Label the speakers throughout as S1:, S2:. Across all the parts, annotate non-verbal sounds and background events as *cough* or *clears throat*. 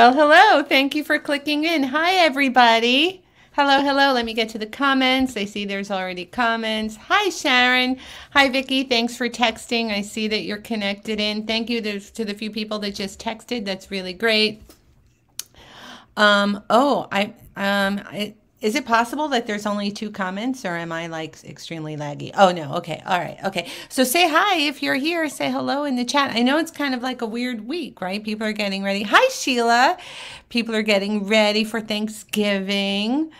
S1: Well, hello. Thank you for clicking in. Hi, everybody. Hello, hello. Let me get to the comments. I see there's already comments. Hi, Sharon. Hi, Vicki. Thanks for texting. I see that you're connected in. Thank you to the few people that just texted. That's really great. Um, oh, I, um, I, is it possible that there's only two comments or am I like extremely laggy? Oh no. Okay. All right. Okay. So say hi if you're here. Say hello in the chat. I know it's kind of like a weird week, right? People are getting ready. Hi Sheila. People are getting ready for Thanksgiving.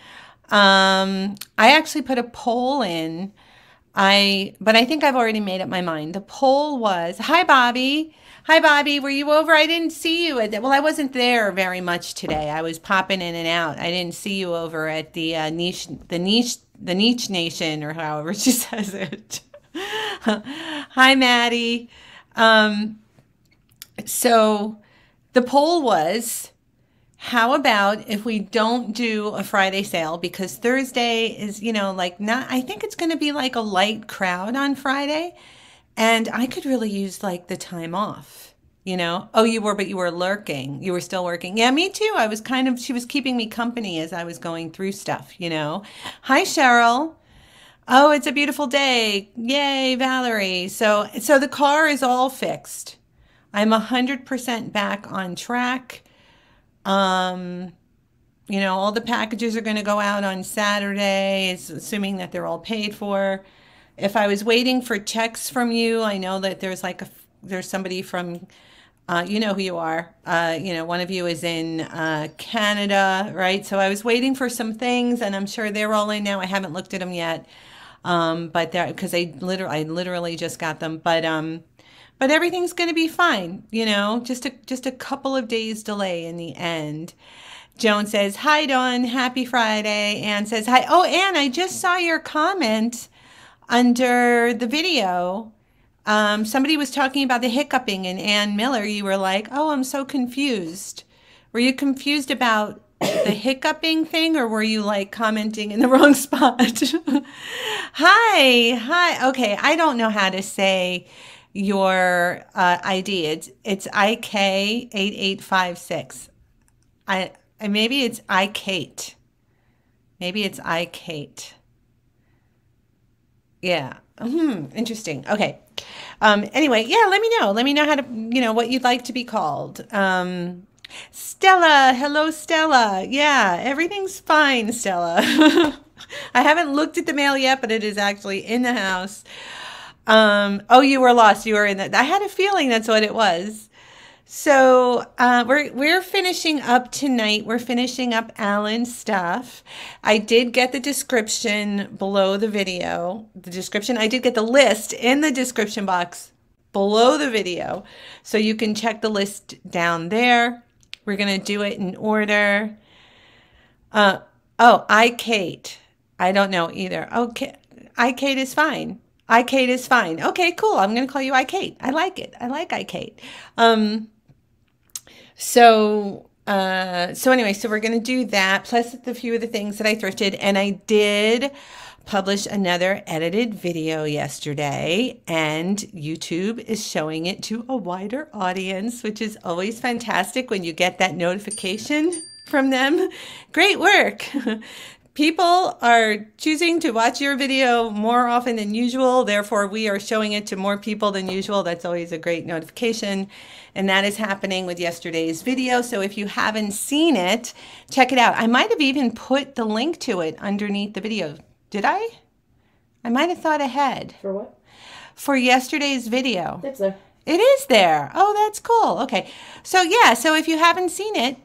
S1: Um, I actually put a poll in. I but I think I've already made up my mind. The poll was, "Hi Bobby. Hi, Bobby. Were you over? I didn't see you. At the, well, I wasn't there very much today. I was popping in and out. I didn't see you over at the uh, niche, the niche, the niche nation, or however *laughs* she says it. *laughs* Hi, Maddie. Um, so the poll was how about if we don't do a Friday sale because Thursday is, you know, like not, I think it's going to be like a light crowd on Friday. And I could really use like the time off, you know? Oh, you were, but you were lurking. You were still working. Yeah, me too. I was kind of, she was keeping me company as I was going through stuff, you know? Hi, Cheryl. Oh, it's a beautiful day. Yay, Valerie. So, so the car is all fixed. I'm 100% back on track. Um, you know, all the packages are going to go out on Saturday, assuming that they're all paid for if I was waiting for checks from you, I know that there's like a there's somebody from uh, you know who you are. Uh, you know, one of you is in uh, Canada, right? So I was waiting for some things, and I'm sure they're all in now. I haven't looked at them yet, um, but because I literally, I literally just got them. But um, but everything's going to be fine. You know, just a just a couple of days delay in the end. Joan says, "Hi, Dawn. Happy Friday." Anne says, "Hi." Oh, Anne, I just saw your comment under the video, um, somebody was talking about the hiccuping, and Ann Miller, you were like, "Oh, I'm so confused." Were you confused about the hiccuping thing, or were you like commenting in the *laughs* wrong spot? *laughs* hi, hi. Okay, I don't know how to say your uh, ID. It's it's IK eight eight five six. I maybe it's I Kate. Maybe it's I Kate. Yeah. Hmm. Interesting. Okay. Um, anyway, yeah. Let me know. Let me know how to, you know, what you'd like to be called. Um, Stella. Hello, Stella. Yeah, everything's fine, Stella. *laughs* I haven't looked at the mail yet, but it is actually in the house. Um, oh, you were lost. You were in that. I had a feeling that's what it was. So uh, we're we're finishing up tonight. We're finishing up Alan's stuff. I did get the description below the video. The description. I did get the list in the description box below the video, so you can check the list down there. We're gonna do it in order. Uh, oh, I Kate. I don't know either. Okay, I Kate is fine. I Kate is fine. Okay, cool. I'm gonna call you I Kate. I like it. I like I Kate. Um, so uh, so anyway, so we're going to do that plus a few of the things that I thrifted. And I did publish another edited video yesterday, and YouTube is showing it to a wider audience, which is always fantastic when you get that notification from them. Great work. *laughs* People are choosing to watch your video more often than usual. Therefore, we are showing it to more people than usual. That's always a great notification. And that is happening with yesterday's video. So if you haven't seen it, check it out. I might have even put the link to it underneath the video. Did I? I might have thought ahead.
S2: For what?
S1: For yesterday's video.
S2: It's there.
S1: It is there. Oh, that's cool. Okay. So yeah, so if you haven't seen it,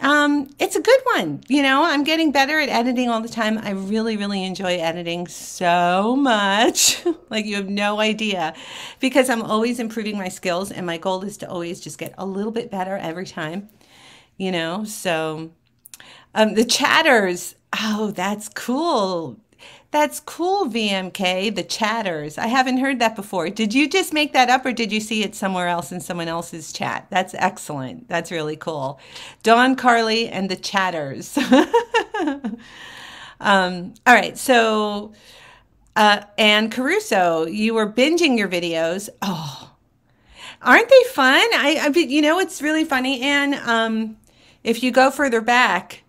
S1: um, it's a good one. You know, I'm getting better at editing all the time. I really, really enjoy editing so much. *laughs* like, you have no idea because I'm always improving my skills, and my goal is to always just get a little bit better every time, you know? So, um, the chatters, oh, that's cool. That's cool, VMK, the chatters. I haven't heard that before. Did you just make that up or did you see it somewhere else in someone else's chat? That's excellent. That's really cool. Dawn Carly and the chatters. *laughs* um, all right, so uh, Caruso, you were binging your videos. Oh, aren't they fun? I, I you know, it's really funny. And um, if you go further back,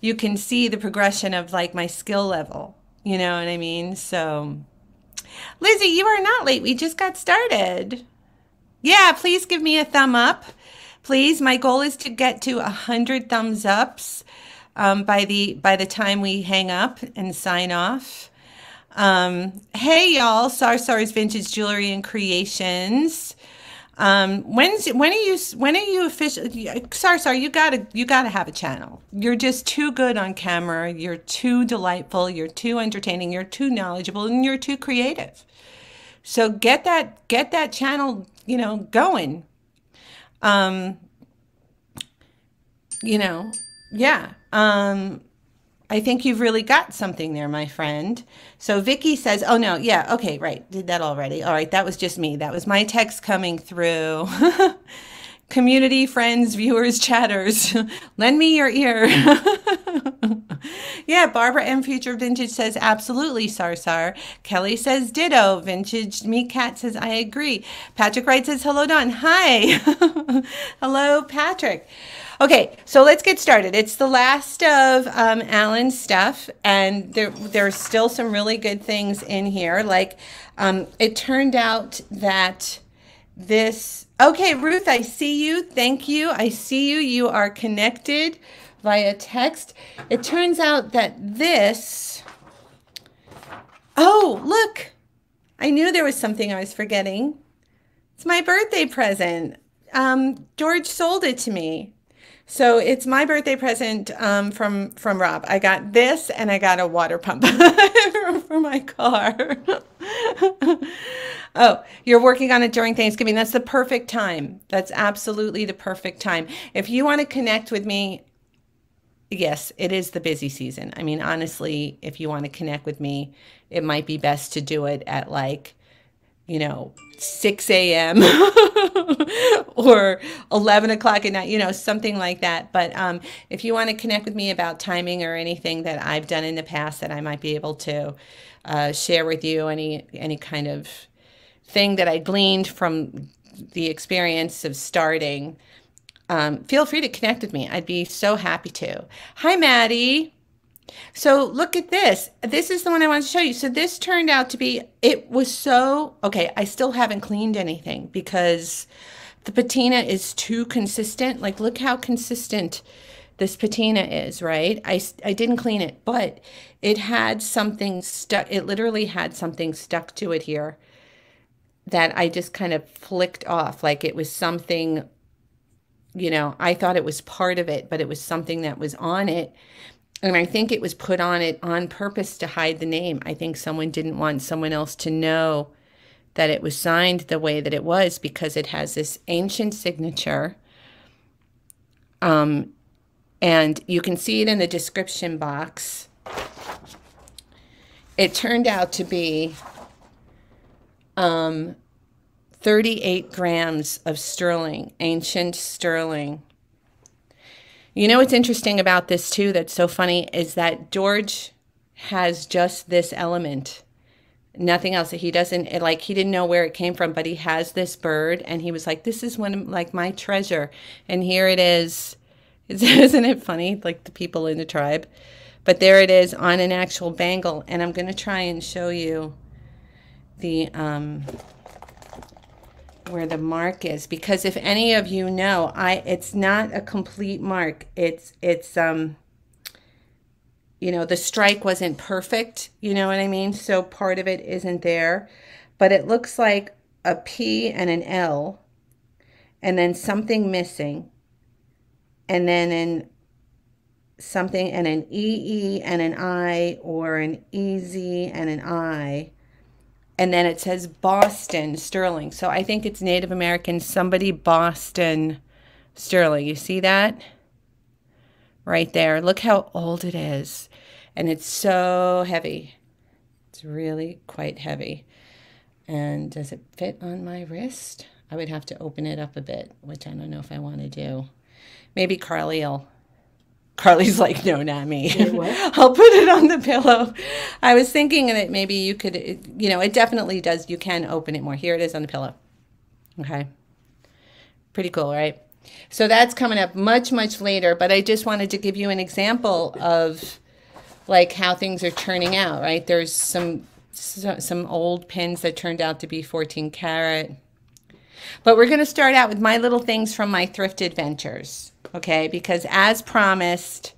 S1: you can see the progression of like my skill level. You know what I mean? So, Lizzie, you are not late. We just got started. Yeah, please give me a thumb up. Please, my goal is to get to a hundred thumbs ups um, by the by the time we hang up and sign off. Um, hey y'all, Sarsar's Vintage Jewelry and Creations. Um, when's when are you when are you official? Sarsar, you gotta you gotta have a channel. You're just too good on camera. You're too delightful. You're too entertaining. You're too knowledgeable, and you're too creative. So get that get that channel you know going. Um, you know, yeah. Um, I think you've really got something there, my friend. So Vicky says, "Oh no, yeah, okay, right, did that already. All right, that was just me. That was my text coming through." *laughs* Community, friends, viewers, chatters, *laughs* lend me your ear. *laughs* yeah, Barbara M. Future Vintage says, absolutely, Sarsar. Kelly says, ditto. Vintage Me Cat says, I agree. Patrick Wright says, hello, Dawn. Hi. hello, Patrick. Okay, so let's get started. It's the last of um, Alan's stuff, and there there's still some really good things in here. Like, um, it turned out that this. Okay, Ruth, I see you. Thank you. I see you. You are connected via text. It turns out that this. Oh, look! I knew there was something I was forgetting. It's my birthday present. Um, George sold it to me. So it's my birthday present um, from from Rob. I got this, and I got a water pump *laughs* for my car. *laughs* oh, you're working on it during Thanksgiving. That's the perfect time. That's absolutely the perfect time. If you want to connect with me, yes, it is the busy season. I mean, honestly, if you want to connect with me, it might be best to do it at like you know, 6 a.m. *laughs* or 11 o'clock at night, you know, something like that. But um, if you want to connect with me about timing or anything that I've done in the past that I might be able to uh, share with you, any any kind of thing that I gleaned from the experience of starting, um, feel free to connect with me. I'd be so happy to. Hi, Maddie. So look at this. This is the one I wanted to show you. So this turned out to be, it was so, okay, I still haven't cleaned anything because the patina is too consistent. Like look how consistent this patina is, right? I, I didn't clean it, but it had something stuck, it literally had something stuck to it here that I just kind of flicked off. Like it was something, you know, I thought it was part of it, but it was something that was on it and I think it was put on it on purpose to hide the name. I think someone didn't want someone else to know that it was signed the way that it was because it has this ancient signature. Um, and you can see it in the description box. It turned out to be um, 38 grams of sterling, ancient sterling. You know what's interesting about this too that's so funny is that George has just this element. Nothing else. that He doesn't like he didn't know where it came from, but he has this bird and he was like, This is one of like my treasure. And here it is. *laughs* Isn't it funny? Like the people in the tribe. But there it is on an actual bangle. And I'm gonna try and show you the um where the mark is because if any of you know I it's not a complete mark. It's it's um you know the strike wasn't perfect you know what I mean? So part of it isn't there but it looks like a P and an L and then something missing and then an something and an EE and an I or an EZ and an I and then it says Boston Sterling. So I think it's Native American, somebody Boston Sterling. You see that? Right there. Look how old it is. And it's so heavy. It's really quite heavy. And does it fit on my wrist? I would have to open it up a bit, which I don't know if I want to do. Maybe Carly will Carly's like, no, not me. *laughs* I'll put it on the pillow. I was thinking that maybe you could, you know, it definitely does. You can open it more. Here it is on the pillow. Okay. Pretty cool, right? So that's coming up much, much later. But I just wanted to give you an example of like how things are turning out, right? There's some some old pins that turned out to be 14 karat. But we're going to start out with my little things from my thrift adventures, okay? Because as promised,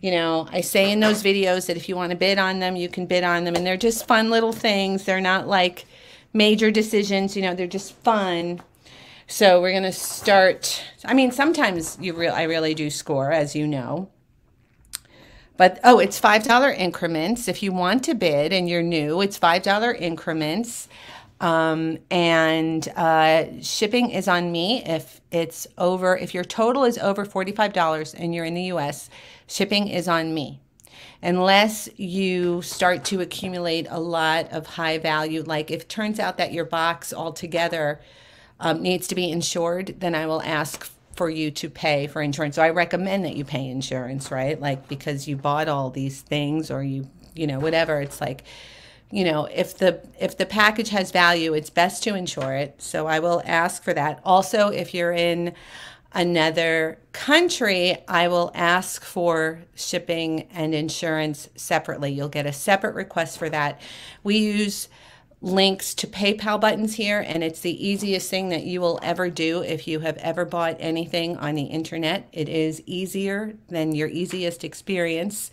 S1: you know, I say in those videos that if you want to bid on them, you can bid on them. And they're just fun little things. They're not like major decisions, you know, they're just fun. So we're going to start. I mean, sometimes you real I really do score, as you know. But oh, it's $5 increments. If you want to bid and you're new, it's $5 increments. Um, and uh, shipping is on me if it's over, if your total is over $45 and you're in the US, shipping is on me. Unless you start to accumulate a lot of high value, like if it turns out that your box altogether um, needs to be insured, then I will ask for you to pay for insurance. So I recommend that you pay insurance, right? Like because you bought all these things or you, you know, whatever. It's like, you know, if the if the package has value, it's best to insure it. So I will ask for that. Also, if you're in another country, I will ask for shipping and insurance separately. You'll get a separate request for that. We use links to PayPal buttons here, and it's the easiest thing that you will ever do if you have ever bought anything on the internet. It is easier than your easiest experience.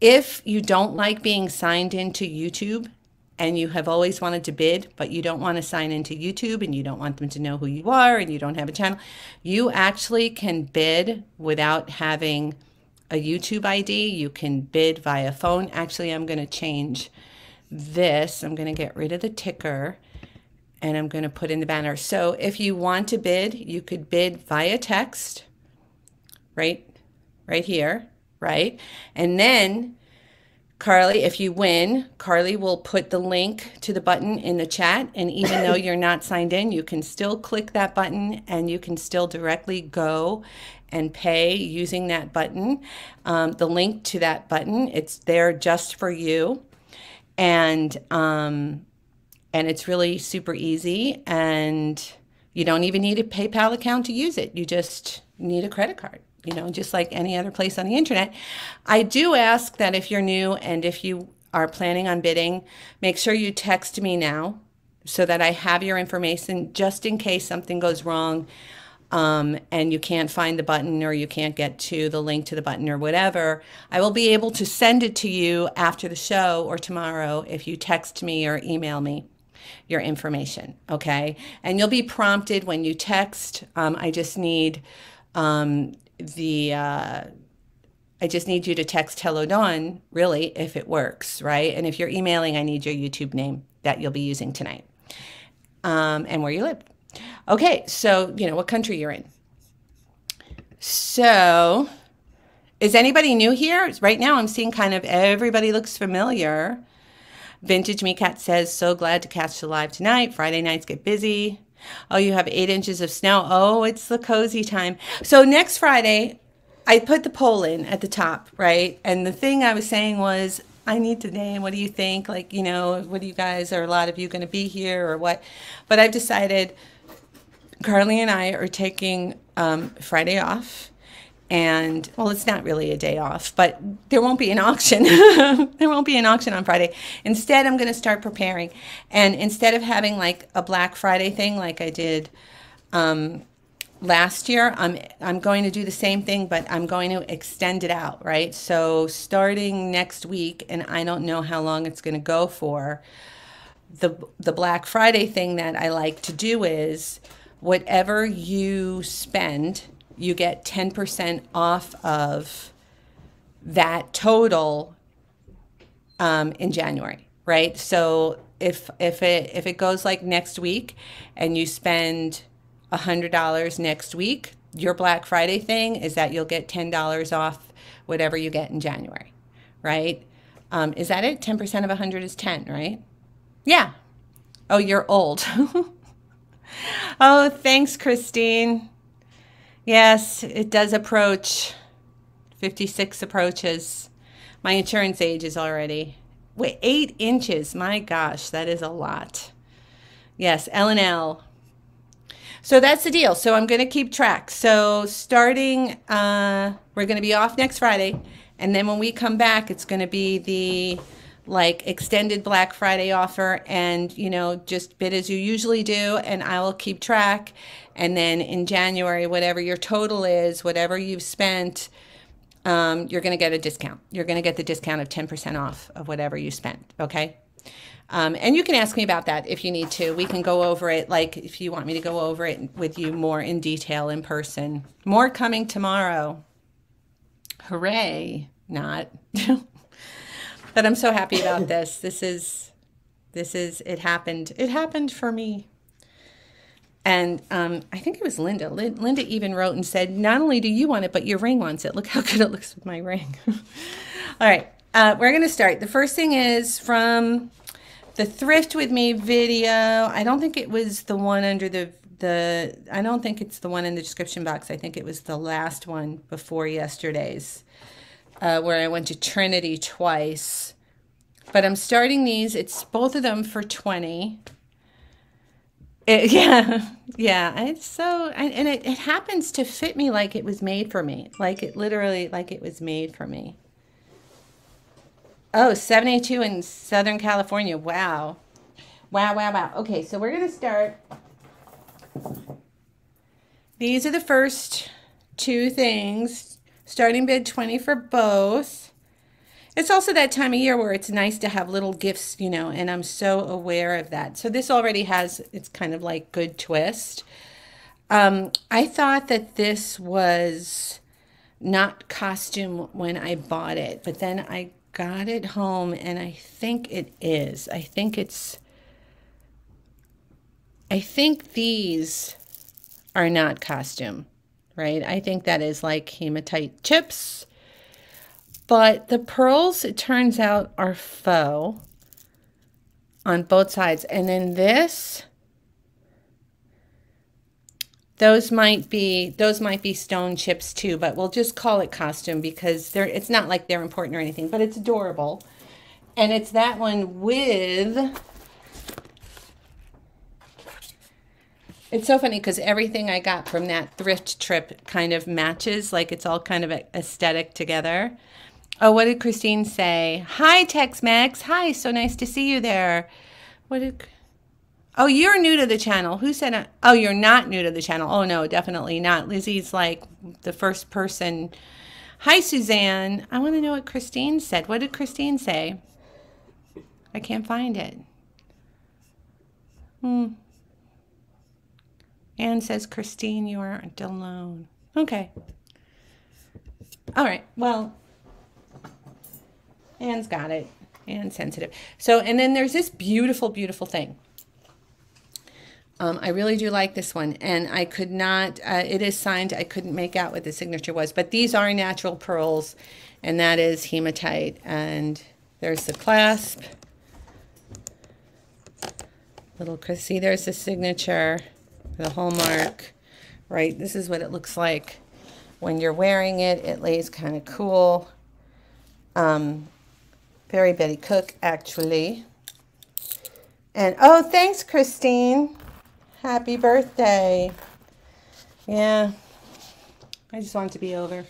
S1: If you don't like being signed into YouTube and you have always wanted to bid, but you don't want to sign into YouTube and you don't want them to know who you are and you don't have a channel, you actually can bid without having a YouTube ID. You can bid via phone. Actually, I'm going to change this, I'm going to get rid of the ticker and I'm going to put in the banner. So if you want to bid, you could bid via text, right, right here, right? And then Carly, if you win, Carly will put the link to the button in the chat. And even though *laughs* you're not signed in, you can still click that button and you can still directly go and pay using that button. Um, the link to that button, it's there just for you and um, and it's really super easy and you don't even need a PayPal account to use it. You just need a credit card, you know, just like any other place on the internet. I do ask that if you're new and if you are planning on bidding, make sure you text me now so that I have your information just in case something goes wrong um, and you can't find the button or you can't get to the link to the button or whatever, I will be able to send it to you after the show or tomorrow if you text me or email me your information, okay? And you'll be prompted when you text. Um, I just need um, the, uh, I just need you to text Hello Dawn, really, if it works, right? And if you're emailing, I need your YouTube name that you'll be using tonight um, and where you live. Okay, so, you know, what country you're in. So, is anybody new here? Right now, I'm seeing kind of everybody looks familiar. Vintage Me Cat says, so glad to catch you live tonight. Friday nights get busy. Oh, you have eight inches of snow. Oh, it's the cozy time. So next Friday, I put the poll in at the top, right? And the thing I was saying was, I need to name. What do you think? Like, you know, what do you guys, are a lot of you going to be here or what? But I've decided Carly and I are taking um, Friday off. And well, it's not really a day off, but there won't be an auction. *laughs* there won't be an auction on Friday. Instead, I'm going to start preparing. And instead of having like a Black Friday thing like I did um, last year, I'm, I'm going to do the same thing, but I'm going to extend it out, right? So starting next week, and I don't know how long it's going to go for, the, the Black Friday thing that I like to do is whatever you spend, you get 10% off of that total um, in January, right? So if if it if it goes like next week and you spend $100 next week, your Black Friday thing is that you'll get $10 off whatever you get in January, right? Um, is that it? 10% of 100 is 10, right? Yeah. Oh, you're old. *laughs* oh, thanks, Christine. Yes, it does approach. 56 approaches. My insurance age is already. Wait, eight inches. My gosh, that is a lot. Yes, L and L. So that's the deal. So I'm going to keep track. So starting, uh, we're going to be off next Friday. And then when we come back, it's going to be the like extended Black Friday offer and, you know, just bid as you usually do. And I will keep track. And then in January, whatever your total is, whatever you've spent, um, you're going to get a discount. You're going to get the discount of 10% off of whatever you spent. Okay. Um, and you can ask me about that if you need to. We can go over it, like if you want me to go over it with you more in detail in person. More coming tomorrow. Hooray! Not. *laughs* but I'm so happy about this. This is, this is, it happened. It happened for me. And um, I think it was Linda. Linda even wrote and said, Not only do you want it, but your ring wants it. Look how good it looks with my ring. *laughs* All right, uh, we're going to start. The first thing is from the thrift with me video i don't think it was the one under the the i don't think it's the one in the description box i think it was the last one before yesterday's uh, where i went to trinity twice but i'm starting these it's both of them for 20 it, *laughs* yeah yeah it's so and it, it happens to fit me like it was made for me like it literally like it was made for me Oh, 782 in Southern California. Wow. Wow, wow, wow. Okay, so we're going to start. These are the first two things. Starting bid 20 for both. It's also that time of year where it's nice to have little gifts, you know, and I'm so aware of that. So this already has, it's kind of like good twist. Um, I thought that this was not costume when I bought it, but then I got it home and I think it is. I think it's, I think these are not costume, right? I think that is like hematite chips. But the pearls, it turns out, are faux on both sides. And then this, those might be those might be stone chips too, but we'll just call it costume because they're it's not like they're important or anything, but it's adorable. And it's that one with It's so funny because everything I got from that thrift trip kind of matches, like it's all kind of aesthetic together. Oh, what did Christine say? Hi, Tex Mex. Hi, so nice to see you there. What did Oh, you're new to the channel. Who said, oh, you're not new to the channel? Oh, no, definitely not. Lizzie's like the first person. Hi, Suzanne. I want to know what Christine said. What did Christine say? I can't find it. Hmm. Anne says, Christine, you aren't alone. Okay. All right. Well, Anne's got it. Anne's sensitive. So, and then there's this beautiful, beautiful thing. Um, I really do like this one, and I could not, uh, it is signed, I couldn't make out what the signature was, but these are natural pearls, and that is hematite, and there's the clasp. Little, see, there's the signature, the hallmark, right? This is what it looks like when you're wearing it. It lays kind of cool. Um, very Betty Cooke, actually. And, oh, thanks, Christine. Happy birthday. Yeah. I just want it to be over.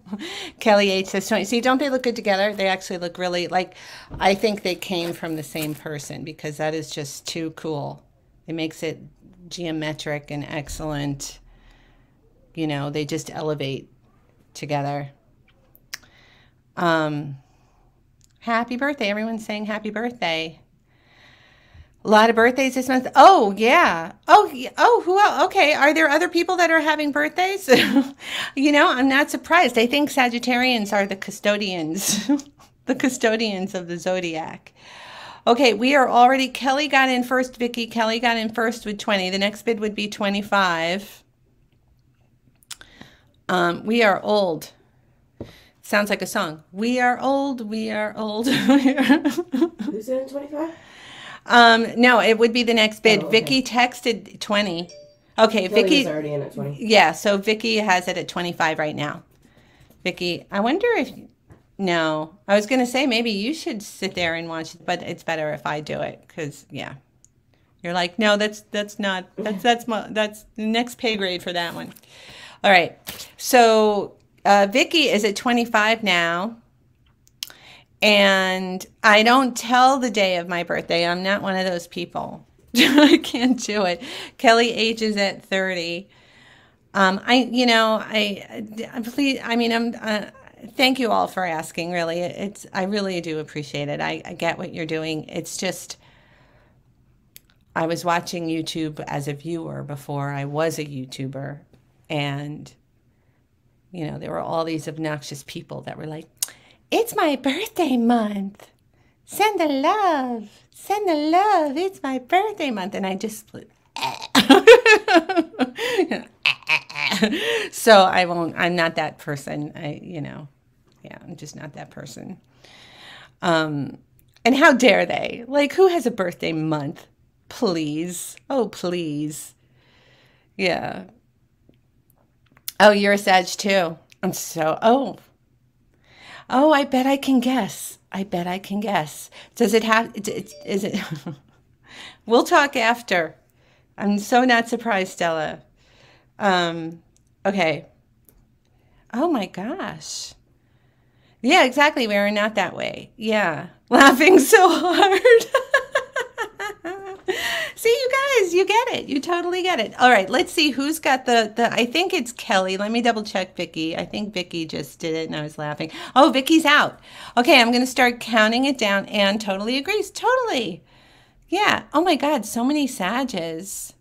S1: *laughs* Kelly H says, see, don't they look good together? They actually look really like, I think they came from the same person because that is just too cool. It makes it geometric and excellent. You know, they just elevate together. Um, happy birthday. Everyone's saying happy birthday. A lot of birthdays this month. Oh, yeah. Oh, oh, who else? Okay. Are there other people that are having birthdays? *laughs* you know, I'm not surprised. I think Sagittarians are the custodians, *laughs* the custodians of the zodiac. Okay, we are already, Kelly got in first, Vicki. Kelly got in first with 20. The next bid would be 25. Um, we are old. Sounds like a song. We are old, we are old. *laughs*
S2: Who's in 25?
S1: Um, no, it would be the next bid. Oh, okay. Vicky texted 20. Okay, Vicky.
S2: already in at 20.
S1: Yeah, so Vicky has it at 25 right now. Vicky, I wonder if. No, I was going to say maybe you should sit there and watch, but it's better if I do it because, yeah, You're like, no, that's that's not that's that's my that's the next pay grade for that one. All right. So uh, Vicky is at 25 now. And I don't tell the day of my birthday. I'm not one of those people. *laughs* I can't do it. Kelly ages at 30. Um, I, you know, I, I please, I mean, I'm, uh, thank you all for asking. Really, it's, I really do appreciate it. I, I get what you're doing. It's just, I was watching YouTube as a viewer before I was a YouTuber, and you know, there were all these obnoxious people that were like, "It's my birthday month. Send the love. Send the love. It's my birthday month." And I just eh. *laughs* so I won't I'm not that person. I you know, yeah, I'm just not that person. Um and how dare they? Like who has a birthday month? Please. Oh, please. Yeah. Oh, you're a Sag too. I'm so, oh. Oh, I bet I can guess. I bet I can guess. Does it have, is it, *laughs* we'll talk after. I'm so not surprised, Stella. Um, okay. Oh my gosh. Yeah, exactly. We are not that way. Yeah. *laughs* Laughing so hard. *laughs* see, you guys, you get it. You totally get it. All right, let's see who's got the the. I think it's Kelly. Let me double check Vicky. I think Vicky just did it, and I was laughing. Oh, Vicky's out. Okay, I'm gonna start counting it down. And totally agrees. Totally. Yeah. Oh my God, so many Sages.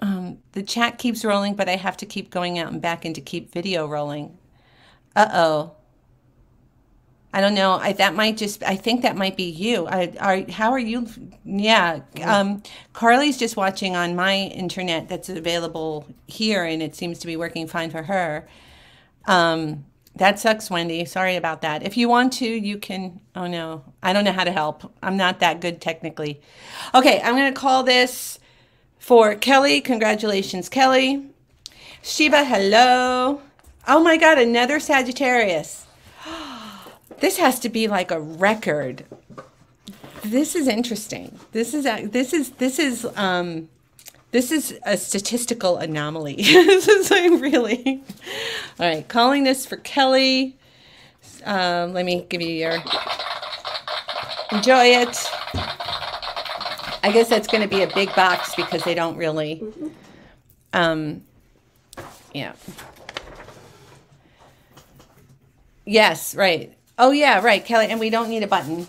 S1: Um, the chat keeps rolling, but I have to keep going out and back in to keep video rolling. Uh oh. I don't know. I that might just. I think that might be you. I are. How are you? Yeah. Um, Carly's just watching on my internet that's available here, and it seems to be working fine for her. Um, that sucks, Wendy. Sorry about that. If you want to, you can. Oh no, I don't know how to help. I'm not that good technically. Okay, I'm gonna call this for Kelly. Congratulations, Kelly. Shiva, hello. Oh my God, another Sagittarius. *gasps* This has to be like a record. This is interesting. This is this is this is um this is a statistical anomaly. *laughs* this is like really all right. Calling this for Kelly. Um, let me give you your enjoy it. I guess that's going to be a big box because they don't really. Um, yeah. Yes, right. Oh yeah, right, Kelly. And we don't need a button.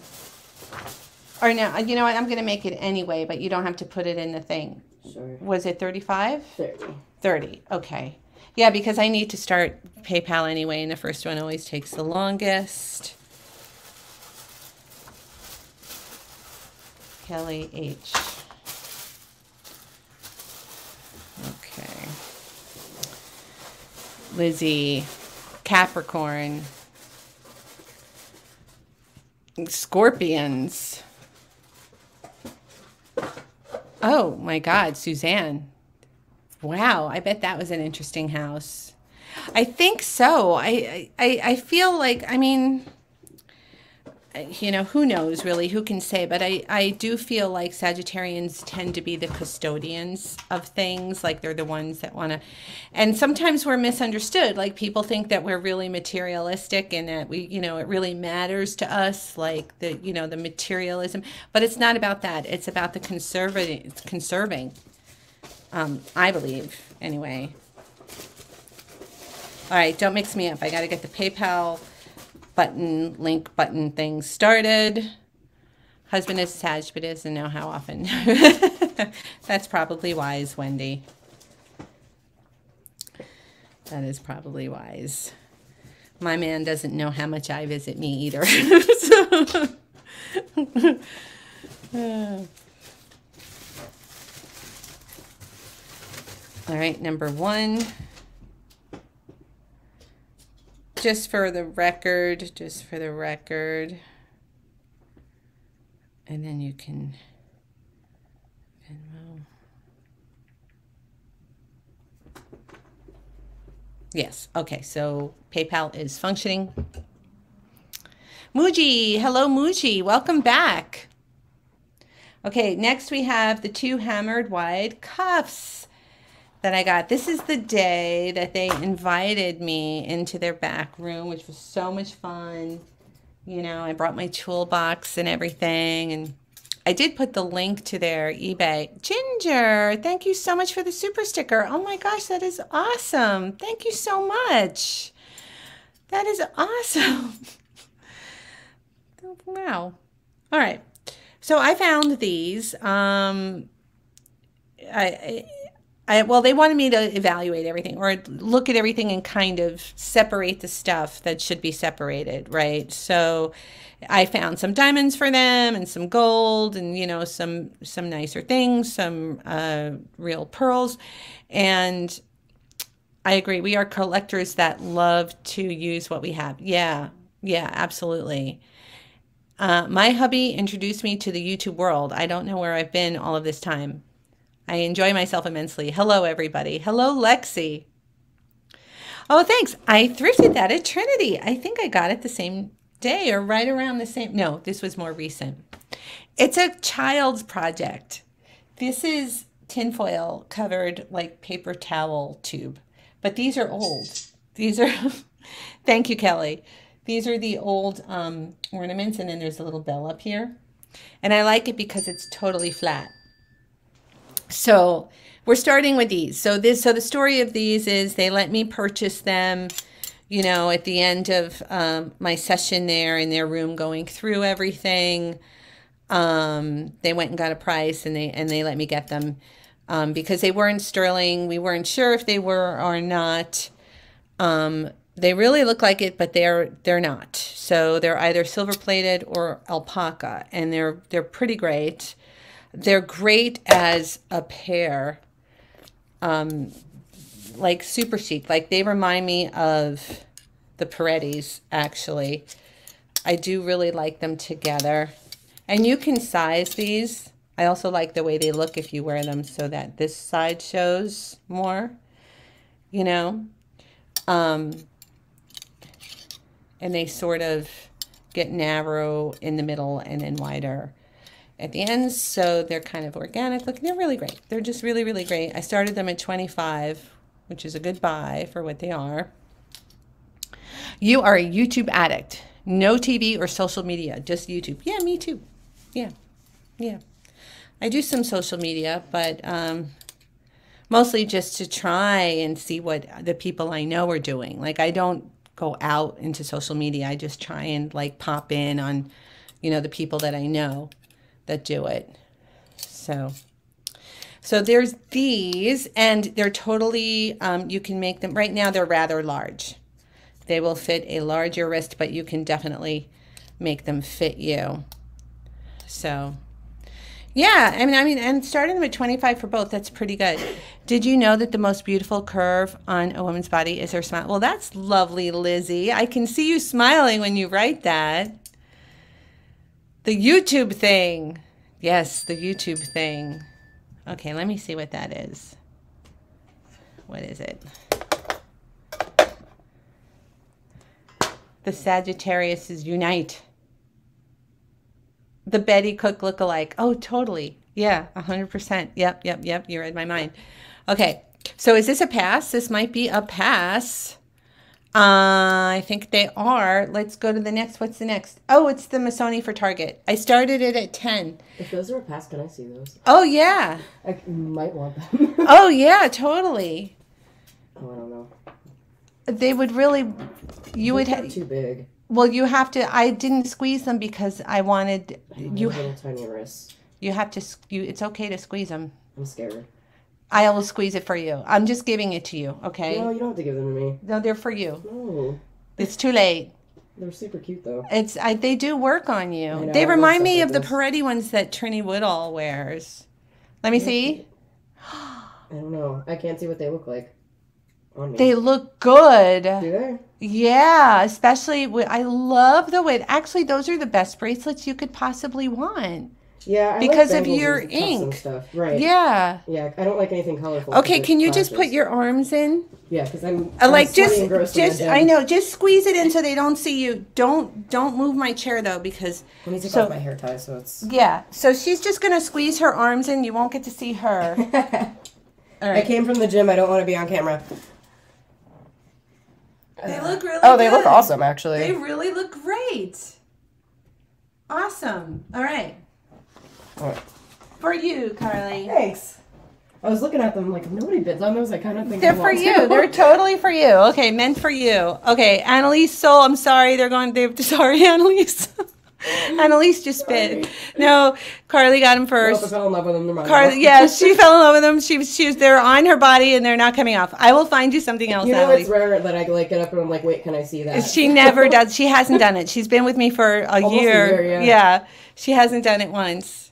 S1: Or no, you know what? I'm going to make it anyway, but you don't have to put it in the thing.
S2: Sure.
S1: Was it 35?
S2: 30.
S1: 30. Okay. Yeah, because I need to start PayPal anyway, and the first one always takes the longest. Kelly H. Okay. Lizzie Capricorn. Scorpions. Oh my God, Suzanne. Wow, I bet that was an interesting house. I think so. I I, I feel like I mean you know, who knows really, who can say, but I, I do feel like Sagittarians tend to be the custodians of things, like they're the ones that want to, and sometimes we're misunderstood. Like people think that we're really materialistic and that we, you know, it really matters to us, like the, you know, the materialism, but it's not about that. It's about the conservative, conserving, um, I believe, anyway. All right, don't mix me up. I got to get the PayPal button, link button thing started. Husband is Sag, but doesn't know how often. *laughs* That's probably wise, Wendy. That is probably wise. My man doesn't know how much I visit me either. *laughs* All right, number one just for the record, just for the record. And then you can Venmo. Yes, okay, so PayPal is functioning. Muji, hello Muji, welcome back. Okay, next we have the two hammered wide cuffs that I got. This is the day that they invited me into their back room, which was so much fun. You know, I brought my toolbox and everything and I did put the link to their eBay. Ginger, thank you so much for the super sticker. Oh my gosh, that is awesome. Thank you so much. That is awesome. *laughs* wow. All right. So I found these. Um, I, I, well, they wanted me to evaluate everything or look at everything and kind of separate the stuff that should be separated, right? So I found some diamonds for them and some gold and you know some some nicer things, some uh, real pearls, and I agree. We are collectors that love to use what we have. Yeah, yeah, absolutely. Uh, my hubby introduced me to the YouTube world. I don't know where I've been all of this time. I enjoy myself immensely. Hello, everybody. Hello, Lexi. Oh, thanks. I thrifted that at Trinity. I think I got it the same day or right around the same. No, this was more recent. It's a child's project. This is tinfoil covered like paper towel tube, but these are old. These are, *laughs* thank you, Kelly. These are the old um, ornaments, and then there's a little bell up here. And I like it because it's totally flat. So we're starting with these. So this, so the story of these is they let me purchase them you know, at the end of um, my session there in their room, going through everything, um, they went and got a price, and they and they let me get them um, because they weren't sterling. We weren't sure if they were or not. Um, they really look like it, but they're they're not. So they're either silver plated or alpaca, and they're they're pretty great. They're great as a pair. Um, like super chic. Like they remind me of the Paredes, actually. I do really like them together. And you can size these. I also like the way they look if you wear them so that this side shows more, you know. Um, and they sort of get narrow in the middle and then wider at the ends. So they're kind of organic looking. They're really great. They're just really, really great. I started them at 25 which is a good buy for what they are. You are a YouTube addict. No TV or social media, just YouTube. Yeah, me too. Yeah, yeah. I do some social media, but um, mostly just to try and see what the people I know are doing. Like I don't go out into social media. I just try and like pop in on, you know, the people that I know that do it. So so there's these, and they're totally, um, you can make them, right now they're rather large. They will fit a larger wrist, but you can definitely make them fit you. So yeah, I mean, I mean, and starting with 25 for both, that's pretty good. Did you know that the most beautiful curve on a woman's body is her smile? Well, that's lovely, Lizzie. I can see you smiling when you write that. The YouTube thing. Yes, the YouTube thing. Okay, let me see what that is. What is it? The Sagittarius unite. The Betty Cooke look-alike. Oh, totally. Yeah, 100%. Yep, yep, yep. You read my mind. Okay, so is this a pass? This might be a pass. Uh, I think they are. Let's go to the next. What's the next? Oh, it's the Missoni for Target. I started it at 10.
S2: If those are a pass, can I see those?
S1: Oh, yeah.
S2: I might want them. *laughs*
S1: oh, yeah, totally.
S2: Oh, I don't know.
S1: They would really, you would
S2: have too big.
S1: Well, you have to. I didn't squeeze them because I wanted you.
S2: Little tiny wrists.
S1: You have to. You. It's okay to squeeze them.
S2: I'm scared.
S1: I will squeeze it for you. I'm just giving it to you, okay?
S2: No, you don't have to give them to me.
S1: No, they're for you.
S2: No.
S1: It's too late.
S2: They're super cute though.
S1: It's I, they do work on you. Know, they remind me of the Peretti ones that Trinny Woodall wears. Let me see.
S2: I don't know. I can't see what they look like.
S1: They look good.
S2: Do they?
S1: Yeah, especially with, I love the way. Actually, those are the best bracelets you could possibly want.
S2: Yeah, I
S1: Because
S2: like
S1: of
S2: bangles
S1: your
S2: and
S1: ink.
S2: stuff. Right.
S1: Yeah.
S2: Yeah, I don't like anything colorful.
S1: Okay, can you just put your arms in?
S2: Yeah, because I'm,
S1: Uh,
S2: I'm
S1: like just
S2: and gross when
S1: just
S2: I'm
S1: I
S2: done.
S1: know, just squeeze it in so they don't see you. Don't don't move my chair though because
S2: Let me take
S1: So-
S2: off my hair tie so it's.
S1: yeah. So she's just gonna squeeze her arms in. You won't get to see her. *laughs* All
S2: I came from the gym. I don't want to be on camera.
S1: They look really
S2: Oh, they look awesome, actually.
S1: They really look great. Awesome. All right.
S2: Alright.
S1: For you, Carly.
S2: Thanks. I was looking at them like if nobody bids on those. I kind of think
S1: They're
S2: I
S1: for
S2: want
S1: you.
S2: to.
S1: They're totally for you. Okay, meant for you. Okay, Annalise Soul, I'm sorry. They're going, they're *laughs* sorry, Annalise. *laughs* Annalise just bid. No, Carly got them
S2: I also
S1: first.
S2: fell in love with them. They're.
S1: Carly, yeah, she fell in love with them. She was, she was, they're on her body and they're not coming off. I will find you something else,
S2: You know,
S1: Annalise.
S2: it's rare that I like get up and I'm like, wait, can I see that?
S1: She never does. She hasn't done it. She's been with me for a *laughs*
S2: Almost a
S1: year.
S2: year, yeah.
S1: she hasn't done it once.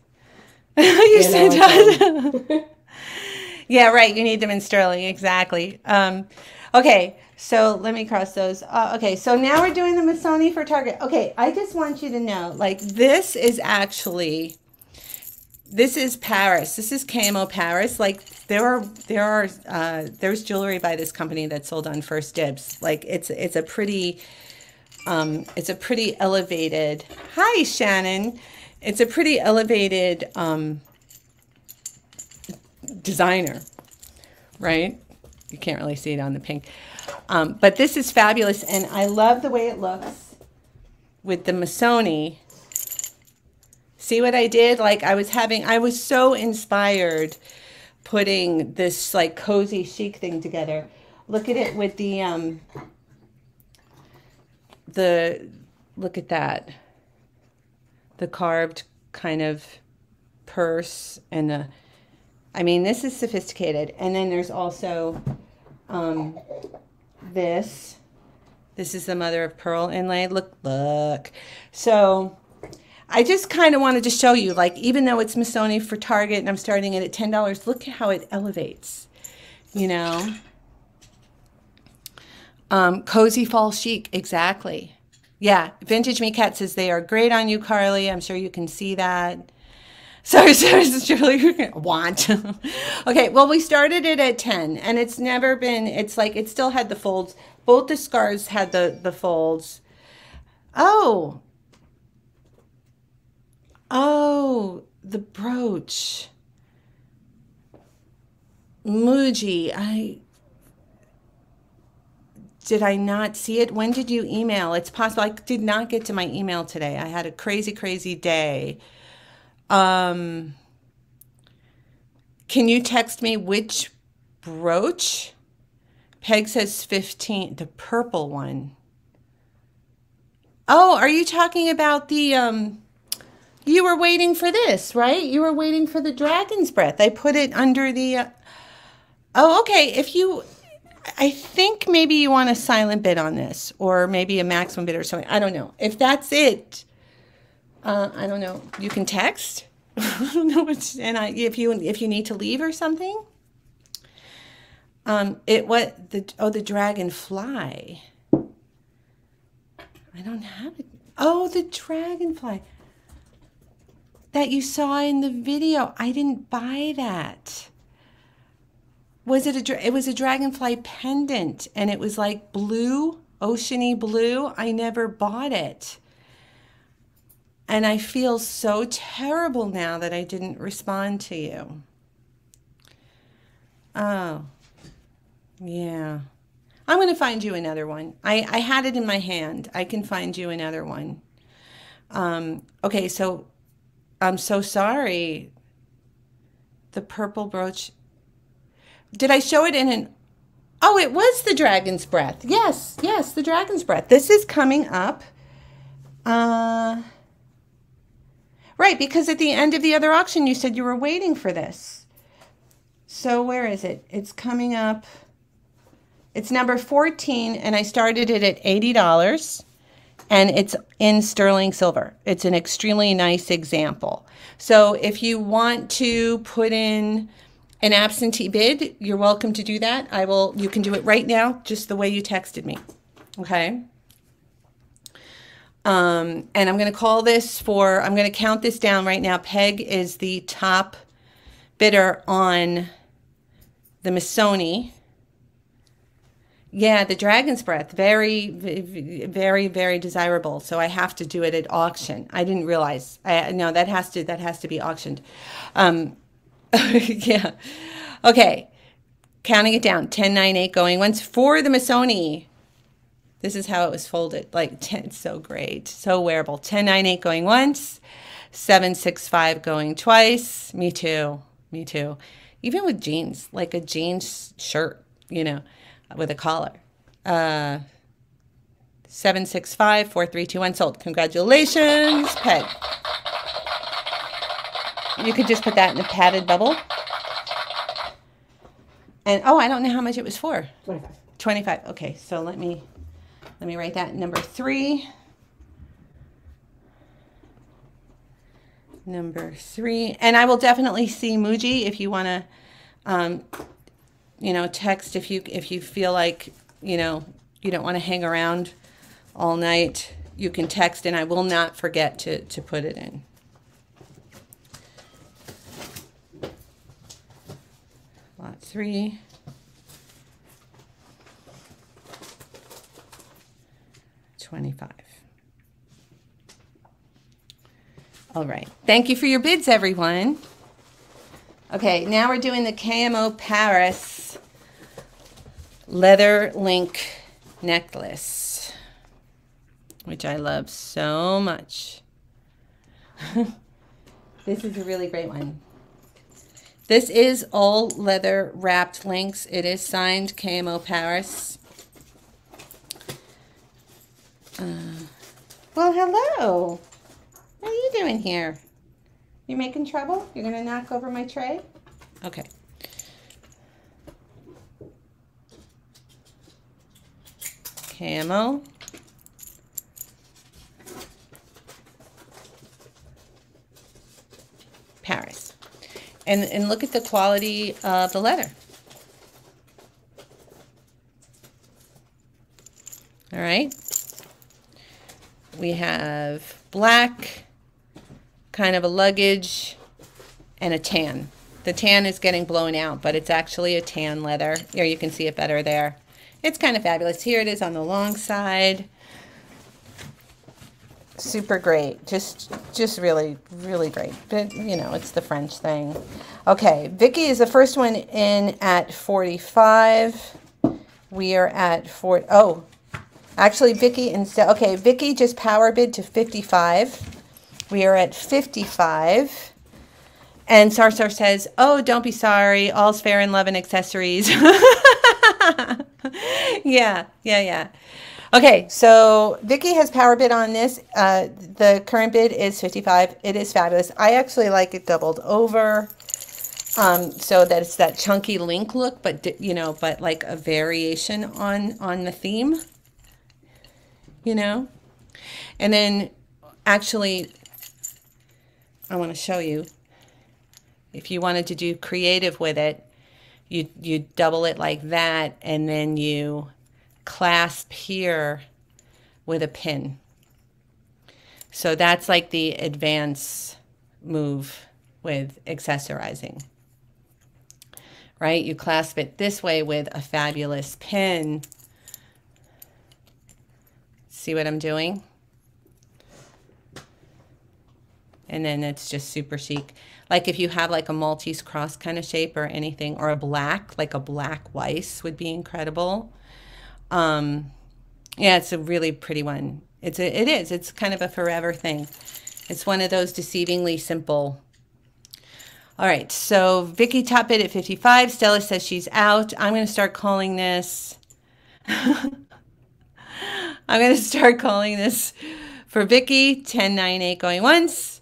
S1: *laughs* you said that. *laughs* yeah, right. You need them in sterling, exactly. Um, okay, so let me cross those. Uh, okay, so now we're doing the Missoni for Target. Okay, I just want you to know, like, this is actually. This is Paris. This is KMO Paris. Like there are there are uh, there's jewelry by this company that's sold on First Dibs. Like it's it's a pretty um, it's a pretty elevated. Hi, Shannon. It's a pretty elevated um, designer, right? You can't really see it on the pink, um, but this is fabulous, and I love the way it looks with the Missoni. See what I did? Like I was having, I was so inspired putting this like cozy chic thing together. Look at it with the um, the look at that the carved kind of purse and the i mean this is sophisticated. And then there's also um this. This is the mother of pearl inlay. Look look. So i just kind of wanted to show you like even though it's missoni for target and i'm starting it at $10 look at how it elevates you know? Um, cozy fall chic, exactly. Yeah, Vintage Me Cat says they are great on you, Carly. I'm sure you can see that. *laughs* Sorry, *laughs* sorry, this is Julie. Want. *laughs* okay, well, we started it at 10, and it's never been, it's like, it still had the folds. Both the scarves had the, the folds. Oh. Oh, the brooch. Muji, I did I not see it? When did you email? It's possible I did not get to my email today. I had a crazy, crazy day. Um, can you text me which brooch? Peg says 15, the purple one. Oh, are you talking about the um you were waiting for this, right? You were waiting for the dragon's breath. I put it under the uh, Oh, okay. If you I think maybe you want a silent bid on this or maybe a maximum bid or something. I don't know. If that's it, uh, I don't know. You can text. *laughs* I don't know what's, and I, if you if you need to leave or something. Um, it what the oh the dragonfly. I don't have it. Oh, the dragonfly that you saw in the video. I didn't buy that. Was it a it was a dragonfly pendant and it was like blue, oceany blue. I never bought it. And I feel so terrible now that I didn't respond to you. Oh. Yeah. I'm going to find you another one. I, I had it in my hand. I can find you another one. Um, okay, so I'm so sorry. The purple brooch. Did I show it in an. Oh, it was the dragon's breath. Yes, yes, the dragon's breath. This is coming up. Uh, right, because at the end of the other auction, you said you were waiting for this. So where is it? It's coming up. It's number 14, and I started it at $80, and it's in sterling silver. It's an extremely nice example. So if you want to put in an absentee bid, you're welcome to do that. I will, you can do it right now, just the way you texted me. Okay. Um, and I'm going to call this for, I'm going to count this down right now. Peg is the top bidder on the Missoni. Yeah, the Dragon's Breath, very, very, very desirable. So I have to do it at auction. I didn't realize. I, no, that has to that has to be auctioned. Um, *laughs* yeah. Okay. Counting it down. 10, 9, 8 going once for the Missoni. This is how it was folded. Like 10, so great. So wearable. 10, 9, 8 going once. 7, 6, 5 going twice. Me too. Me too. Even with jeans, like a jeans shirt, you know with a collar. Uh, 765 4321 sold. Congratulations, Peg. You could just put that in a padded bubble. And oh, I don't know how much it was for.
S2: 25.
S1: 25. Okay, so let me let me write that number 3. Number 3. And I will definitely see Muji if you want to um, you know, text if you if you feel like, you know, you don't want to hang around all night. You can text and I will not forget to, to put it in. Lot three. Twenty-five. All right. Thank you for your bids, everyone. Okay, now we're doing the KMO Paris leather link necklace, which I love so much. *laughs* this is a really great one. This is all leather wrapped links. It is signed KMO Paris. Uh, well, hello. What are you doing here? You making trouble? You're going to knock over my tray? Okay. camo. Paris. And, and look at the quality of the leather. All right. We have black, kind of a luggage, and a tan. The tan is getting blown out, but it's actually a tan leather. Here, you can see it better there. It's kind of fabulous. Here it is on the long side. Super great. Just just really, really great. But, you know, it's the French thing. Okay, Vicky is the first one in at 45. We are at 40. Oh, actually, Vicky instead. Okay, Vicky just power bid to 55. We are at 55. And Sarsar says, Oh, don't be sorry. All's fair in love and accessories. *laughs* yeah, yeah, yeah. Okay, so Vicky has power bid on this. Uh, the current bid is 55. It is fabulous. I actually like it doubled over. Um, so that it's that chunky link look, but you know, but like a variation on on the theme. You know, and then actually, I want to show you. If you wanted to do creative with it, you you double it like that and then you clasp here with a pin. So that's like the advance move with accessorizing. Right? You clasp it this way with a fabulous pin. See what I'm doing? And then it's just super chic. Like if you have like a Maltese cross kind of shape or anything, or a black, like a black Weiss would be incredible. Um, yeah, it's a really pretty one. It's a, it is. It's kind of a forever thing. It's one of those deceivingly simple. All right, so Vicky top bid at 55. Stella says she's out. I'm going to start calling this. *laughs* I'm going to start calling this for Vicky 1098 going once.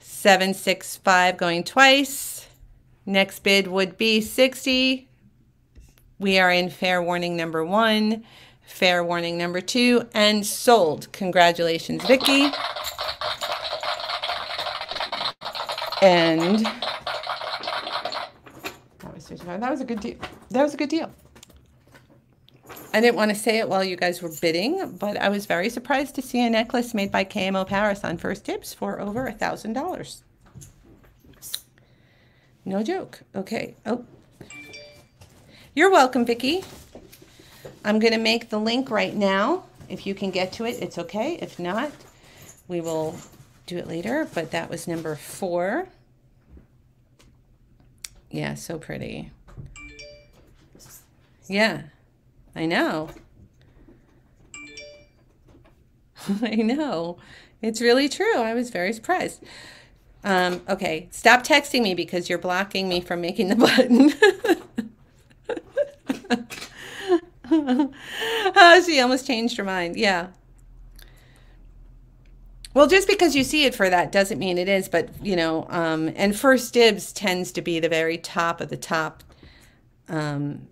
S1: 765 going twice. Next bid would be 60. We are in fair warning number one, fair warning number two, and sold. Congratulations, Vicky. And that was That was a good deal. That was a good deal. I didn't want to say it while you guys were bidding, but I was very surprised to see a necklace made by KMO Paris on First Dibs for over a thousand dollars. No joke. Okay. Oh, you're welcome, Vicki. I'm going to make the link right now. If you can get to it, it's okay. If not, we will do it later. But that was number four. Yeah, so pretty. Yeah, I know. *laughs* I know. It's really true. I was very surprised. Um, okay, stop texting me because you're blocking me from making the *laughs* button. *laughs* oh, she almost changed her mind. Yeah. Well, just because you see it for that doesn't mean it is, but you know, um, and first dibs tends to be the very top of the top, um,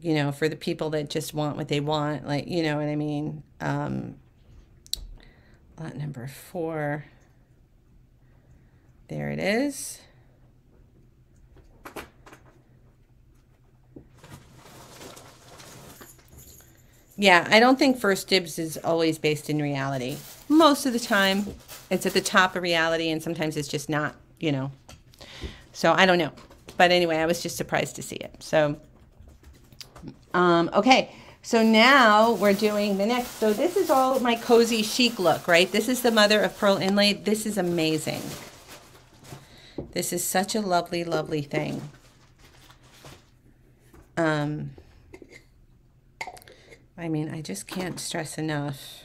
S1: you know, for the people that just want what they want, like, you know what I mean? Um, lot number four. There it is. Yeah, I don't think First Dibs is always based in reality. Most of the time, it's at the top of reality, and sometimes it's just not, you know. So I don't know. But anyway, I was just surprised to see it. So, um, okay. So now we're doing the next. So this is all my cozy chic look, right? This is the mother of pearl inlay. This is amazing. This is such a lovely, lovely thing. Um, I mean, I just can't stress enough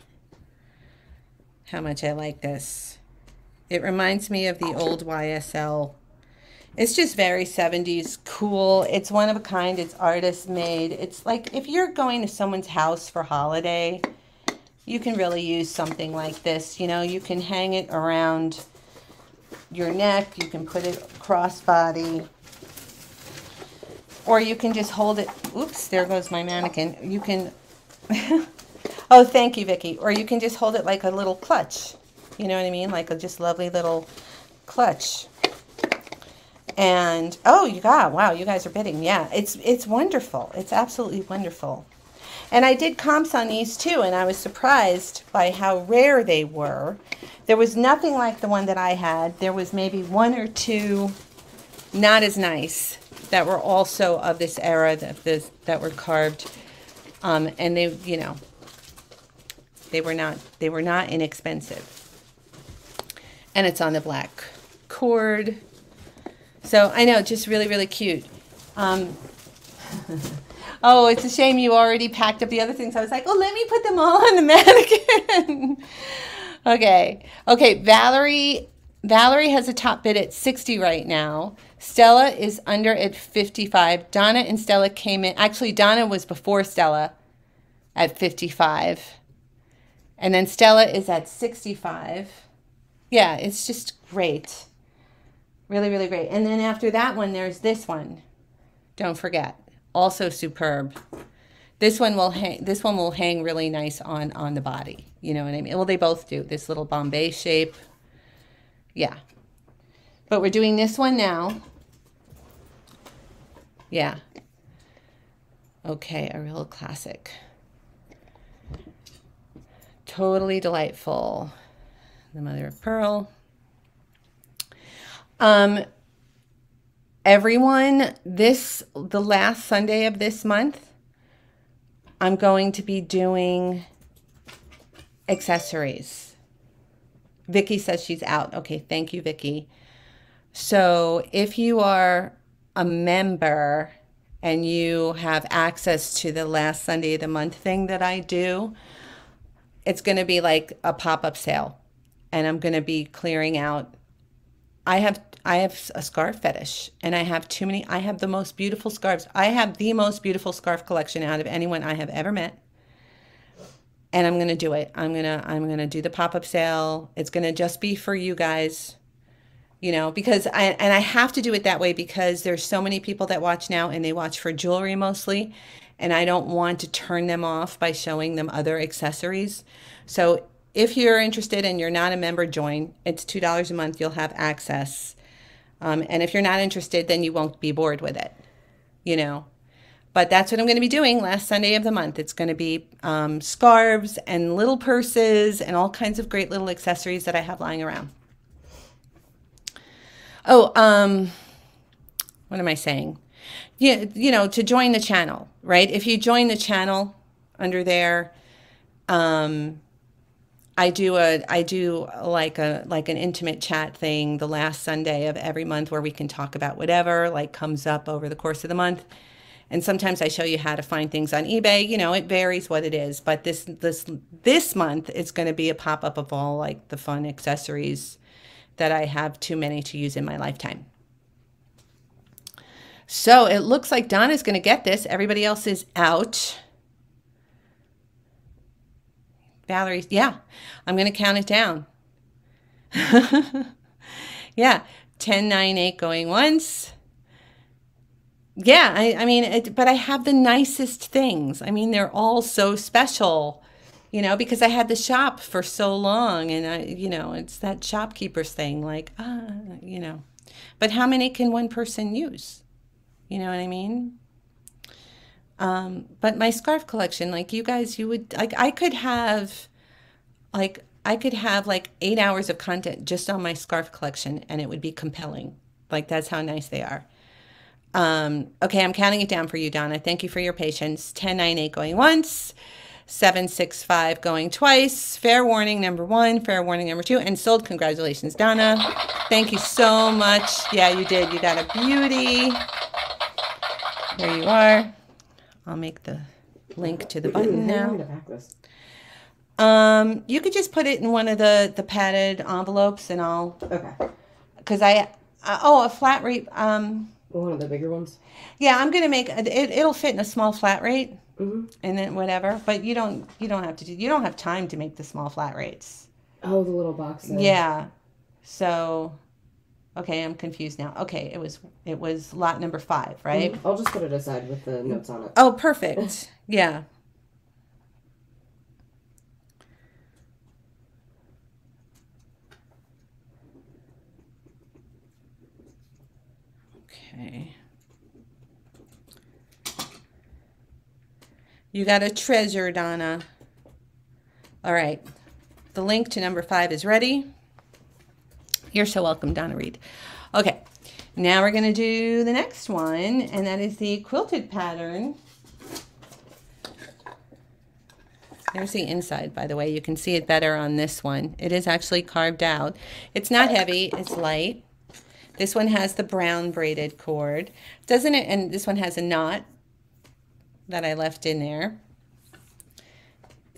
S1: how much I like this. It reminds me of the old YSL. It's just very 70s cool. It's one of a kind. It's artist made. It's like if you're going to someone's house for holiday, you can really use something like this. You know, you can hang it around your neck. You can put it crossbody. Or you can just hold it. Oops, there goes my mannequin. You can *laughs* oh, thank you, Vicki. Or you can just hold it like a little clutch. You know what I mean? Like a just lovely little clutch. And, oh, you got, wow, you guys are bidding. Yeah, it's, it's wonderful. It's absolutely wonderful. And I did comps on these too, and I was surprised by how rare they were. There was nothing like the one that I had. There was maybe one or two not as nice that were also of this era that, this, that were carved um, and they, you know, they were not they were not inexpensive. And it's on the black cord. So I know, just really, really cute. Um, *laughs* oh, it's a shame you already packed up the other things. I was like, oh, let me put them all on the *laughs* mannequin. *laughs* okay. Okay, Valerie Valerie has a top bid at 60 right now. Stella is under at 55. Donna and Stella came in. Actually, Donna was before Stella at 55. And then Stella is at 65. Yeah, it's just great. Really, really great. And then after that one, there's this one. Don't forget. Also superb. This one will hang this one will hang really nice on on the body. You know what I mean? Well, they both do. This little Bombay shape. Yeah. But we're doing this one now. Yeah. Okay, a real classic. Totally delightful. The mother of pearl. Um, everyone, this, the last Sunday of this month, I'm going to be doing accessories. Vicky says she's out. Okay, thank you, Vicky. So if you are a member and you have access to the last Sunday of the month thing that I do, it's going to be like a pop-up sale and I'm going to be clearing out I have I have a scarf fetish and I have too many I have the most beautiful scarves. I have the most beautiful scarf collection out of anyone I have ever met. And I'm going to do it. I'm going to I'm going to do the pop-up sale. It's going to just be for you guys you know because i and i have to do it that way because there's so many people that watch now and they watch for jewelry mostly. And i don't want to turn them off by showing them other accessories. So if you're interested and you're not a member join. It's two dollars a month. You'll have access. Um, and if you're not interested then you won't be bored with it you know. But that's what I'm going to be doing last Sunday of the month. It's going to be um, scarves and little purses and all kinds of great little accessories that I have lying around. Oh, um, what am I saying? Yeah, you know, to join the channel, right? If you join the channel under there, um, I do a I do like a like an intimate chat thing the last Sunday of every month where we can talk about whatever like comes up over the course of the month. And sometimes I show you how to find things on eBay. You know, it varies what it is, but this this this month it's going to be a pop up of all like the fun accessories that I have too many to use in my lifetime. So it looks like Donna's going to get this. Everybody else is out. Valerie, yeah, I'm going to count it down. *laughs* yeah, 10, 9, 8 going once. Yeah, I, I mean, it, but I have the nicest things. I mean, they're all so special, you know, because I had the shop for so long and I, you know, it's that shopkeeper's thing, like, ah, you know. But how many can one person use? You know what I mean? Um, but my scarf collection, like you guys, you would like I could have like I could have like eight hours of content just on my scarf collection and it would be compelling. Like that's how nice they are. Um, okay, I'm counting it down for you, Donna. Thank you for your patience. 10, 9, 8 going once, 7, 6, 5 going twice. Fair warning number one, fair warning number two, and sold. Congratulations, Donna. Thank you so much. Yeah, you did. You got a beauty. There you are. I'll make the link to the button now. Um, you could just put it in one of the the padded envelopes, and I'll
S2: Okay.
S1: because I uh, oh a flat rate. Um,
S2: One of the bigger ones.
S1: yeah, I'm gonna make it. It'll fit in a small flat rate,
S2: Mm-hmm.
S1: and then whatever. But you don't you don't have to do you don't have time to make the small flat rates.
S2: Oh, the little boxes.
S1: Yeah. So, okay, I'm confused now. Okay, it was it was lot number five, right?
S2: Mhm. I'll just put it aside with the notes on it.
S1: Oh, perfect. *laughs* Yeah. Okay. You got a treasure, Donna. All right. The link to number five is ready. You're so welcome, Donna Reed. Okay. Now we're going to do the next one, and that is the quilted pattern. There's the inside, by the way. You can see it better on this one. It is actually carved out. It's not heavy, it's light. This one has the brown braided cord. Doesn't it? And this one has a knot that I left in there.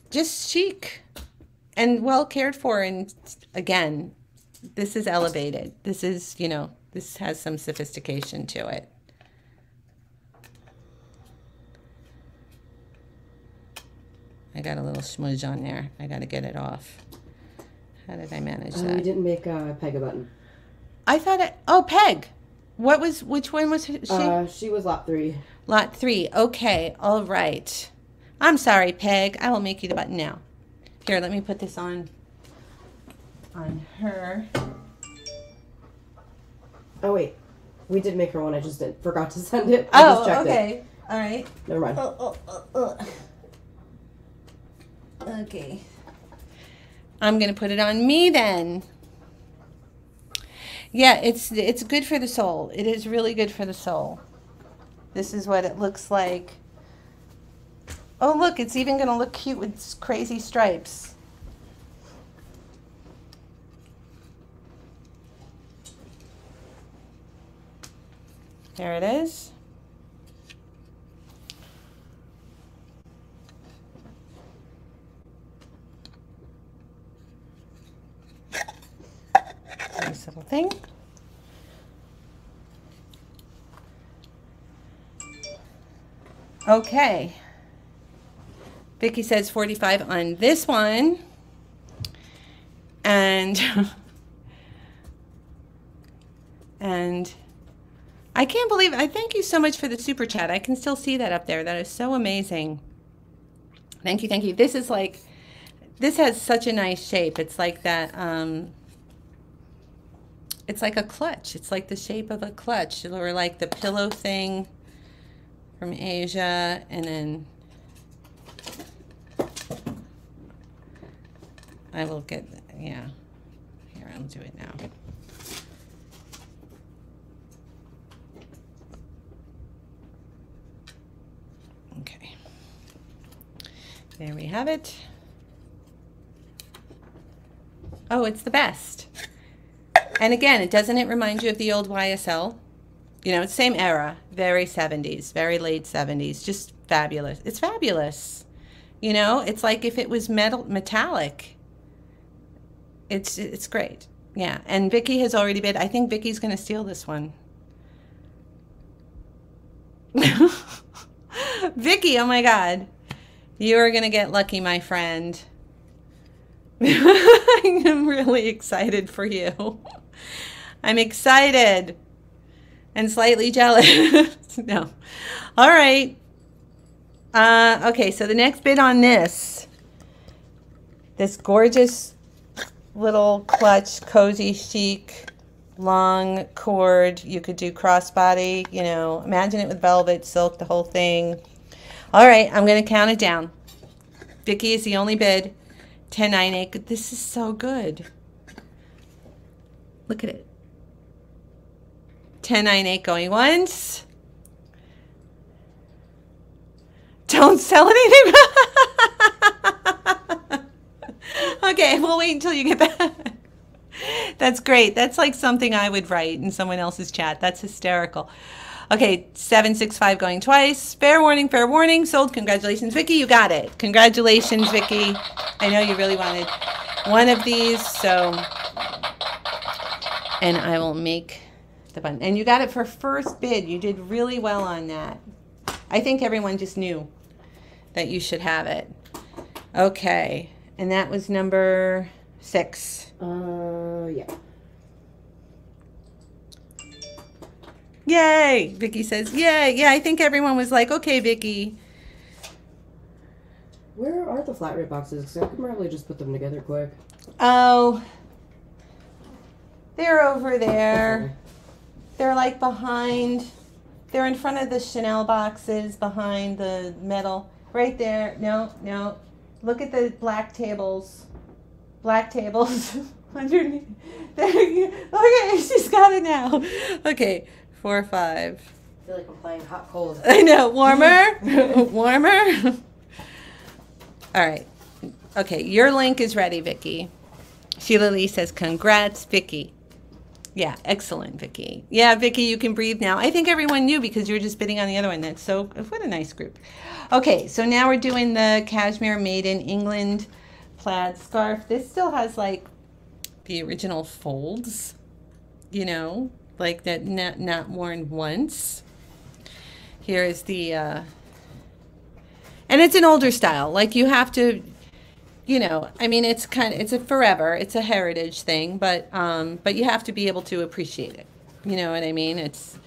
S1: Just chic and well cared for. And again, this is elevated. This is, you know, this has some sophistication to it. I got a little smudge on there. I got to get it off. How did I manage
S2: Oh, we
S1: that?
S2: didn't make a Pega button.
S1: I thought it. Oh, Peg. What was? Which one was she?
S2: Uh, she was lot three.
S1: Lot three. Okay. All right. I'm sorry, Peg. I will make you the button now. Here, let me put this on. On her.
S2: Oh wait, we did make her one. I just didn't forgot to send it. I just
S1: Oh,
S2: checked It.
S1: okay. All right.
S2: Never mind.
S1: Oh, oh, oh, oh. Okay. I'm gonna put it on me then. Yeah, it's it's good for the soul. It is really good for the soul. This is what it looks like. Oh, look, it's even gonna look cute with crazy stripes. There it is. Nice little thing. Okay. Vicky says 45 on this one. And *laughs* and I can't believe I thank you so much for the super chat. I can still see that up there. That is so amazing. Thank you, thank you. This is like this has such a nice shape. It's like that um it's like a clutch. It's like the shape of a clutch or like the pillow thing from Asia, and then I will get, yeah. Here, I'll do it now. Okay. There we have it. Oh, it's the best. And again, it doesn't it remind you of the old YSL? You know, same era, very 70s, very late 70s, just fabulous. It's fabulous. You know, it's like if it was metal metallic. It's it's great. Yeah, and Vicky has already bid. I think Vicky's going to steal this one. *laughs* Vicky, oh my god. You are going to get lucky, my friend. *laughs* I'm really excited for you. *laughs* I'm excited and slightly jealous. *laughs* no. All right. Uh, okay, so the next bid on this, this gorgeous little clutch, cozy, chic, long cord. You could do crossbody, you know, imagine it with velvet, silk, the whole thing. All right, I'm going to count it down. Vicky is the only bid. 1098. This is so good. Look at it. 1098 going once. Don't sell anything. *laughs* okay, we'll wait until you get back. That's great. That's like something I would write in someone else's chat. That's hysterical. Okay, 765 going twice. Fair warning, fair warning. Sold. Congratulations, Vicky. You got it. Congratulations, Vicky. I know you really wanted one of these, so. And I will make the button. And you got it for first bid. You did really well on that. I think everyone just knew that you should have it. Okay. And that was number six.
S2: Uh, yeah.
S1: Yay! Vicky says, yay. Yeah, I think everyone was like, okay, Vicky.
S2: Where are the flat rate boxes? Because I can probably just put them together quick.
S1: Oh, they're over there. They're like behind, they're in front of the Chanel boxes behind the metal. Right there. No, no. Look at the black tables. Black tables *laughs* underneath. Okay, *laughs* she's got it now. Okay, four, or five.
S2: I feel like I'm playing hot cold.
S1: I know. Warmer. *laughs* Warmer. All right. Okay, your link is ready, Vicky. Sheila Lee says, "Congrats, Vicky." Yeah, excellent, Vicky. Yeah, Vicky, you can breathe now. I think everyone knew because you were just bidding on the other one. That's so what a nice group. Okay, so now we're doing the cashmere made in England plaid scarf. This still has like the original folds, you know, like that not not worn once. Here is the uh and it's an older style. Like you have to you know, I mean, it's kind of, it's a forever, it's a heritage thing, but, um, but you have to be able to appreciate it. You know what I mean? It's,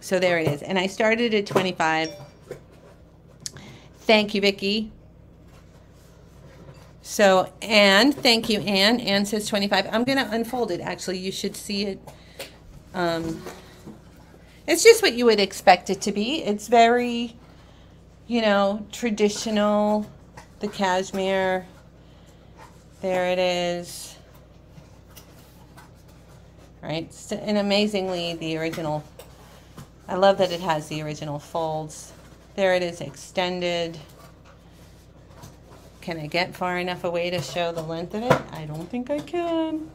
S1: so there it is. And I started at 25. Thank you, Vicki. So, Anne, thank you, Anne. Anne says 25. I'm to unfold it, actually. You should see it. Um, it's just what you would expect it to be. It's very, you know, traditional the cashmere. There it is. Right, and amazingly the original, I love that it has the original folds. There it is extended. Can I get far enough away to show the length of it? I don't think I can.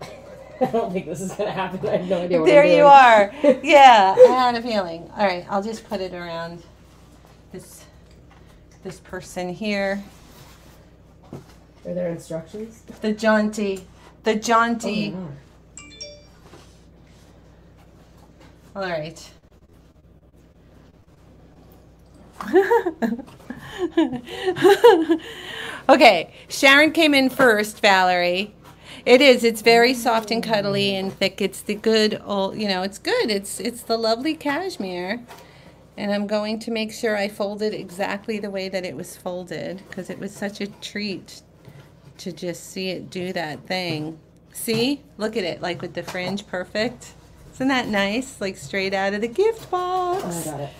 S1: *laughs*
S2: I don't think this is gonna happen. I have no idea
S1: there you are. *laughs* Yeah, I had a feeling. All right, I'll just put it around this this person here.
S2: Are there instructions?
S1: The jaunty, the
S2: Oh,
S1: jaunty.
S2: no.
S1: All right. *laughs* okay, Sharon came in first, Valerie. It is. It's very soft and cuddly and thick. It's the good old, you know, it's good. It's it's the lovely cashmere. And I'm going to make sure I fold it exactly the way that it was folded because it was such a treat to just see it do that thing. See? Look at it, like with the fringe, perfect. Isn't that nice? Like straight out of the gift box.
S2: Oh, I got it.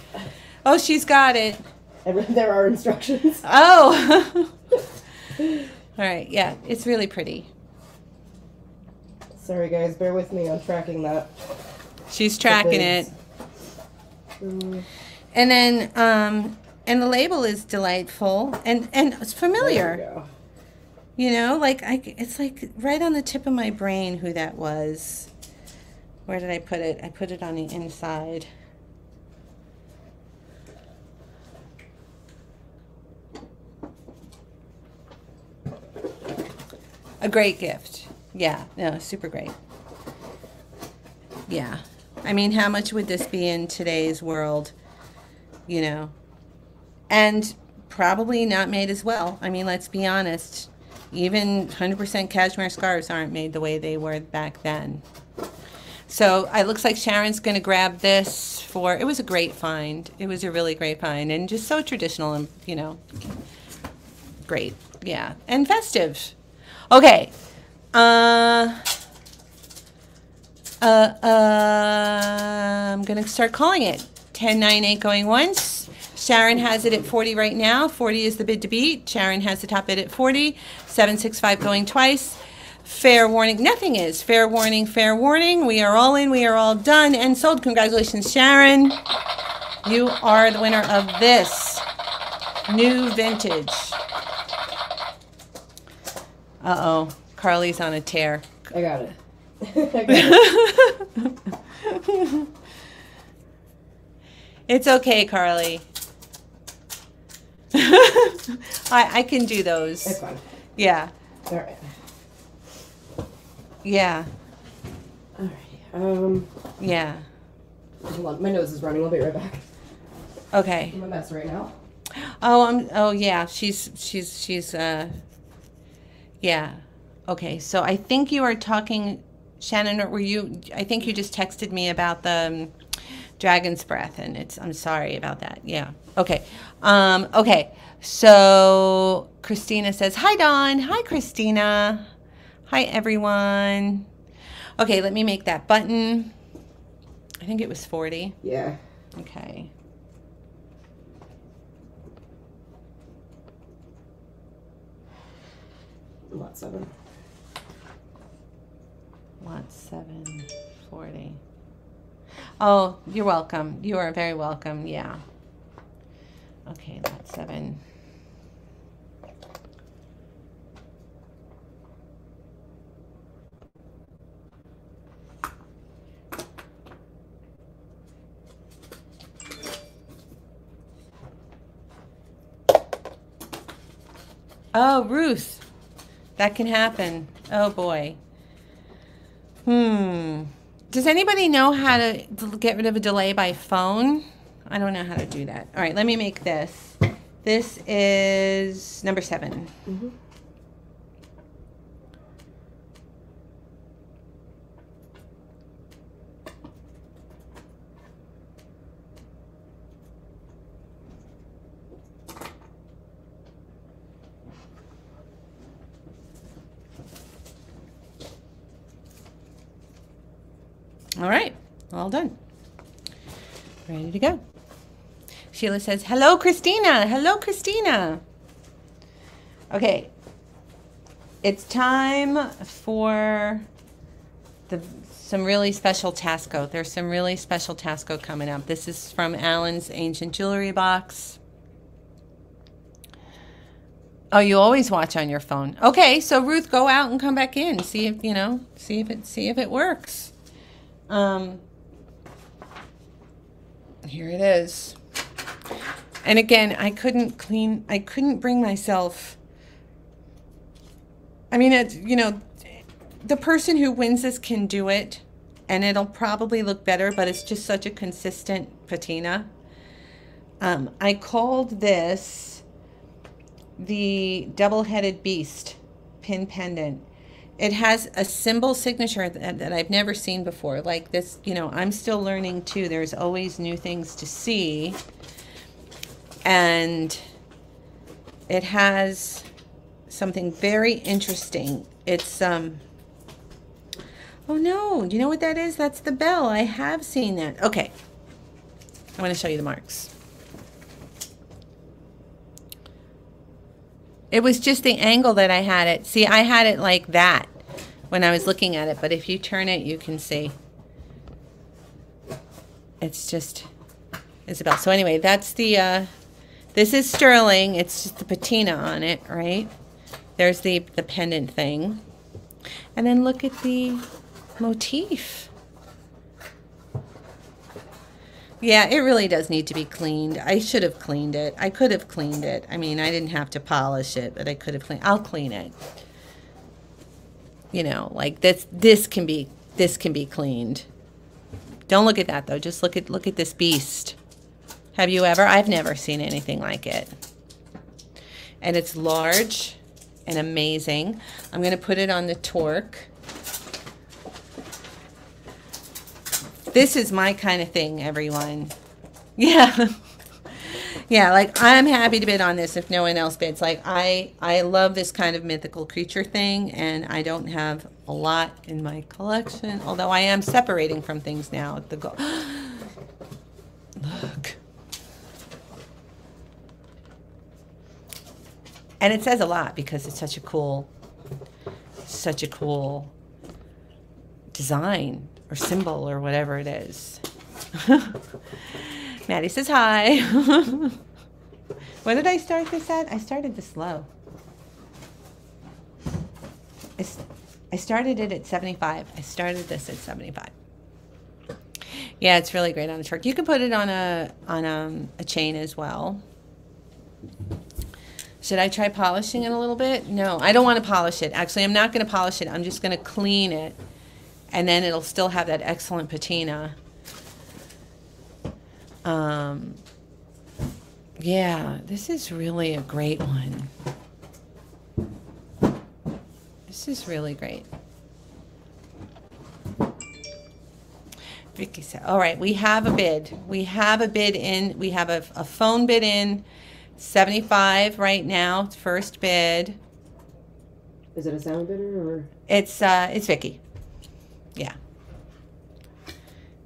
S1: Oh, she's got it.
S2: There are instructions. *laughs*
S1: Oh. *laughs* All right. Yeah, it's really pretty.
S2: Sorry, guys. Bear with me. I'm tracking that.
S1: She's tracking it.
S2: Mm,
S1: And then, um, and the label is delightful and and it's familiar.
S2: go.
S1: You know, like I, it's like right on the tip of my brain who that was. Where did I put it? I put it on the inside. A great gift. Yeah, no, super great. Yeah. I mean, how much would this be in today's world? You know, and probably not made as well. I mean, let's be honest. Even 100% cashmere scarves aren't made the way they were back then. So it looks like Sharon's going to grab this for. It was a great find. It was a really great find, and just so traditional and you know, great. Yeah, and festive. Okay. Uh. Uh, uh, I'm gonna start calling it. 10, 9, 8 going once. Sharon has it at 40 right now. 40 is the bid to beat. Sharon has the top bid at 40. 765 going twice. Fair warning. Nothing is. Fair warning, fair warning. We are all in. We are all done and sold. Congratulations, Sharon. You are the winner of this new vintage. Uh oh. Carly's on a tear.
S2: I got it. I got it.
S1: It's okay, Carly. *laughs* I, I can do
S2: It's
S1: those.
S2: fine.
S1: Yeah,
S2: All right.
S1: yeah,
S2: All right. Um,
S1: yeah.
S2: hold on. My nose is running. I'll be right back.
S1: Okay.
S2: I'm a mess right now.
S1: Oh, I'm. Oh, yeah. She's. She's. She's. Uh. Yeah. Okay. So I think you are talking, Shannon. Were you? I think you just texted me about the um, dragon's breath, and it's. I'm sorry about that. Yeah. Okay. Um. Okay. So Christina says, "Hi, Dawn. Hi, Christina. Hi, everyone." Okay. Let me make that button. I think it was forty.
S2: Yeah.
S1: Okay.
S2: Lot seven.
S1: Seven forty. Oh, you're welcome. You are very welcome. Yeah. Okay, lot seven. Oh, Ruth. That can happen. Oh boy. Hmm. Does anybody know how to get rid of a delay by phone? I don't know how to do that. All right, let me make this. This is number 7
S2: Mm-hmm.
S1: All right, all done. Ready to go. Sheila says, "Hello, Christina. Hello, Christina." Okay. It's time for the some really special Taxco. There's some really special Taxco coming up. This is from Alan's Ancient Jewelry Box. Oh, you always watch on your phone. Okay, so Ruth, go out and come back in. See if you know. See if it. See if it works. Um. Here it is. And again, I couldn't clean. I couldn't bring myself. I mean, it. You know, the person who wins this can do it, and it'll probably look better. But it's just such a consistent patina. Um, I called this the double-headed beast pin pendant. It has a symbol signature that, that I've never seen before. Like this, you know, I'm still learning too. There's always new things to see. And it has something very interesting. It's um Oh no, you know what that is? That's the bell. I have seen that. Okay. I want to show you the marks. It was just the angle that I had it. See, I had it like that when I was looking at it, but if you turn it, you can see. It's just Isabel. So anyway, that's the, uh, this is sterling. It's just the patina on it, right? There's the, the pendant thing. And then look at the motif. Yeah, it really does need to be cleaned. I should have cleaned it. I could have cleaned it. I mean, I didn't have to polish it, but I could have cleaned. I'll clean it. You know, like this. This can be. This can be cleaned. Don't look at that though. Just look at look at this beast. Have you ever? I've never seen anything like it. And it's large and amazing. I'm going to put it on the torque. This is my kind of thing, everyone. Yeah. *laughs* yeah, like I'm happy to bid on this if no one else bids. Like I I love this kind of mythical creature thing and I don't have a lot in my collection, although I am separating from things now at the go. *gasps* Look. And it says a lot because it's such a cool such a cool design or symbol or whatever it is. *laughs* Maddie says hi. *laughs* what did I start this at? I started this low. I, I started it at 75. I started this at 75. Yeah, it's really great on a truck. You can put it on a on a, a chain as well. Should I try polishing it a little bit? No, I don't want to polish it. Actually, I'm not going to polish it. I'm just going to clean it and then it'll still have that excellent patina. Um, yeah, this is really a great one. This is really great. Vicky said, all right, we have a bid. We have a bid in. We have a, a phone bid in. 75 right now, first bid.
S2: Is it a sound bidder or?
S1: It's, uh, it's Vicky. Yeah.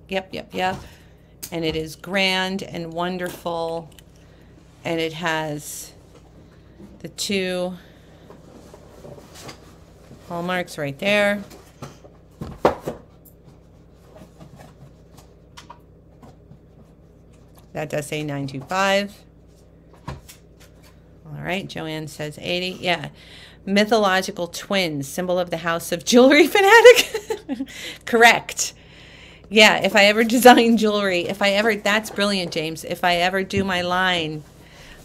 S1: Yep, yep, yep. And it is grand and wonderful. And it has the two hallmarks right there. That does say 925. All right, Joanne says 80. Yeah. Mythological twins, symbol of the house of jewelry *laughs* fanatic. *laughs* Correct. Yeah, if I ever *laughs* design jewelry, if I ever, that's brilliant, James. If I ever do my line,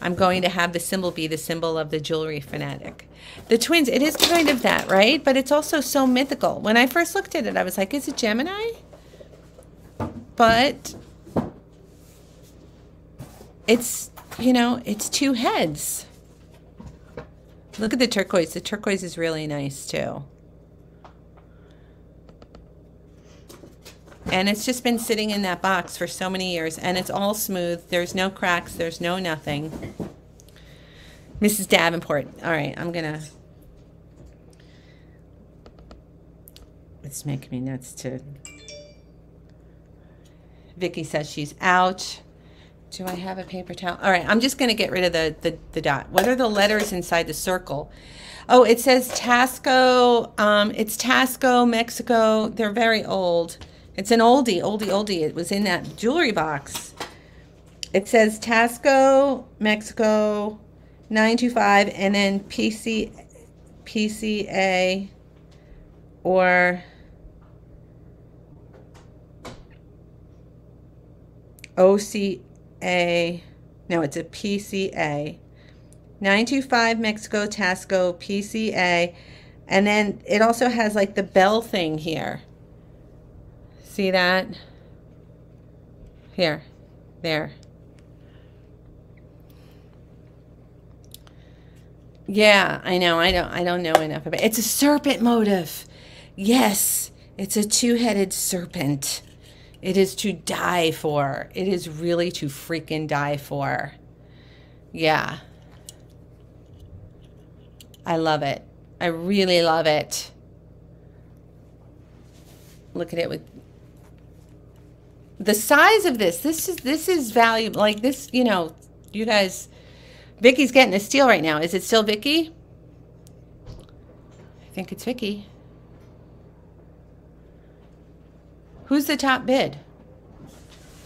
S1: I'm going to have the symbol be the symbol of the jewelry fanatic. The twins, it is kind of that, right? But it's also so mythical. When I first looked at it, I was like, is it Gemini? But it's, you know, it's two heads. Look at the turquoise. The turquoise is really nice too. And it's just been sitting in that box for so many years and it's all smooth. There's no cracks. There's no nothing. Mrs. Davenport. All right, I'm going to... It's making me nuts to... Vicky says she's out. Do I have a paper towel? All right, I'm just going to get rid of the, the, the, dot. What are the letters inside the circle? Oh, it says Taxco. Um, it's Taxco, Mexico. They're very old. It's an oldie, oldie, oldie. It was in that jewelry box. It says Taxco, Mexico, 925, and then PC, PCA or OCA. No, it's a PCA. 925 Mexico Taxco PCA. And then it also has like the bell thing here. See that? Here, there. Yeah, I know. I don't I don't know enough about it. It's a serpent motive. Yes, it's a two-headed serpent. It is to die for. It is really to freaking die for. Yeah. I love it. I really love it. look at it with the size of this. This is this is valuable. Like this, you know, you guys. Vicky's getting a steal right now. Is it still Vicky? I think it's Vicky. Who's the top bid?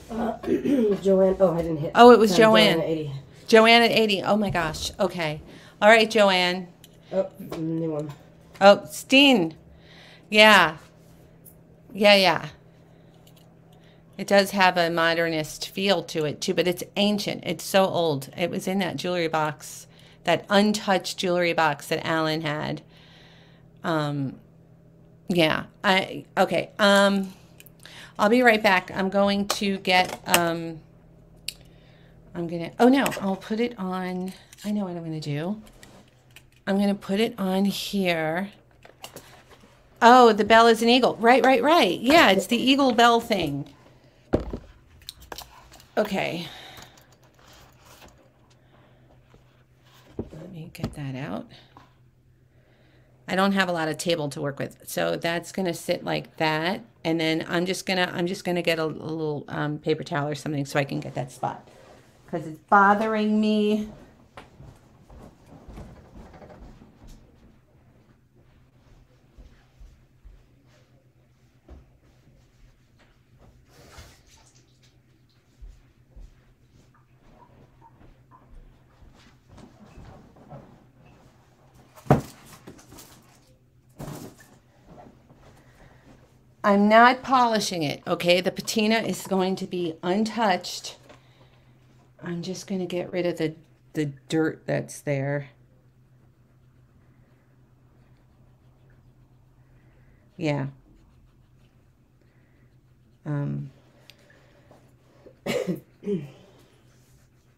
S2: Uh, *clears throat* Joanne. Oh, I didn't hit.
S1: Oh, it was
S2: No,
S1: Joanne.
S2: at 80.
S1: Joanne at 80. Oh my gosh. Okay. All right, Joanne.
S2: Oh, new one.
S1: Oh, Steen. Yeah. Yeah, yeah. It does have a modernist feel to it too, but it's ancient. It's so old. It was in that jewelry box, that untouched jewelry box that Alan had. Um, yeah. I okay. Um, I'll be right back. I'm going to get. Um, I'm gonna. Oh no, I'll put it on. I know what I'm gonna do. I'm gonna put it on here. Oh, the bell is an eagle. Right, right, right. Yeah, it's the eagle bell thing. Okay. Let me get that out. I don't have a lot of table to work with, so that's gonna sit like that, and then I'm just gonna I'm just gonna get a, a little um, paper towel or something so I can get that spot because it's bothering me. I'm not polishing it, okay? The patina is going to be untouched. I'm just going to get rid of the, the dirt that's there. Yeah. Um, *coughs*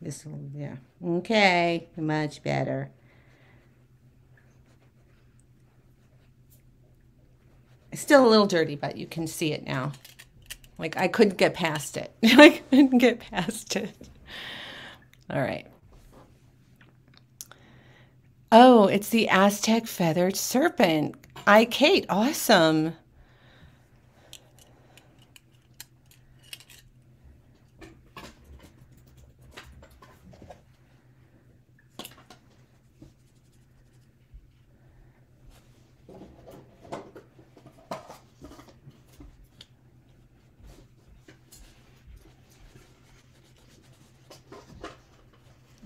S1: this yeah. Okay, much better. Still a little dirty, but you can see it now. Like I couldn't get past it. *laughs* I couldn't get past it. All right. Oh, it's the Aztec feathered serpent. I Kate, awesome.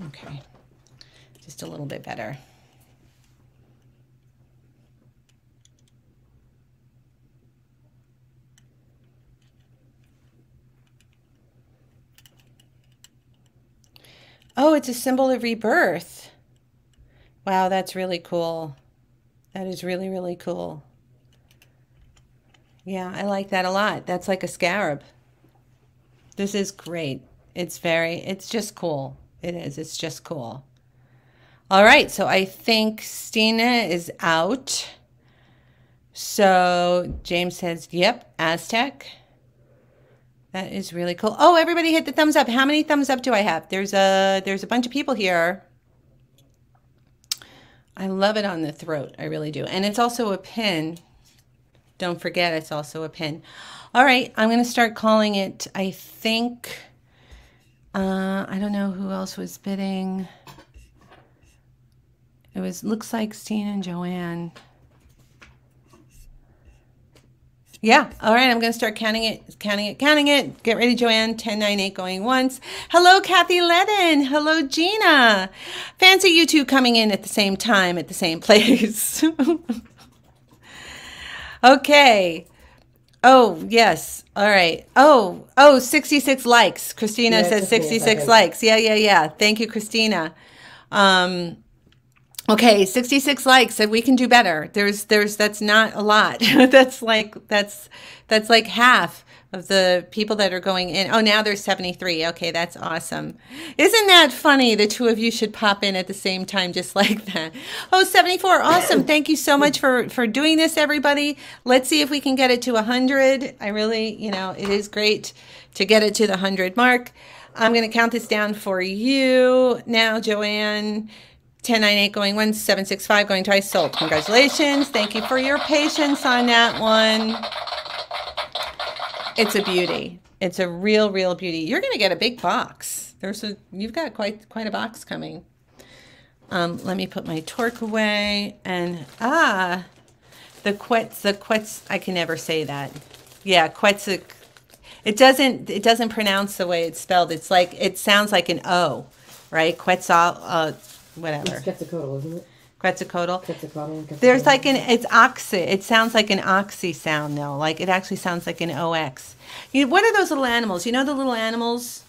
S1: Okay. Just a little bit better. Oh, it's a symbol of rebirth. Wow, that's really cool. That is really, really cool. Yeah, I like that a lot. That's like a scarab. This is great. It's very, it's just cool. It is. It's just cool. All right. So I think Stina is out. So James says, yep, Aztec. That is really cool. Oh, everybody hit the thumbs up. How many thumbs up do I have? There's a there's a bunch of people here. I love it on the throat. I really do. And it's also a pin. Don't forget it's also a pin. All right, I'm going to start calling it, I think, uh, I don't know who else was bidding. It was, looks like Steen and Joanne. Yeah. All right. I'm going to start counting it, counting it, counting it. Get ready, Joanne. 10, 9, 8 going once. Hello, Kathy Ledden. Hello, Gina. Fancy you two coming in at the same time at the same *laughs* place. okay. Oh, yes. All right. Oh, oh, 66 likes. Christina
S2: Yeah,
S1: says
S2: took me a
S1: 66
S2: second.
S1: likes. Yeah, yeah, yeah. Thank you, Christina. Um, Okay, 66 likes said we can do better. There's there's that's not a lot. *laughs* that's like that's that's like half of the people that are going in. Oh, now there's 73. Okay, that's awesome. Isn't that funny? The two of you should pop in at the same time just *laughs* like that. Oh, 74. Awesome. Thank you so much for for doing this everybody. Let's see if we can get it to 100. I really, you know, it is great to get it to the 100 mark. I'm going to count this down for you now, Joanne. 1098 going once, 765 going twice, sold. Congratulations. Thank you for your patience on that one. it's a beauty. It's a real, real beauty. You're going to get a big box. There's a, you've got quite, quite a box coming. Um, let me put my torque away and, ah, the Quetz, the Quetz, I can never say that. Yeah, Quetzalcoatl. It doesn't, it doesn't pronounce the way it's spelled. It's like, it sounds like an O, right? Quetzal, uh, whatever.
S2: It's Quetzalcoatl, isn't it?
S1: Quetzalcoatl.
S2: Quetzalcoatl. and
S1: There's like an it's oxy. It sounds like an oxy sound though. Like it actually sounds like an ox. You what are those little animals? You know the little animals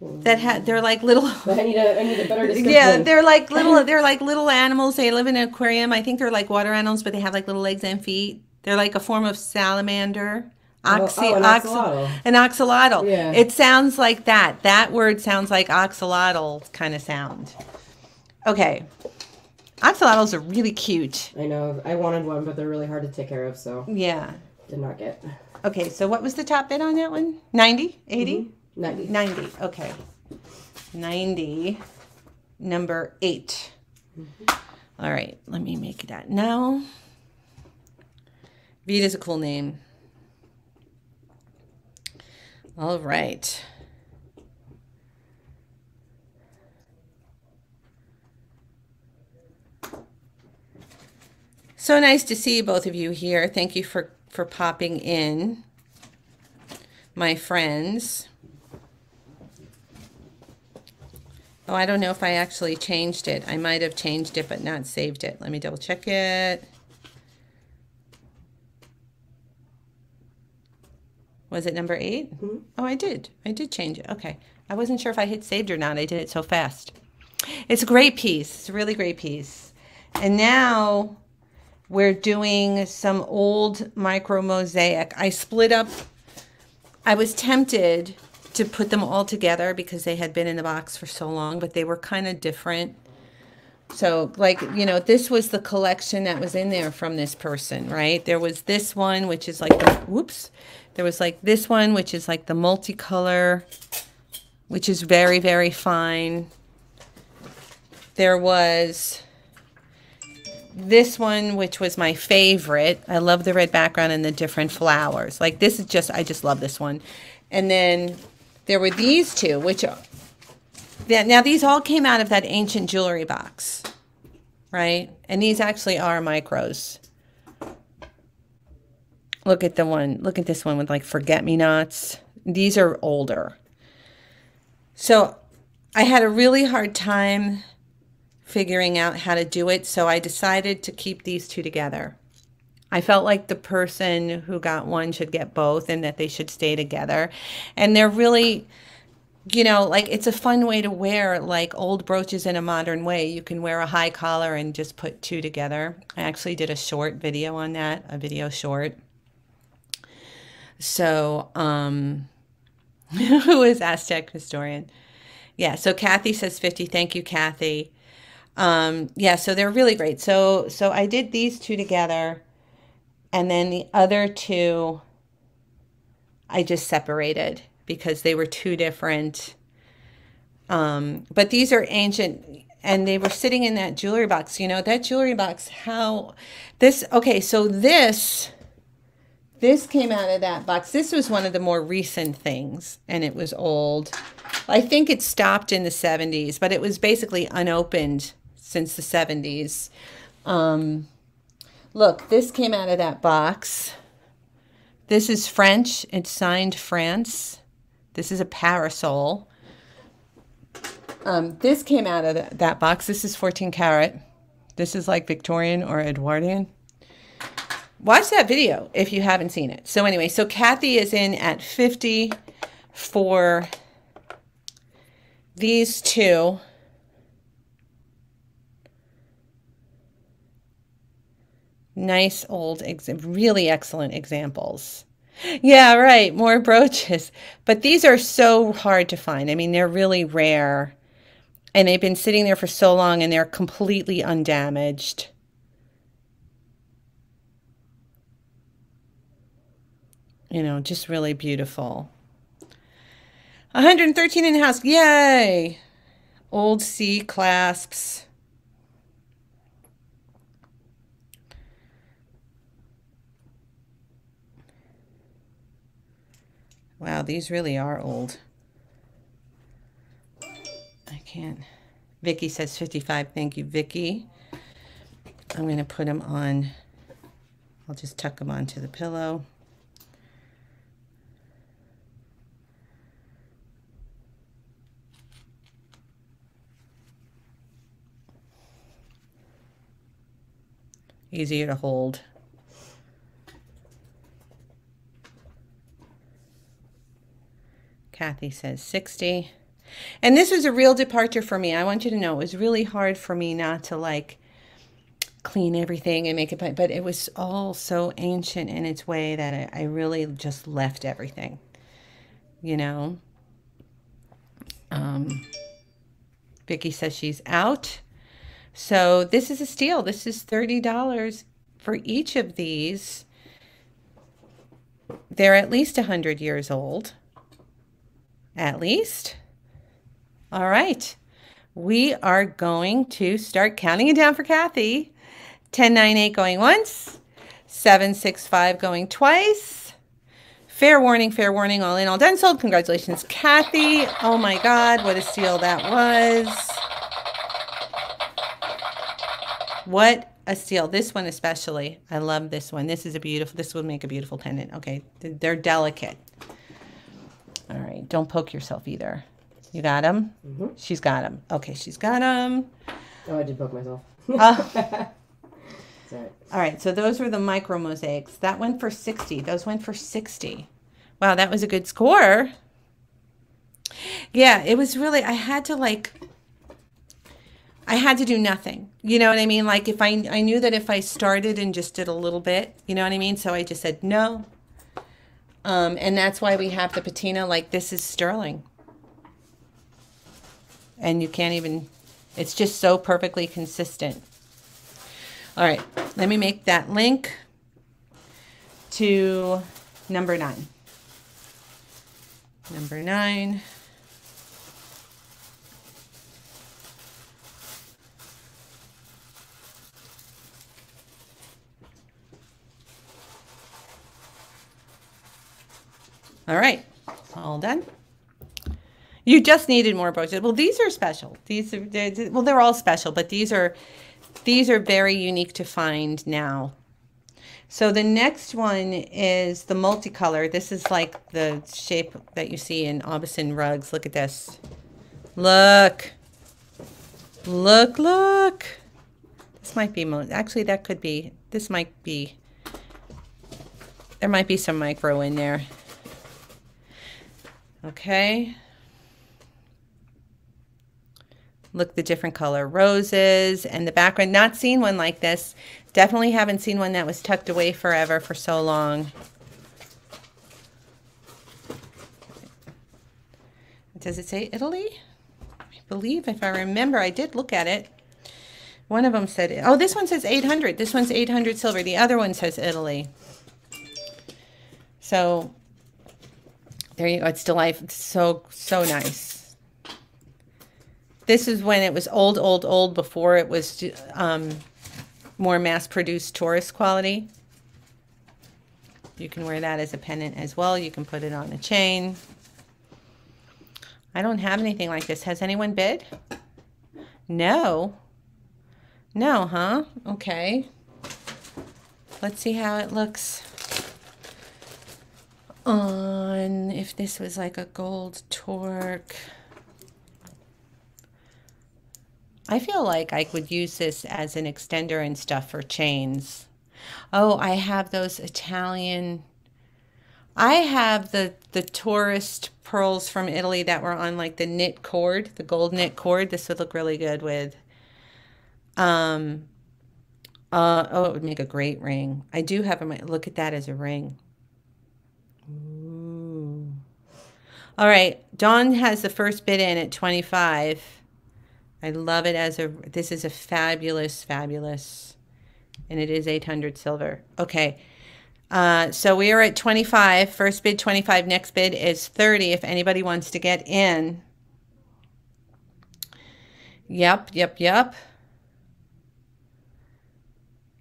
S1: that had they're like little *laughs*
S2: I need a, I need a better *laughs* description.
S1: yeah, they're like little *laughs* they're like little animals. They live in an aquarium. I think they're like water animals, but they have like little legs and feet. They're like a form of salamander.
S2: Oh,
S1: Oxy,
S2: oh, an
S1: ox-
S2: axolotl.
S1: an axolotl.
S2: Yeah.
S1: It sounds like that. That word sounds like axolotl kind of sound. Okay. Axolotls are really cute.
S2: I know. I wanted one, but they're really hard to take care of, so
S1: Yeah.
S2: did not get.
S1: Okay, so what was the top bid on that one? 90? 80? Mm-hmm.
S2: 90.
S1: 90. Okay. 90. Number 8. Mm-hmm. All right, let me make that now. Vita's a cool name. All right. So nice to see both of you here. Thank you for, for popping in, my friends. Oh, I don't know if I actually changed it. I might have changed it, but not saved it. Let me double check it. Was it number 8 mm-hmm. Oh, I did. I did change it. Okay. I wasn't sure if I hit saved or not. I did it so fast. It's a great piece. It's a really great piece. And now we're doing some old micro mosaic. I split up, I was tempted to put them all together because they had been in the box for so long, but they were kind of different. So, like, you know, this was the collection that was in there from this person, right? There was this one, which is like the, whoops. There was like this one, which is like the multicolor, which is very, very fine. There was this one, which was my favorite. I love the red background and the different flowers. Like this is just, I just love this one. And then there were these two, which are, now these all came out of that ancient jewelry box, right? And these actually are micros. Look at the one, look at this one with like forget-me-nots. These are older. So I had a really hard time figuring out how to do it, so I decided to keep these two together. I felt like the person who got one should get both and that they should stay together. And they're really, you know, like it's a fun way to wear like old brooches in a modern way. You can wear a high collar and just put two together. I actually did a short video on that, a video short. So, um, *laughs* who is Aztec historian? Yeah, so Kathy says 50. Thank you, Kathy. Um, yeah, so they're really great. So, so I did these two together, and then the other two I just separated because they were two different. Um, but these are ancient, and they were sitting in that jewelry box. You know that jewelry box. How this? Okay, so this this came out of that box. This was one of the more recent things, and it was old. I think it stopped in the 70s, but it was basically unopened since the 70s. Um, look, this came out of that box. This is French. It's signed France. This is a parasol. Um, this came out of th- that box. This is 14 karat. This is like Victorian or Edwardian. Watch that video if you haven't seen it. So anyway, so Kathy is in at 50 for these two. Nice old, really excellent examples. Yeah, right. More brooches. But these are so hard to find. I mean, they're really rare. And they've been sitting there for so long and they're completely undamaged. You know, just really beautiful. 113 in the house. Yay! Old C clasps. Wow, these really are old. I can't. Vicky says 55. Thank you, Vicky. I'm going to put them on. I'll just tuck them onto the pillow. Easier to hold. Kathy says 60. And this was a real departure for me. I want you to know it was really hard for me not to like clean everything and make it, but it was all so ancient in its way that I, I really just left everything, you know. Um, Vicki says she's out. So this is a steal. This is $30 for each of these. They're at least 100 years old. At least. All right. We are going to start counting it down for Kathy. 1098 going once, 765 going twice. Fair warning, fair warning, all in, all done, sold. Congratulations, Kathy. Oh my God, what a steal that was. What a steal. This one especially. I love this one. This is a beautiful, this would make a beautiful pendant. Okay, they're delicate. All right, don't poke yourself either. You got them? Mm -hmm. She's got them. Okay, she's got them.
S2: Oh, I did poke myself. *laughs* uh,
S1: All right, so those were the micro mosaics. That went for 60. Those went for 60. Wow, that was a good score. Yeah, it was really, I had to like, I had to do nothing. You know what I mean? Like if I, I knew that if I started and just did a little bit, you know what I mean? So I just said no. Um, and that's why we have the patina like this is sterling. And you can't even, it's just so perfectly consistent. All right, let me make that link to number nine. Number nine. All right, all done. You just needed more brooches. Well, these are special. These are, they're, well, they're all special, but these are these are very unique to find now. So the next one is the multicolor. This is like the shape that you see in Aubusson rugs. Look at this. Look. Look, look. This might be, actually that could be, this might be, there might be some micro in there. Okay. Look the different color roses and the background. Not seen one like this. Definitely haven't seen one that was tucked away forever for so long. Does it say Italy? I believe if I remember, I did look at it. One of them said, oh, this one says 800. This one's 800 silver. The other one says Italy. So there you go. It's delightful. It's so, so nice. This is when it was old, old, old before it was um, more mass-produced tourist quality. You can wear that as a pendant as well. You can put it on a chain. I don't have anything like this. Has anyone bid? No. No, huh? Okay. Let's see how it looks on if this was like a gold torque. I feel like I could use this as an extender and stuff for chains. Oh, I have those Italian. I have the the tourist pearls from Italy that were on like the knit cord, the gold knit cord. This would look really good with. Um. Uh, oh, it would make a great ring. I do have a look at that as a ring. All right, Dawn has the first bid in at 25. I love it as a, this is a fabulous, fabulous, and it is 800 silver. Okay. Uh, so we are at 25. First bid 25. Next bid is 30 if anybody wants to get in. Yep, yep, yep.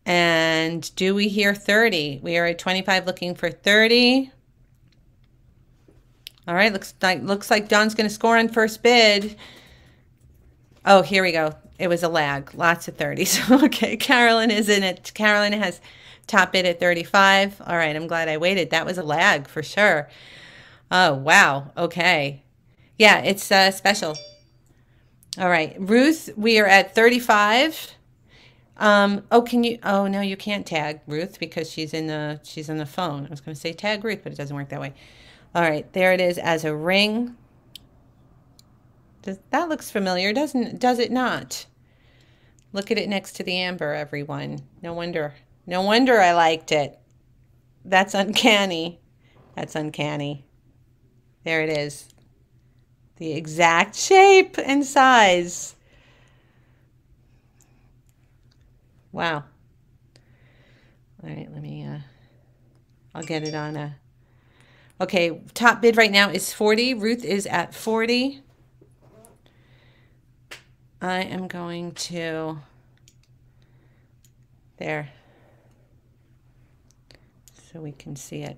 S1: And do we hear 30? We are at 25 looking for 30. All right, looks like looks like Dawn's going to score on first bid. Oh, here we go. It was a lag. Lots of 30s. *laughs* okay, Carolyn is in it. Carolyn has top bid at 35. All right, I'm glad I waited. That was a lag for sure. Oh, wow. Okay. Yeah, it's uh, special. All right, Ruth, we are at 35. Um, oh, can you? Oh no, you can't tag Ruth because she's in the she's on the phone. I was going to say tag Ruth, but it doesn't work that way. All right, there it is as a ring. Does, that looks familiar, doesn't does it not? Look at it next to the amber, everyone. No wonder. No wonder I liked it. That's uncanny. That's uncanny. There it is. The exact shape and size. Wow. All right, let me, uh, I'll get it on a, okay, top bid right now is 40. Ruth is at 40. I am going to, there, so we can see it.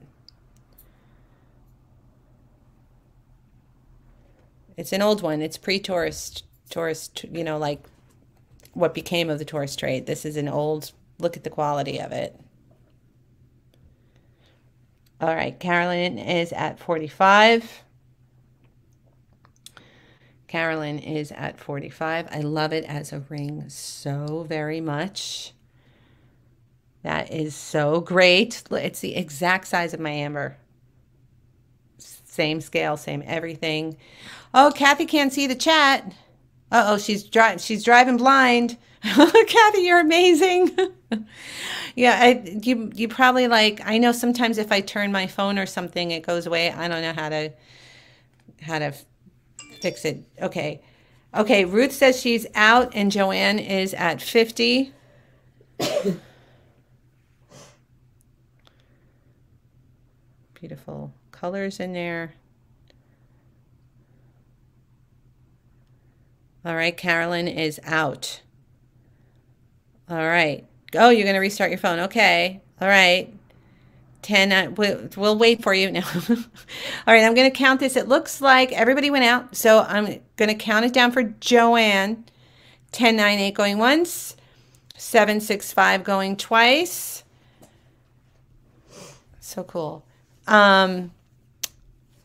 S1: It's an old one. It's pre-tourist, tourist, you know, like what became of the tourist trade. This is an old, look at the quality of it. All right, Carolyn is at 45. Carolyn is at 45. I love it as a ring so very much. That is so great. It's the exact size of my amber. Same scale, same everything. Oh, Kathy can't see the chat. Uh-oh, she's driving she's driving blind. *laughs* Oh, Kathy, you're amazing. *laughs* yeah, I, you you probably like I know sometimes if I turn my phone or something it goes away. I don't know how to how to fix it. Okay. Okay, Ruth says she's out and Joanne is at 50. Beautiful colors in there. All right, Carolyn is out. All right. Oh, you're going to restart your phone. Okay. All right. 10, uh, we'll, we'll wait for you now. *laughs* All right, I'm going to count this. It looks like everybody went out. So I'm going to count it down for Joanne. 10, 9, 8 going once. 7, 6, 5 going twice. So cool. Um,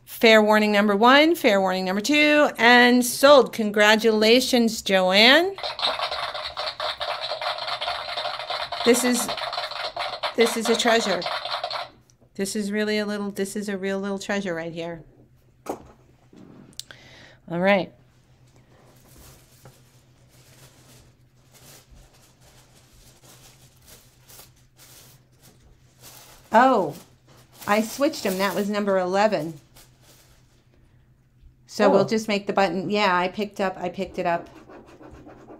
S1: fair warning number one, fair warning number two, and sold. Congratulations, Joanne. This is this is a treasure. This is really a little, this is a real little treasure right here. All right. Oh, I switched them. That was number 11. So oh. we'll just make the button. Yeah, I picked up, I picked it up.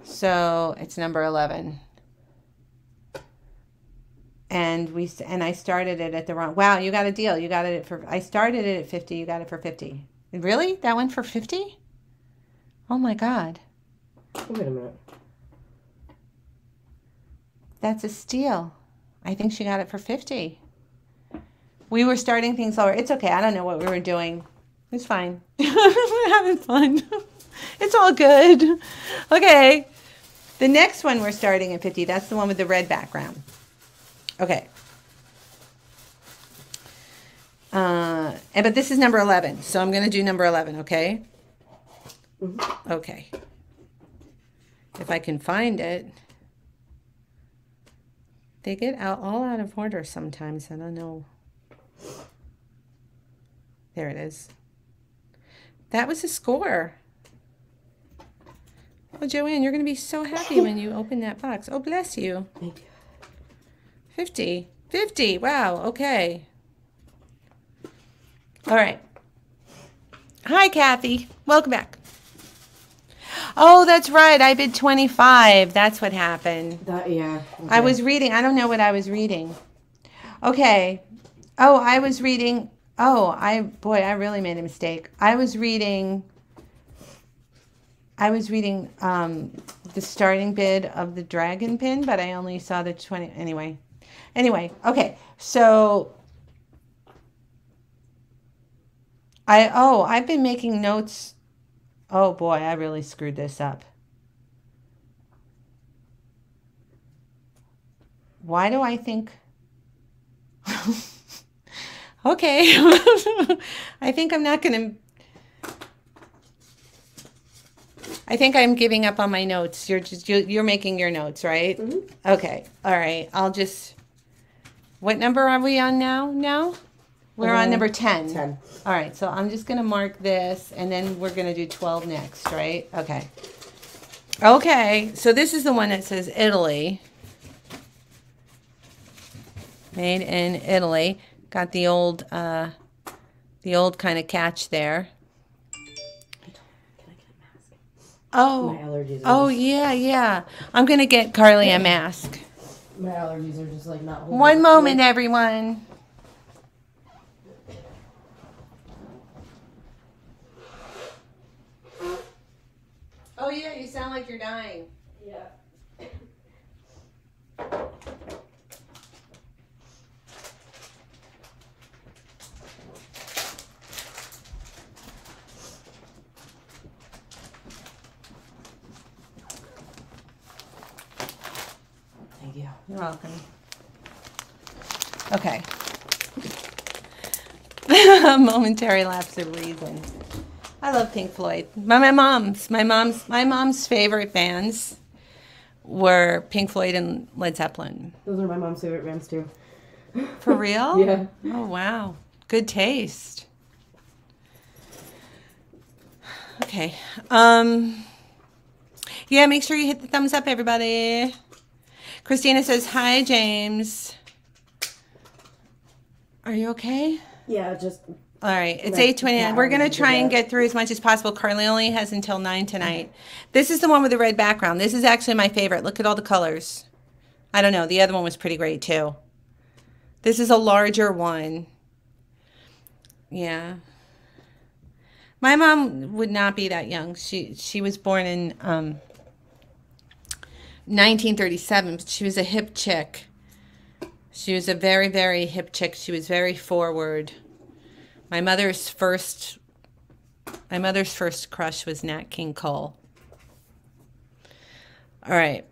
S1: So it's number 11 and we and I started it at the wrong. Wow, you got a deal. You got it for. I started it at fifty. You got it for fifty. Really? That went for fifty? Oh my god.
S2: Wait a minute.
S1: That's a steal. I think she got it for fifty. We were starting things lower. It's okay. I don't know what we were doing. It's fine. *laughs* we're having fun. *laughs* it's all good. Okay. The next one we're starting at 50. That's the one with the red background. Okay. Uh, and, but this is number 11. So I'm going to do number 11, okay? Mm-hmm. Okay. If I can find it. They get out all out of order sometimes. I don't know. There it is. That was a score. Oh, Joanne, you're going to be so happy when you open that box. Oh, bless you. Thank you. 50. 50. Wow. Okay. All right. Hi, Kathy. Welcome back. Oh, that's right. I bid 25. That's what happened.
S2: That, yeah.
S1: Okay. I was reading. I don't know what I was reading. Okay. Oh, I was reading. Oh, I, boy, I really made a mistake. I was reading. I was reading um, the starting bid of the dragon pin, but I only saw the 20. Anyway, Anyway, okay, so I oh, I've been making notes. Oh boy, I really screwed this up. Why do I think *laughs* Okay. *laughs* I think I'm not going to I think I'm giving up on my notes. You're just you're making your notes, right?
S2: Mhm.
S1: Okay. All right. I'll just What number are we on now? Now? We're on
S2: Uh,
S1: number 10.
S2: 10.
S1: All right, so I'm just going to mark this and then we're going to do 12 next, right? Okay. Okay, so this is the one that says Italy. Made in Italy. Got the old uh the old kind of catch there.
S2: Can I get a mask?
S1: Oh.
S2: My allergies.
S1: Oh yeah, yeah. I'm going to get Carly a mask.
S2: My allergies are just like not. holding
S1: One
S2: up.
S1: moment, everyone. Oh yeah, you sound like you're dying.
S2: Yeah.
S1: You're welcome. Okay. *laughs* Momentary lapse of reason. I love Pink Floyd. My, my mom's my mom's my mom's favorite bands were Pink Floyd and Led Zeppelin.
S2: Those are my mom's favorite bands too. *laughs*
S1: For real?
S2: Yeah.
S1: Oh wow. Good taste. Okay. Um Yeah, make sure you hit the thumbs up everybody. Christina says, "Hi James. Are you okay?"
S2: Yeah, just
S1: All right, it's eight twenty nine. We're gonna try and get through as much as possible. Carly only has until nine tonight. This is the one with the red background. This is actually my favorite. Look at all the colors. I don't know. The other one was pretty great too. This is a larger one. Yeah. My mom would not be that young. She she was born in um, 1937, but she was a hip chick. She was a very very hip chick. She was very forward. My mother's first my mother's first crush was Nat King Cole. All right.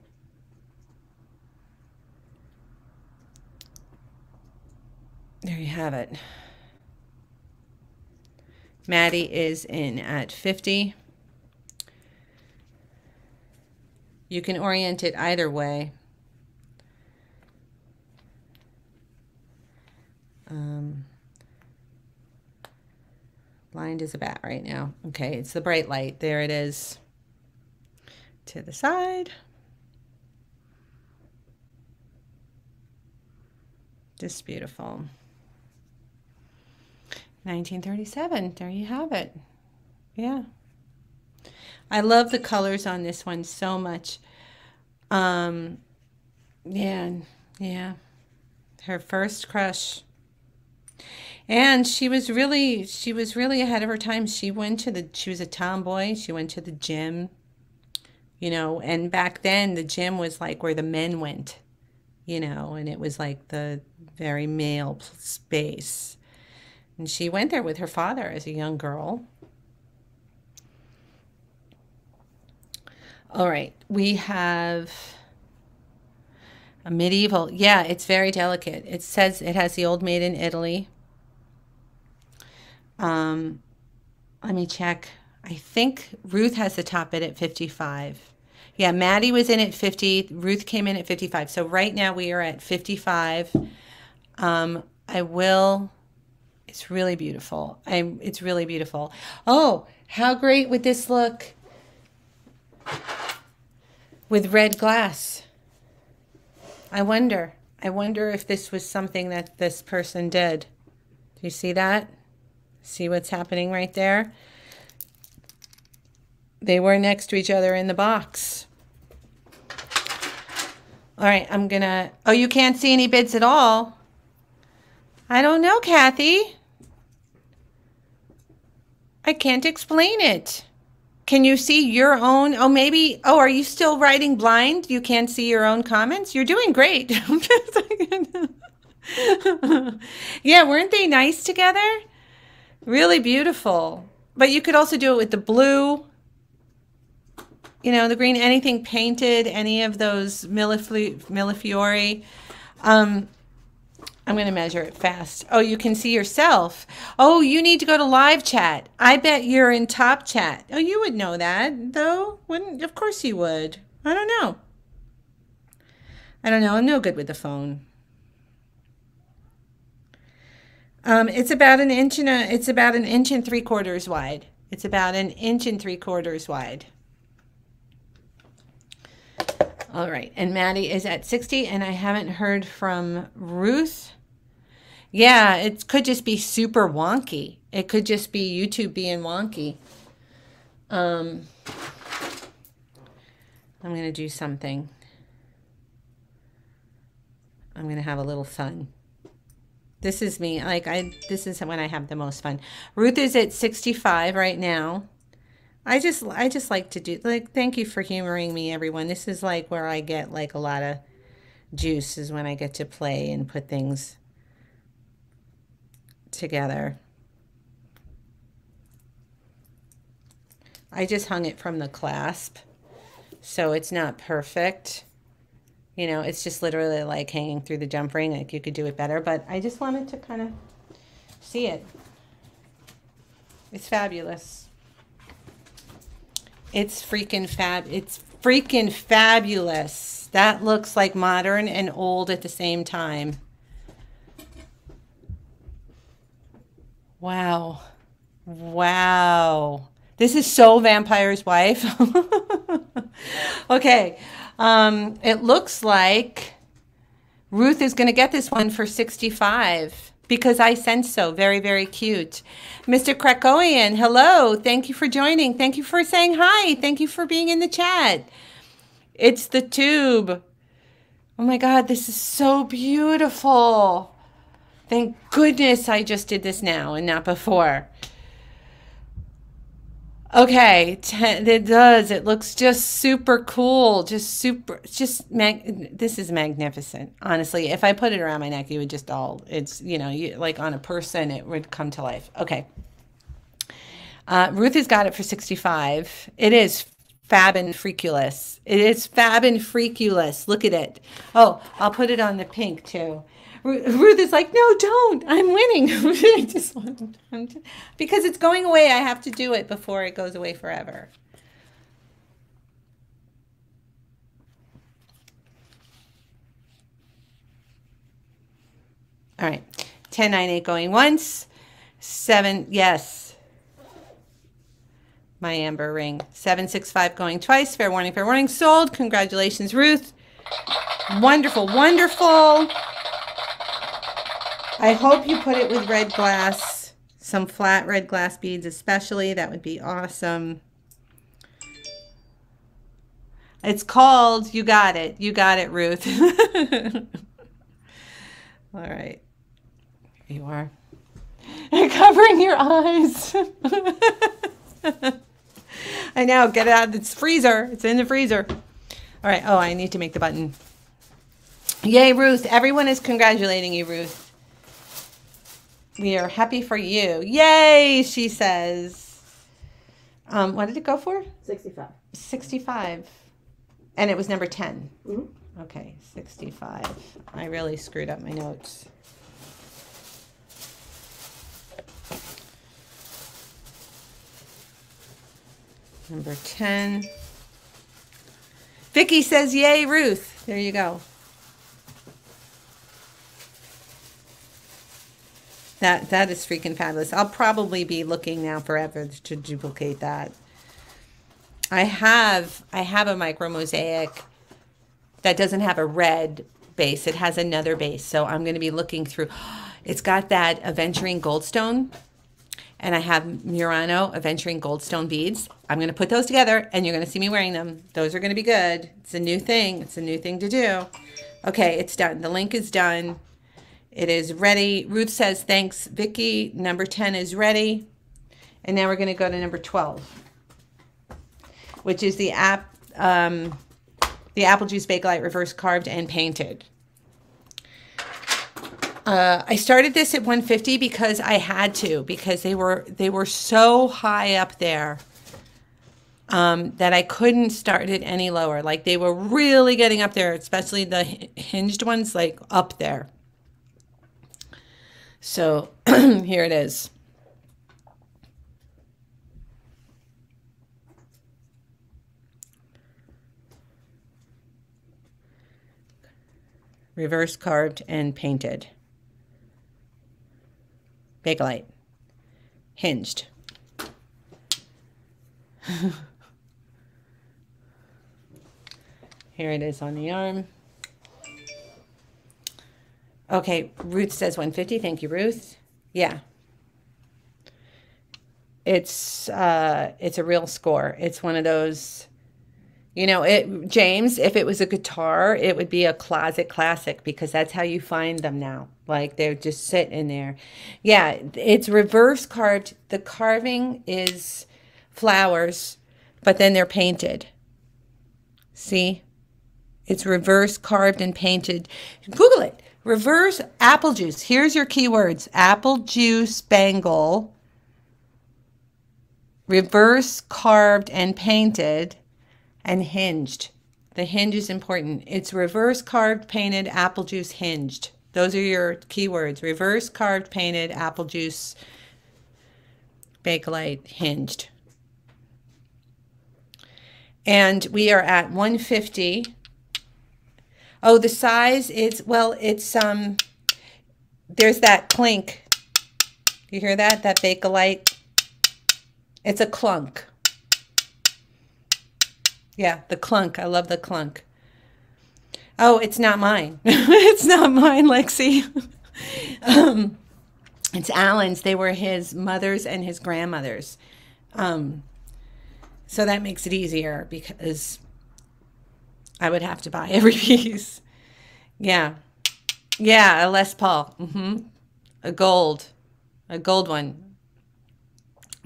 S1: There you have it. Maddie is in at 50. You can orient it either way. Um, blind as a bat right now. Okay, it's the bright light. There it is. To the side. Just beautiful. 1937. There you have it. Yeah. I love the colors on this one so much. Um, yeah, yeah. Her first crush. And she was really, she was really ahead of her time. She went to the, she was a tomboy. She went to the gym, you know, and back then the gym was like where the men went, you know, and it was like the very male space. And she went there with her father as a young girl. All right, we have a medieval. Yeah, it's very delicate. It says it has the old maid in Italy. Um, let me check. I think Ruth has the top bid at 55. Yeah, Maddie was in at 50. Ruth came in at 55. So right now we are at 55. Um, I will. It's really beautiful. I'm. It's really beautiful. Oh, how great would this look with red glass? I wonder. I wonder if this was something that this person did. Do you see that? See what's happening right there? They were next to each other in the box. All right, I'm gonna. Oh, you can't see any bids at all. I don't know, Kathy. I can't explain it. Can you see your own? Oh, maybe. Oh, are you still writing blind? You can't see your own comments? You're doing great. *laughs* yeah, weren't they nice together? Really beautiful. But you could also do it with the blue. You know, the green, anything painted, any of those Millefiori. Um, I'm going to measure it fast. Oh, you can see yourself. Oh, you need to go to live chat. I bet you're in top chat. Oh, you would know that, though. Wouldn't? Of course you would. I don't know. I don't know. I'm no good with the phone. Um, it's about an inch and a, it's about an inch and three quarters wide. It's about an inch and three quarters wide. All right, and Maddie is at 60, and I haven't heard from Ruth. Yeah, it could just be super wonky. It could just be YouTube being wonky. Um, I'm going to do something. I'm going to have a little fun. This is me. Like I this is when I have the most fun. Ruth is at 65 right now. I just I just like to do like thank you for humoring me everyone. This is like where I get like a lot of juice is when I get to play and put things together. I just hung it from the clasp. So it's not perfect. You know, it's just literally like hanging through the jump ring. Like you could do it better, but I just wanted to kind of see it. It's fabulous. It's freaking fab. It's freaking fabulous. That looks like modern and old at the same time. Wow. Wow. This is so Vampire's Wife. *laughs* okay. Um, it looks like Ruth is going to get this one for 65 because I sense so. Very, very cute. Mr. Krakowian, hello. Thank you for joining. Thank you for saying hi. Thank you for being in the chat. It's the tube. Oh my God, this is so beautiful. Thank goodness I just did this now and not before. Okay, ten, it does. It looks just super cool. Just super, just mag, this is magnificent. Honestly, if I put it around my neck, it would just all, it's, you know, you, like on a person, it would come to life. Okay. Uh, Ruth has got it for 65. It is fab and freakulous. It is fab and freakulous. Look at it. Oh, I'll put it on the pink too. Ruth is like, no, don't. I'm winning. *laughs* I just want, to, because it's going away. I have to do it before it goes away forever. All right, 10, 9, 8 going once, 7, yes, my amber ring, 7, 6, 5 going twice, fair warning, fair warning, sold, congratulations, Ruth, wonderful, wonderful. I hope you put it with red glass, some flat red glass beads especially. That would be awesome. It's called, you got it. You got it, Ruth. *laughs* All right. Here you are. You're *laughs* Covering your eyes. *laughs* I know. Get it out of the freezer. It's in the freezer. All right. Oh, I need to make the button. Yay, Ruth. Everyone is congratulating you, Ruth. We are happy for you. Yay, she says. Um, what did it go for?
S2: 65.
S1: 65. And it was number 10.
S2: Mm-hmm.
S1: Okay, 65. I really screwed up my notes. Number 10. Vicky says, yay, Ruth. There you go. That that is freaking fabulous. I'll probably be looking now forever to duplicate that. I have I have a micro mosaic that doesn't have a red base. It has another base. So I'm going to be looking through. *gasps* It's got that aventurine goldstone and I have Murano aventurine goldstone beads. I'm going to put those together and you're going to see me wearing them. Those are going to be good. It's a new thing. It's a new thing to do. Okay, it's done. The link is done. It is ready. Ruth says, thanks, Vicki. Number 10 is ready. And now we're going to go to number 12, which is the app, um, the apple juice bakelite reverse carved and painted. Uh, I started this at 150 because I had to because they were they were so high up there um, that I couldn't start it any lower. Like they were really getting up there, especially the hinged ones, like up there. So *clears throat* here it is. Reverse carved and painted. Bakelite. Hinged. *laughs* Here it is on the arm. Okay, Ruth says 150. Thank you, Ruth. Yeah. It's uh it's a real score. It's one of those you know, it James, if it was a guitar, it would be a closet classic because that's how you find them now. Like they're just sitting there. Yeah, it's reverse carved. The carving is flowers, but then they're painted. See? It's reverse carved and painted. Google it. Reverse apple juice. Here's your keywords. Apple juice bangle. Reverse carved and painted and hinged. The hinge is important. It's reverse carved, painted, apple juice, hinged. Those are your keywords. Reverse carved, painted, apple juice, Bakelite, hinged. And we are at 150. Oh, the size is, well, it's, um, there's that clink. You hear that? That Bakelite. It's a clunk. Yeah, the clunk. I love the clunk. Oh, it's not mine. *laughs* it's not mine, Lexi. *laughs* um, it's Alan's. They were his mother's and his grandmother's. Um, so that makes it easier because I would have to buy *laughs* every piece. Yeah. Yeah, a Les Paul. Mm-hmm. A gold. A gold one.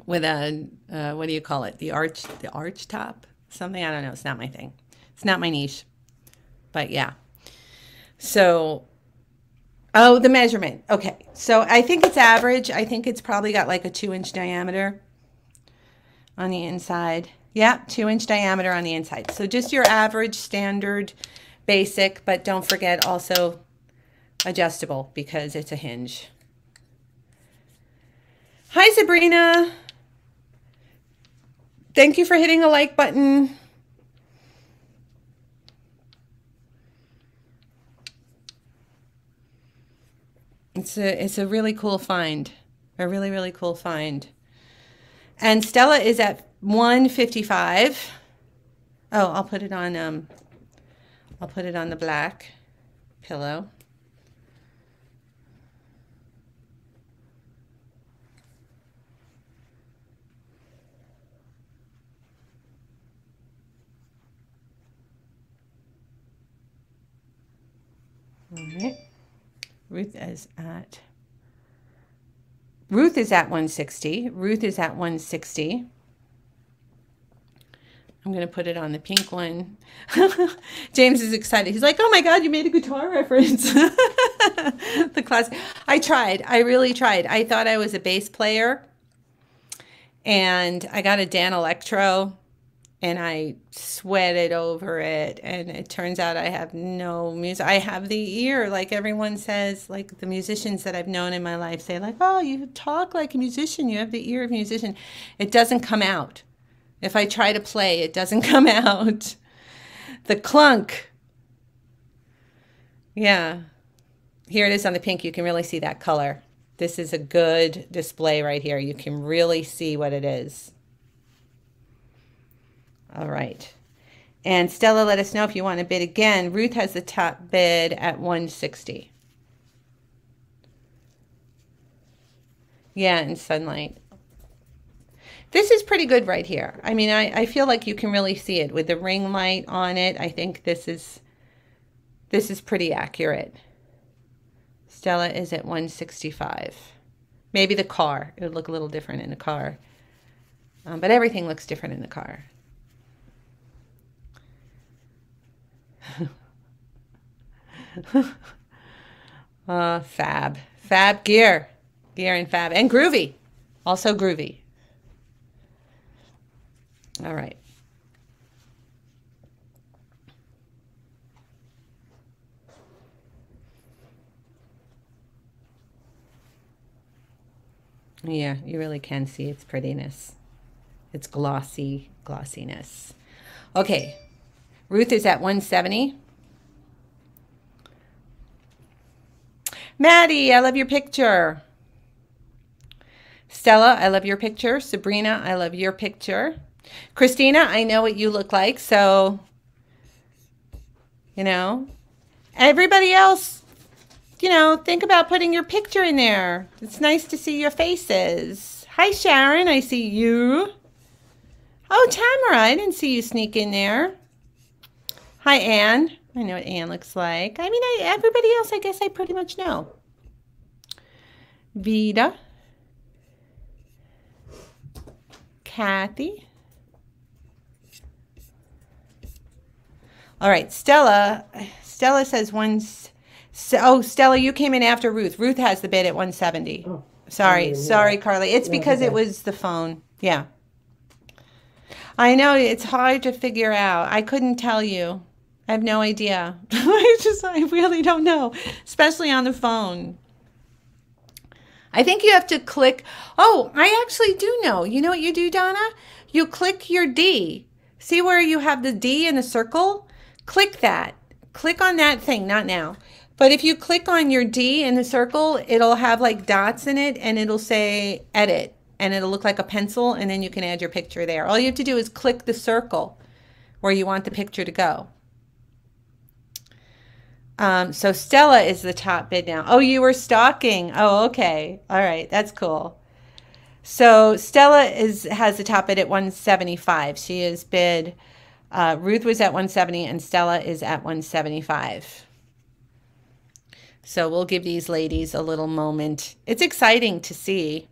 S1: With a, uh, what do you call it? The arch, the arch top? something. I don't know. It's not my thing. It's not my niche. But yeah. So, oh, the measurement. Okay. So I think it's average. I think it's probably got like a two inch diameter on the inside. Yeah, two inch diameter on the inside. So just your average, standard, basic, but don't forget also adjustable because it's a hinge. Hi, Sabrina. Thank you for hitting the like button. It's a it's a really cool find. A really really cool find. And Stella is at 155. Oh, I'll put it on um I'll put it on the black pillow. All right. Ruth is at Ruth is at 160. Ruth is at 160. I'm going to put it on the pink one. *laughs* James is excited. He's like, oh my God, you made a guitar reference. *laughs* the class. I tried. I really tried. I thought I was a bass player. And I got a Danelectro and I sweated over it. And it turns out I have no music. I have the ear, like everyone says, like the musicians that I've known in my life say, like, oh, you talk like a musician. You have the ear of a musician. It doesn't come out. If I try to play, it doesn't *laughs* come out. The clunk. Yeah. Here it is on the pink. You can really see that color. This is a good display right here. You can really see what it is. All right. And Stella, let us know if you want to bid again. Ruth has the top bid at 160. Yeah, in sunlight. This is pretty good right here. I mean, I, I feel like you can really see it with the ring light on it. I think this is this is pretty accurate. Stella is at 165. Maybe the car. It would look a little different in the car. Um, but everything looks different in the car. Uh, *laughs* fab. Fab gear. Gear and fab. And groovy. Also groovy. All right. Yeah, you really can see its prettiness. Its glossy glossiness. Okay, Ruth is at 170. Maddie, I love your picture. Stella, I love your picture. Sabrina, I love your picture. Christina, I know what you look like, so, you know. Everybody else, you know, think about putting your picture in there. It's nice to see your faces. Hi, Sharon, I see you. Oh, Tamara, I didn't see you sneak in there. Hi, Anne. I know what Anne looks like. I mean, I, everybody else, I guess I pretty much know. Vida. Kathy. All right, Stella. Stella says one. Oh, Stella, you came in after Ruth. Ruth has the bid at 170. Oh, sorry, sorry, Carly. It's because it was the phone. Yeah. I know it's hard to figure out. I couldn't tell you. I have no idea. *laughs* I just, I really don't know, especially on the phone. I think you have to click. Oh, I actually do know. You know what you do, Donna? You click your D. See where you have the D in the circle? Click that. Click on that thing, not now. But if you click on your D in the circle, it'll have like dots in it and it'll say edit and it'll look like a pencil and then you can add your picture there. All you have to do is click the circle where you want the picture to go. Um, so Stella is the top bid now. Oh, you were stalking. Oh, okay. All right. That's cool. So Stella is has the top bid at 175. She is bid. Uh, Ruth was at 170 and Stella is at 175. So we'll give these ladies a little moment. It's exciting to see.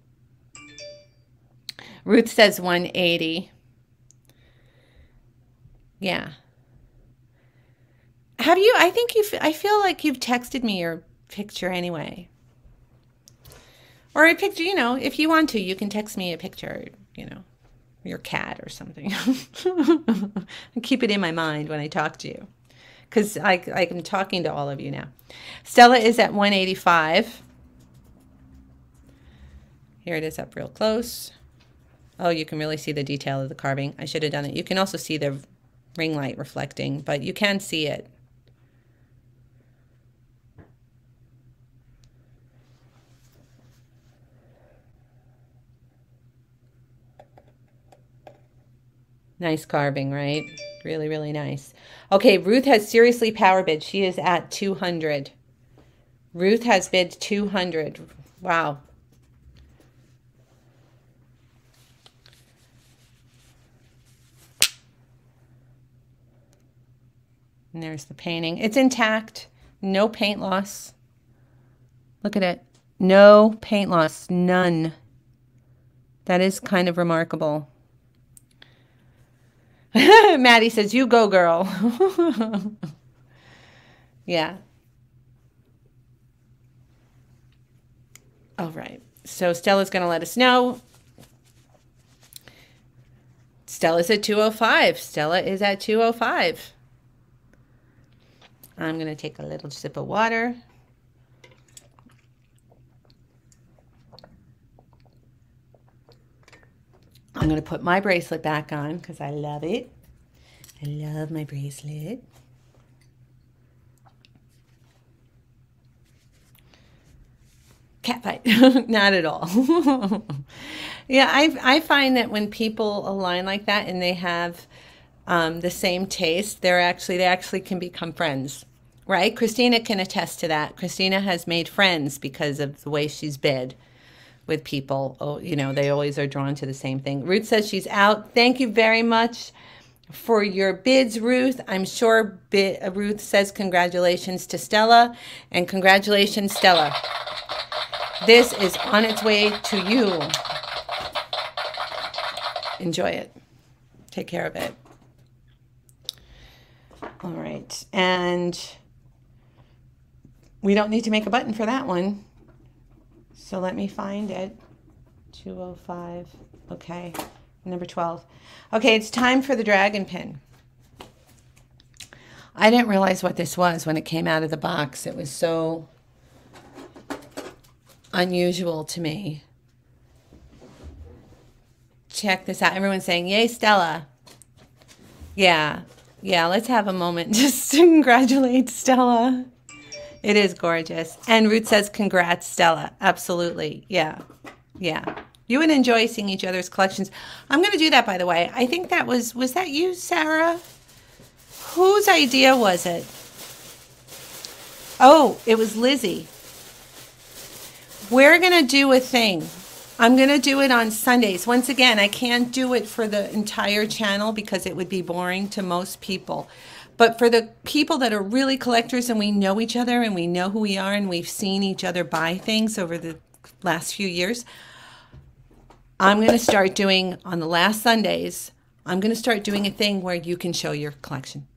S1: Ruth says 180. Yeah. Have you? I think you. I feel like you've texted me your picture anyway. Or a picture, you know, if you want to, you can text me a picture, you know, your cat or something. *laughs* keep it in my mind when I talk to you. Because I, I'm talking to all of you now. Stella is at 185. Here it is up real close. Oh, you can really see the detail of the carving. I should have done it. You can also see the ring light reflecting, but you can see it. Nice carving, right? Really, really nice. Okay, Ruth has seriously power bid. She is at 200. Ruth has bid 200. Wow. And there's the painting. It's intact. No paint loss. Look at it. No paint loss. None. That is kind of remarkable. *laughs* Maddie says, You go, girl. *laughs* yeah. All right. So Stella's going to let us know. Stella's at 205. Stella is at 205. I'm going to take a little sip of water. I'm going to put my bracelet back on because I love it. I love my bracelet. Cat fight. *laughs* Not at all. *laughs* yeah, I, I find that when people align like that and they have um, the same taste, they're actually, they actually can become friends right? Christina can attest to that. Christina has made friends because of the way she's bid with people. Oh, you know, they always are drawn to the same thing. Ruth says she's out. Thank you very much for your bids, Ruth. I'm sure uh, Ruth says congratulations to Stella and congratulations, Stella. This is on its way to you. Enjoy it. Take care of it. All right. And we don't need to make a button for that one. So let me find it. 205. Okay. Number 12. Okay, it's time for the dragon pin. I didn't realize what this was when it came out of the box. It was so unusual to me. Check this out. Everyone's saying, Yay, Stella. Yeah, yeah, let's have a moment just *laughs* to congratulate Stella. It is gorgeous. And Ruth says, Congrats, Stella. Absolutely. Yeah, yeah. You would enjoy seeing each other's collections. I'm going to do that, by the way. I think that was, was that you, Sarah? Whose idea was it? Oh, it was Lizzie. We're going to do a thing. I'm going to do it on Sundays. Once again, I can't do it for the entire channel because it would be boring to most people. But for the people that are really collectors and we know each other and we know who we are and we've seen each other buy things over the last few years, I'm going to start doing on the last Sundays, I'm going to start doing a thing where you can show your collection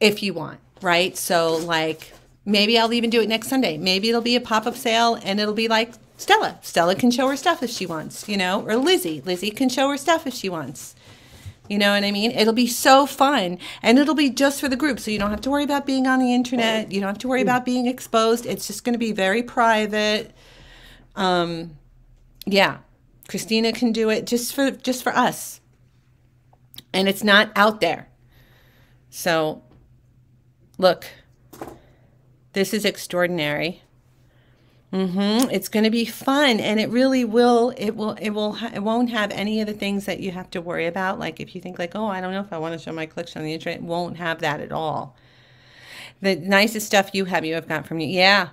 S1: if you want, right? So, like, maybe I'll even do it next Sunday. Maybe it'll be a pop up sale and it'll be like Stella. Stella can show her stuff if she wants, you know, or Lizzie. Lizzie can show her stuff if she wants. You know what I mean? It'll be so fun and it'll be just for the group. So you don't have to worry about being on the internet. You don't have to worry about being exposed. It's just going to be very private. Um, yeah. Christina can do it just for just for us. And it's not out there. So look, this is extraordinary. Mm-hmm. It's going to be fun, and it really will. It will. It will. it won't have any of the things that you have to worry about. Like if you think like, oh, I don't know if I want to show my collection on the internet, it won't have that at all. The nicest stuff you have, you have got from you. Yeah.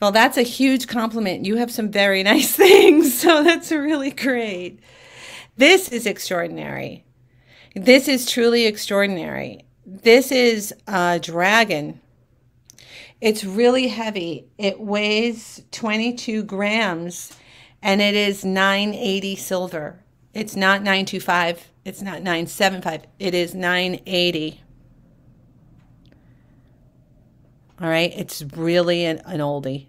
S1: Well, that's a huge compliment. You have some very *laughs* nice things, so that's really great. This is extraordinary. This is truly extraordinary. This is a dragon it's really heavy. It weighs 22 grams and it is 980 silver. It's not 925. It's not 975. It is 980. All right. It's really an, an oldie.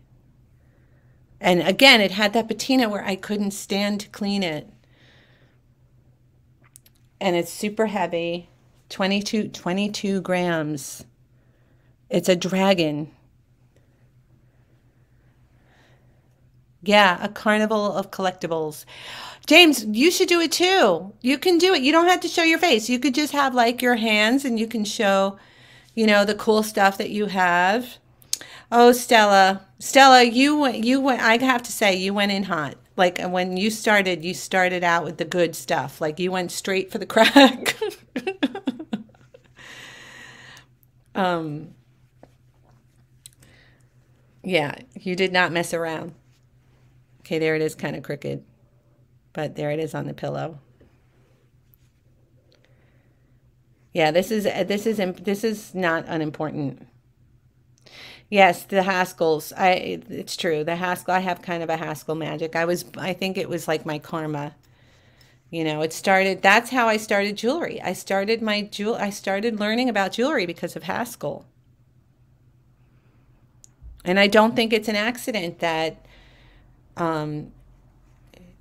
S1: And again, it had that patina where I couldn't stand to clean it. And it's super heavy 22, 22 grams. It's a dragon. Yeah, a carnival of collectibles. James, you should do it too. You can do it. You don't have to show your face. You could just have like your hands and you can show, you know, the cool stuff that you have. Oh, Stella. Stella, you went you went I have to say you went in hot. Like when you started, you started out with the good stuff. Like you went straight for the *laughs* crack. um Yeah, you did not mess around. Okay, there it is kind of crooked, but there it is on the pillow. Yeah, this is uh, this is this is not unimportant. Yes, the Haskells. I it's true. The Haskell. I have kind of a Haskell magic. I was. I think it was like my karma. You know, it started. That's how I started jewelry. I started my jewel. I started learning about jewelry because of Haskell. And I don't think it's an accident that um,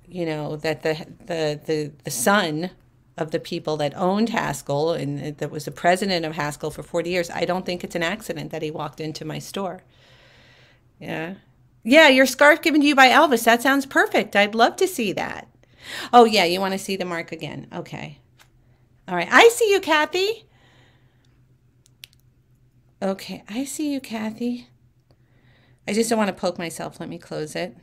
S1: you know, that the, the, the, the son of the people that owned Haskell and that was the president of Haskell for 40 years, I don't think it's an accident that he walked into my store. Yeah. Yeah, your scarf given to you by Elvis. That sounds perfect. I'd love to see that. Oh, yeah, you want to see the mark again. Okay. All right. I see you, Kathy. Okay, I see you, Kathy. I just don't want to poke myself. Let me close it.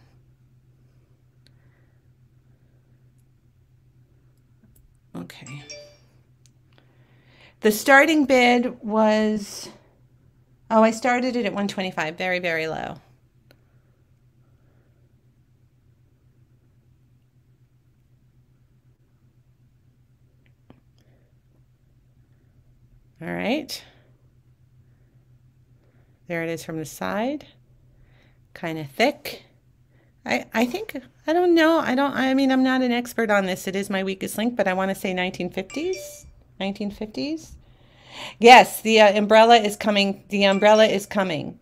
S1: Okay. The starting bid was, oh, I started it at 125, very, very low. All right. There it is from the side. Kind of thick. I, I think, I don't know. I don't, I mean, I'm not an expert on this. It is my weakest link, but I want to say 1950s. 1950s. Yes, the uh, umbrella is coming. The umbrella is coming.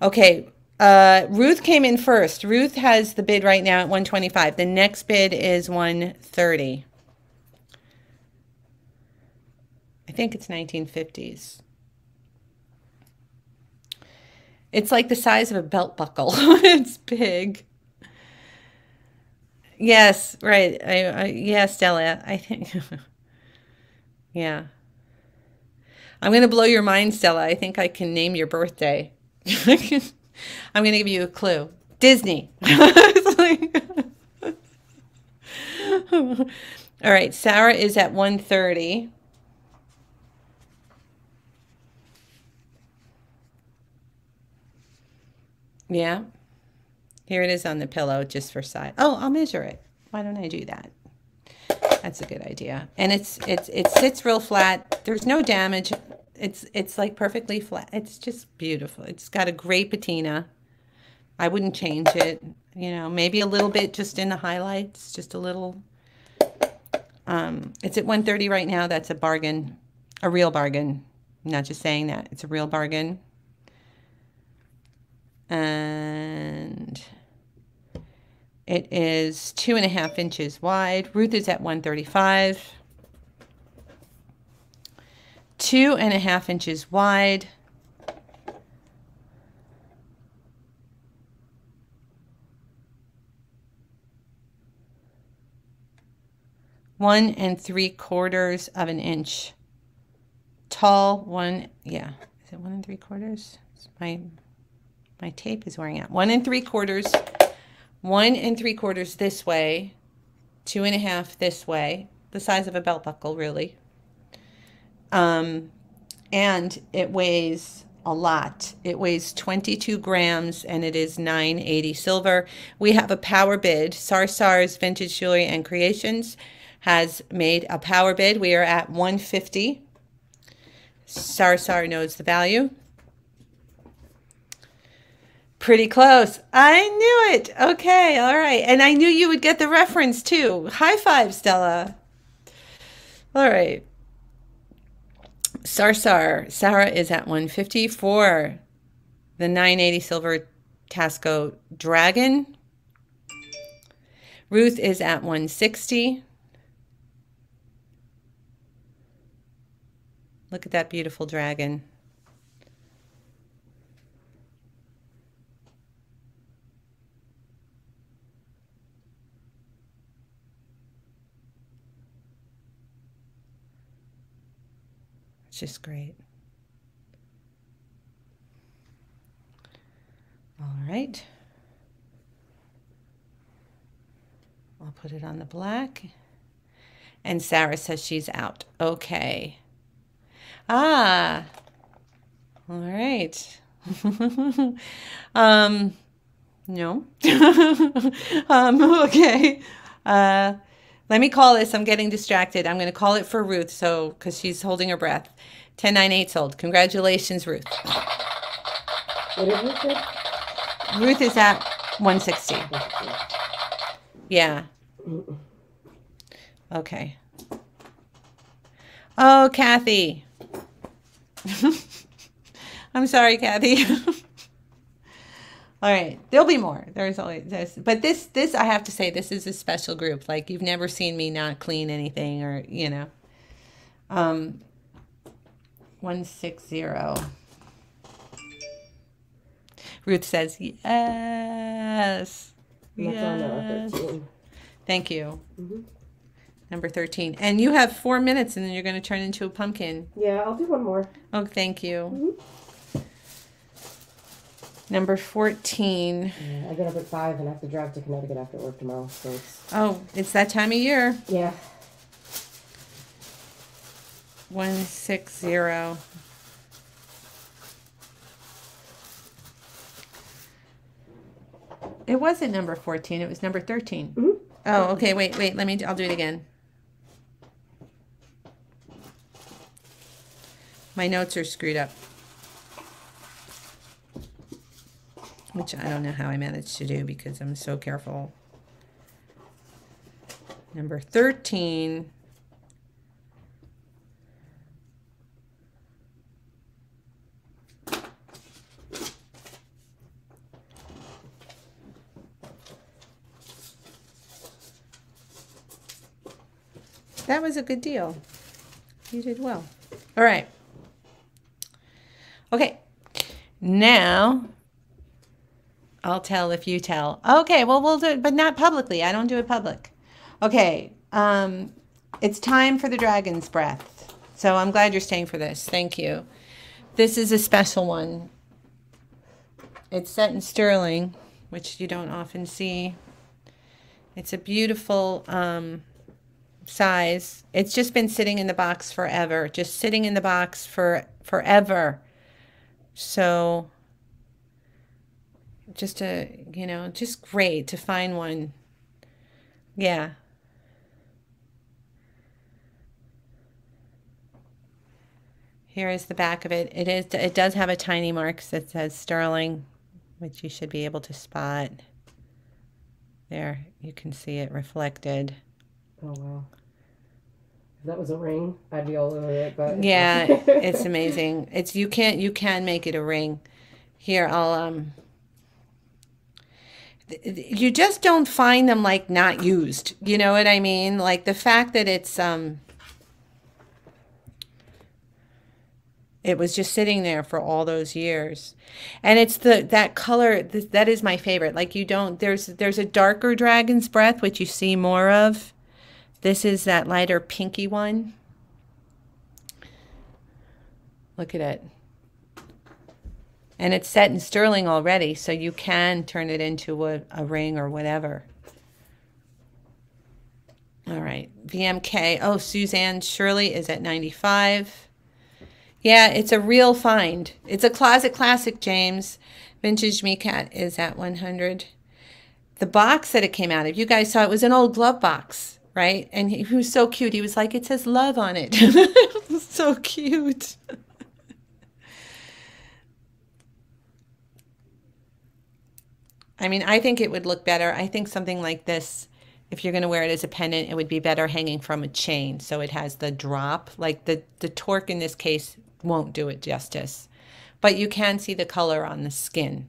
S1: Okay. Uh, Ruth came in first. Ruth has the bid right now at 125. The next bid is 130. I think it's 1950s. It's like the size of a belt buckle. *laughs* it's big. Yes, right. I, I yeah, Stella. I think. *laughs* yeah. I'm gonna blow your mind, Stella. I think I can name your birthday. *laughs* I'm gonna give you a clue. Disney. *laughs* All right, Sarah is at 130. Yeah. Here it is on the pillow just for size. Oh, I'll measure it. Why don't I do that? That's a good idea. And it's it's it sits real flat. There's no damage. It's it's like perfectly flat. It's just beautiful. It's got a great patina. I wouldn't change it. You know, maybe a little bit just in the highlights, just a little. Um, it's at 130 right now. That's a bargain, a real bargain. I'm not just saying that. It's a real bargain. And it is two and a half inches wide. Ruth is at 135. Two and a half inches wide. One and three quarters of an inch tall. One, yeah, is it one and three quarters? my my tape is wearing out. One and three quarters one and three quarters this way, two and a half this way, the size of a belt buckle, really. Um, and it weighs a lot. It weighs 22 grams and it is 980 silver. We have a power bid. Sarsar's Vintage Jewelry and Creations has made a power bid. We are at 150. Sarsar knows the value. Pretty close. I knew it. Okay, all right. And I knew you would get the reference too. High five, Stella. All right. Sarsar. Sarah is at 150 for the 980 silver Taxco Dragon. Ruth is at 160. Look at that beautiful dragon. It's just great. All right. I'll put it on the black. And Sarah says she's out. Okay. Ah. All right. *laughs* um, no. *laughs* um, okay. Uh, let me call this. I'm getting distracted. I'm going to call it for Ruth, so because she's holding her breath. 1098 sold. Congratulations, Ruth.
S2: What did you say?
S1: Ruth is at 160. Yeah. Okay. Oh, Kathy. *laughs* I'm sorry, Kathy. *laughs* All right, there'll be more. There's always this, but this this I have to say this is a special group. Like you've never seen me not clean anything or you know. Um. One six zero. Ruth says yes. Yes. Thank you.
S2: Mm-hmm.
S1: Number 13. And you have four minutes and then you're going to turn into a pumpkin.
S2: Yeah, I'll do one more.
S1: Oh, thank you.
S2: Mhm.
S1: Number 14.
S2: Yeah, I get up at five and I have to drive to Connecticut after work tomorrow. So it's
S1: Oh, it's that time of year.
S2: yeah.
S1: 160. It wasn't number 14, it was number 13.
S2: Mhm.
S1: Oh, okay, wait, wait, let me, I'll do it again. My notes are screwed up. which I don't know how I managed to do because I'm so careful. Number 13. That was a good deal. You did well. All right. Okay. Now I'll tell if you tell. Okay, well we'll do it, but not publicly. I don't do it public. Okay. Um, it's time for the dragon's breath. So I'm glad you're staying for this. Thank you. This is a special one. It's set in sterling, which you don't often see. It's a beautiful um, size. It's just been sitting in the box forever, just sitting in the box for forever. So just a, you know, just great to find one. Yeah. Here is the back of it. It is it does have a tiny mark that says sterling, which you should be able to spot. There, you can see it reflected.
S2: Oh wow. If that was a ring, I'd be all over it. But *laughs*
S1: yeah, *laughs* it's amazing. It's you can't you can make it a ring. Here, I'll um. You just don't find them like not used. You know what I mean? Like the fact that it's um. It was just sitting there for all those years. And it's the that color that is my favorite. Like you don't there's there's a darker dragon's breath which you see more of. This is that lighter pinky one. Look at it. And it's set in sterling already, so you can turn it into a, a ring or whatever. All right, VMK. Oh, Suzanne Shirley is at 95. Yeah, it's a real find. It's a closet classic, James. Vintage Me Cat is at 100. The box that it came out of, you guys saw it was an old glove box, right? And he, he was so cute. He was like, it says love on it. *laughs* so cute. I mean, I think it would look better. I think something like this, if you're going to wear it as a pendant, it would be better hanging from a chain. So it has the drop. Like the, the torque in this case won't do it justice. But you can see the color on the skin.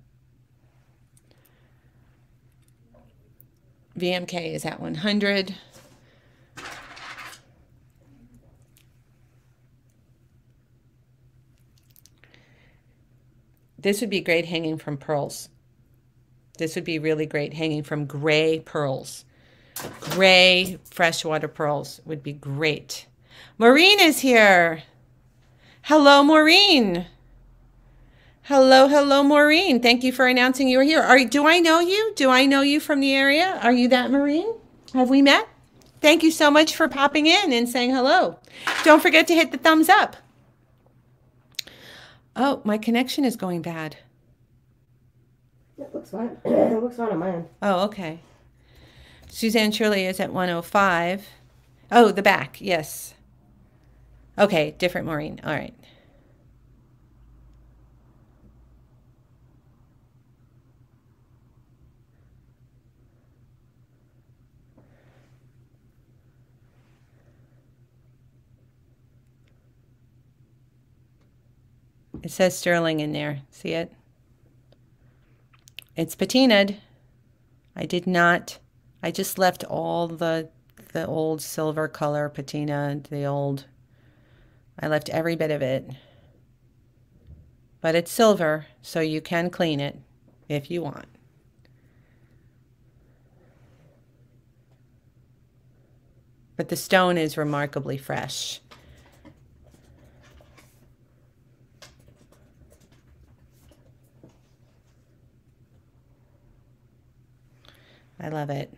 S1: VMK is at 100. This would be great hanging from pearls. This would be really great hanging from gray pearls. Gray freshwater pearls would be great. Maureen is here. Hello, Maureen. Hello, hello, Maureen. Thank you for announcing you are here. Are, do I know you? Do I know you from the area? Are you that Maureen? Have we met? Thank you so much for popping in and saying hello. Don't forget to hit the thumbs up. Oh, my connection is going bad.
S2: It looks fine. *clears throat* it looks fine on mine.
S1: Oh, okay. Suzanne Shirley is at 105. Oh, the back, yes. Okay, different Maureen. All right. It says sterling in there. See it? It's patinaed. I did not. I just left all the the old silver color patina, the old I left every bit of it. But it's silver, so you can clean it if you want. But the stone is remarkably fresh. I love it.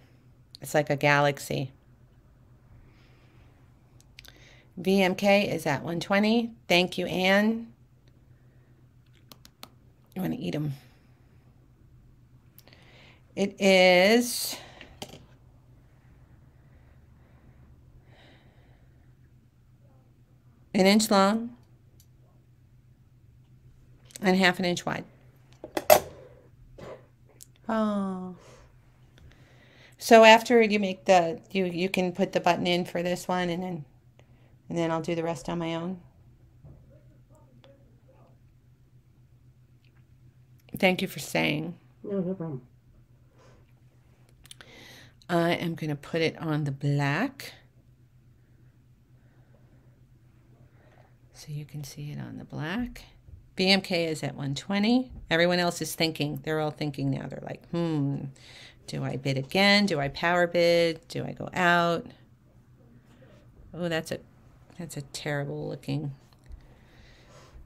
S1: It's like a galaxy. VMK is at 120. Thank you, Anne. You want to eat them. It is an inch long and half an inch wide. Oh. So after you make the, you, you can put the button in for this one and then and then I'll do the rest on my own. Thank you for saying.
S2: No, no problem.
S1: I am going to put it on the black. So you can see it on the black. BMK is at 120. Everyone else is thinking. They're all thinking now. They're like, hmm, do I bid again? Do I power bid? Do I go out? Oh, that's a that's a terrible looking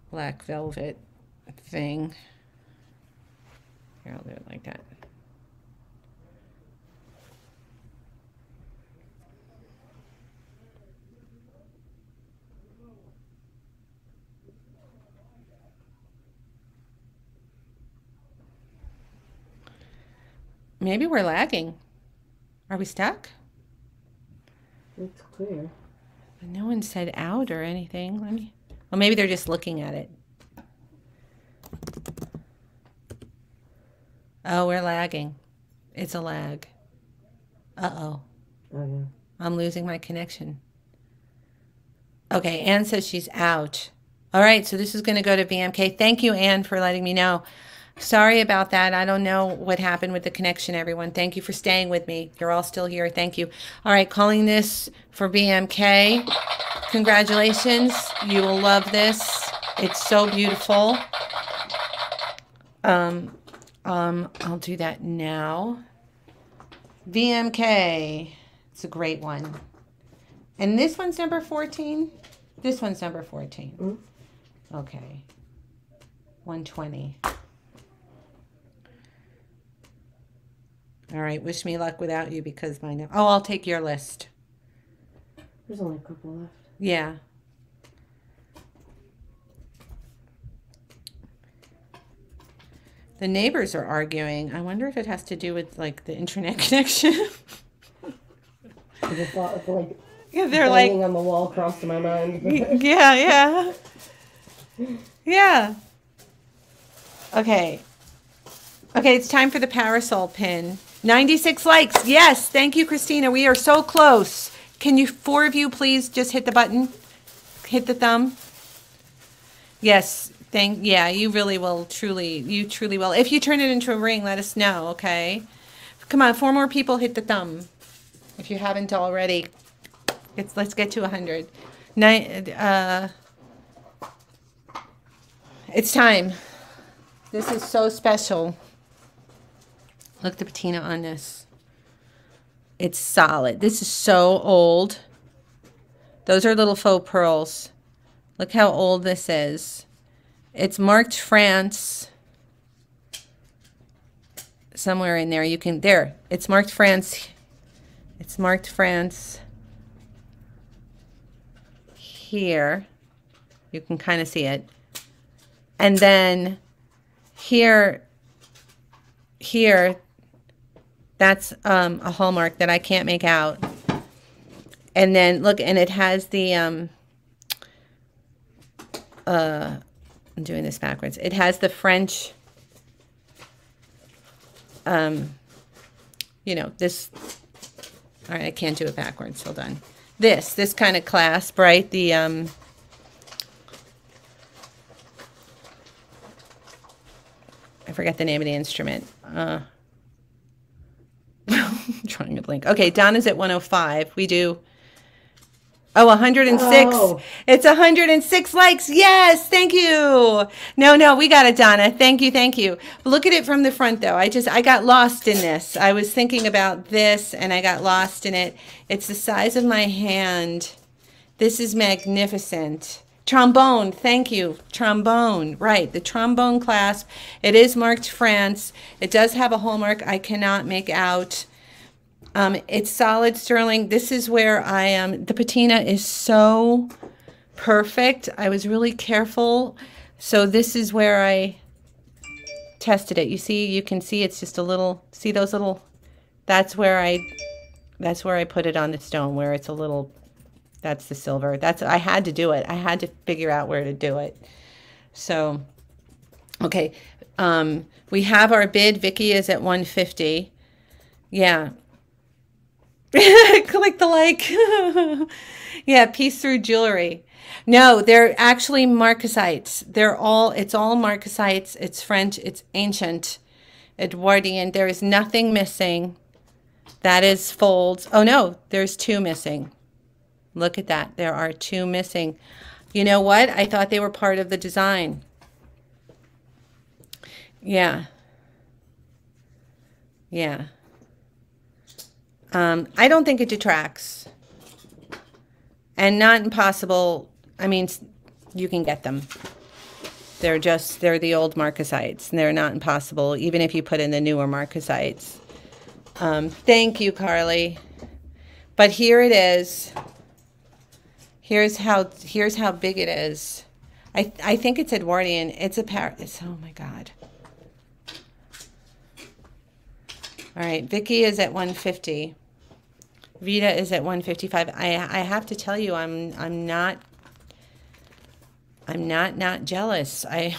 S1: black velvet thing. Here, I'll do it like that. Maybe we're lagging. Are we stuck?
S2: It's clear.
S1: No one said out or anything. Let me. Well, maybe they're just looking at it. Oh, we're lagging. It's a lag. Uh oh.
S2: Oh yeah.
S1: I'm losing my connection. Okay, Anne says she's out. All right, so this is going to go to BMK. Thank you, Anne, for letting me know. Sorry about that. I don't know what happened with the connection, everyone. Thank you for staying with me. You're all still here. Thank you. All right, calling this for BMK. Congratulations. You will love this. It's so beautiful. Um, um, I'll do that now. VMK. It's a great one. And this one's number 14? This one's number 14.
S2: Mm.
S1: Okay. 120. All right, wish me luck without you because my Oh, I'll take your list.
S2: There's only a couple left.
S1: Yeah. The neighbors are arguing. I wonder if it has to do with like the internet *laughs* connection.
S2: Thought of like
S1: yeah, they're like
S2: on the wall crossed to my mind. *laughs*
S1: yeah, yeah. Yeah. Okay. Okay, it's time for the parasol pin. 96 likes. Yes, thank you, Christina. We are so close. Can you, four of you, please just hit the button? Hit the thumb. Yes, thank, yeah, you really will, truly, you truly will. If you turn it into a ring, let us know, okay? Come on, four more people hit the thumb. If you haven't already, it's, let's get to 100. Nine, uh, it's time. This is so special. Look the patina on this. It's solid. This is so old. Those are little faux pearls. Look how old this is. It's marked France. Somewhere in there you can there. It's marked France. It's marked France here. You can kind of see it. And then here here that's um, a hallmark that I can't make out. And then look, and it has the, um, uh, I'm doing this backwards. It has the French, um, you know, this, all right, I can't do it backwards. Hold on. This, this kind of clasp, right? The, um, I forget the name of the instrument. Uh, blink. Okay, Donna's at 105. We do. Oh, 106.
S2: Oh.
S1: It's 106 likes. Yes, thank you. No, no, we got it, Donna. Thank you, thank you. Look at it from the front, though. I just, I got lost in this. I was thinking about this and I got lost in it. It's the size of my hand. This is magnificent. Trombone, thank you. Trombone, right. The trombone clasp. It is marked France. It does have a hallmark I cannot make out. Um, it's solid sterling. This is where I am. The patina is so perfect. I was really careful. So this is where I tested it. You see, you can see it's just a little, see those little, that's where I, that's where I put it on the stone, where it's a little that's the silver. That's I had to do it. I had to figure out where to do it. So, okay, um, we have our bid. Vicky is at 150. Yeah. *laughs* Click the like. *laughs* yeah, piece through jewelry. No, they're actually marcasites. They're all. It's all marcasites. It's French. It's ancient, Edwardian. There is nothing missing. That is folds. Oh no, there's two missing. Look at that. There are two missing. You know what? I thought they were part of the design. Yeah. Yeah. Um, I don't think it detracts. And not impossible. I mean, you can get them. They're just, they're the old marcasites. And they're not impossible, even if you put in the newer marcasites. Um, thank you, Carly. But here it is. Here's how, here's how big it is. I, I think it's Edwardian. It's a par, it's, oh my God. All right, Vicky is at 150. Vita is at 155. I I have to tell you, I'm I'm not I'm not not jealous. I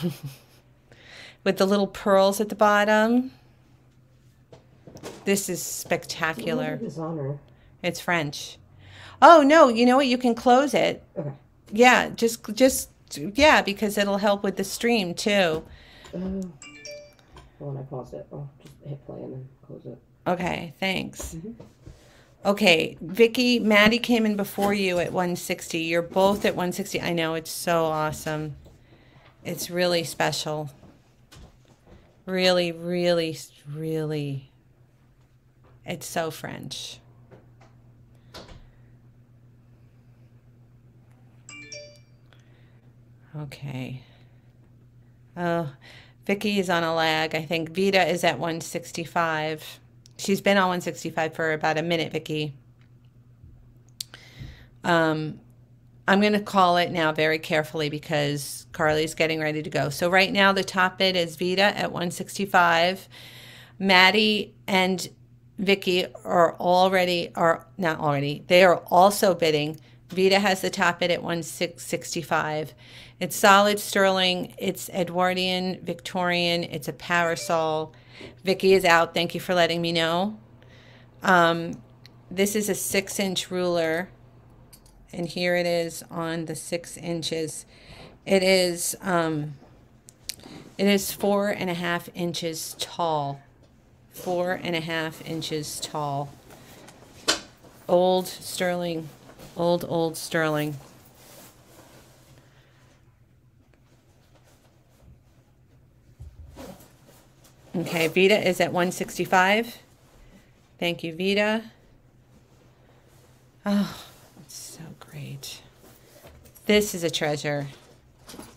S1: *laughs* with the little pearls at the bottom. This is spectacular. It's French. Oh no, you know what? You can close it.
S2: Okay.
S1: Yeah, just just yeah, because it'll help with the stream too.
S2: Uh, when I pause it, I'll just hit play and then close it.
S1: Okay, thanks. Okay, Vicky, Maddie came in before you at 160. You're both at 160. I know it's so awesome. It's really special. Really, really, really. It's so French. Okay. Oh, Vicky is on a lag. I think Vita is at 165. She's been on 165 for about a minute, Vicky. Um, I'm going to call it now very carefully because Carly's getting ready to go. So right now the top bid is Vita at 165. Maddie and Vicky are already are not already. They are also bidding. Vita has the top bid at 1665. It's solid sterling. It's Edwardian, Victorian. It's a parasol. Vicky is out. Thank you for letting me know. Um, this is a six inch ruler. And here it is on the six inches. It is, um, it is four and a half inches tall. Four and a half inches tall. Old sterling, old, old sterling. Okay, Vita is at 165. Thank you, Vita. Oh, it's so great. This is a treasure.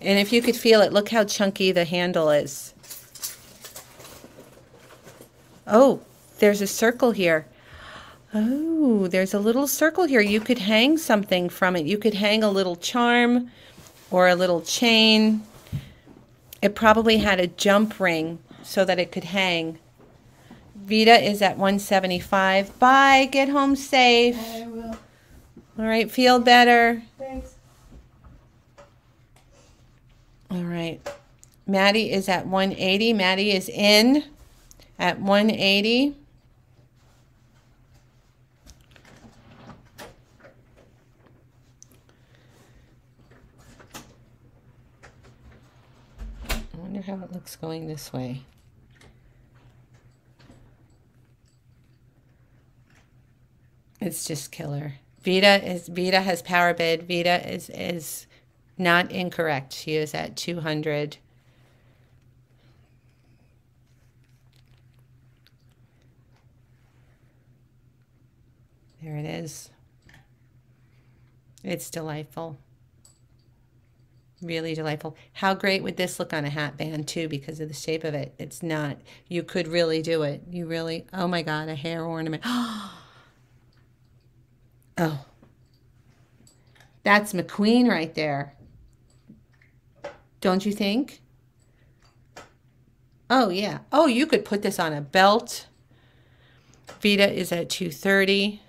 S1: And if you could feel it, look how chunky the handle is. Oh, there's a circle here. Oh, there's a little circle here. You could hang something from it. You could hang a little charm or a little chain. It probably had a jump ring so that it could hang. Vita is at 175. Bye. Get home safe.
S2: I will.
S1: All right. Feel better.
S2: Thanks.
S1: All right. Maddie is at 180. Maddie is in at 180. I wonder how it looks going this way. It's just killer. Vita is Vita has power bid. Vita is is not incorrect. She is at 200. There it is. It's delightful. Really delightful. How great would this look on a hat band too because of the shape of it? It's not. You could really do it. You really, oh my God, a hair ornament. *gasps* Oh. That's McQueen right there. Don't you think? Oh, yeah. Oh, you could put this on a belt. Vita is at 230.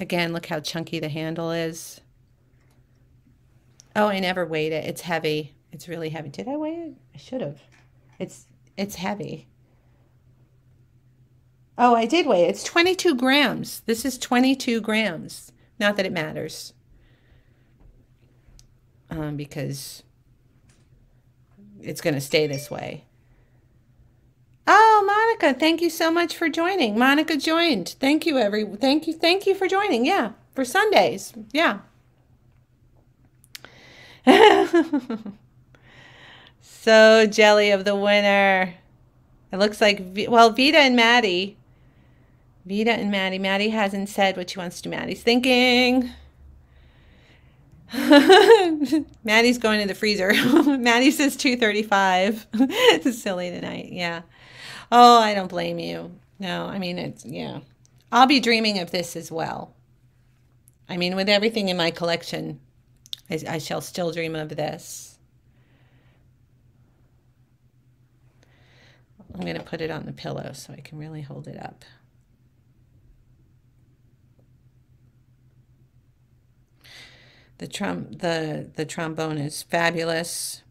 S1: Again, look how chunky the handle is. Oh, I never weighed it. It's heavy. It's really heavy. Did I weigh it? I should have. It's it's heavy. Oh, I did weigh it. It's 22 grams. This is 22 grams. Not that it matters. Um, because it's going to stay this way. Oh, Monica, thank you so much for joining. Monica joined. Thank you, every. Thank you. Thank you for joining. Yeah, for Sundays. Yeah. *laughs* so jelly of the winner. It looks like, well, Vita and Maddie. Vita and Maddie. Maddie hasn't said what she wants to do. Maddie's thinking. *laughs* Maddie's going to the freezer. *laughs* Maddie says 235. It's Silly tonight. Yeah. Oh, I don't blame you. No, I mean, it's, yeah. I'll be dreaming of this as well. I mean, with everything in my collection, I, I shall still dream of this. I'm going to put it on the pillow so I can really hold it up. The trom the the trombone is fabulous.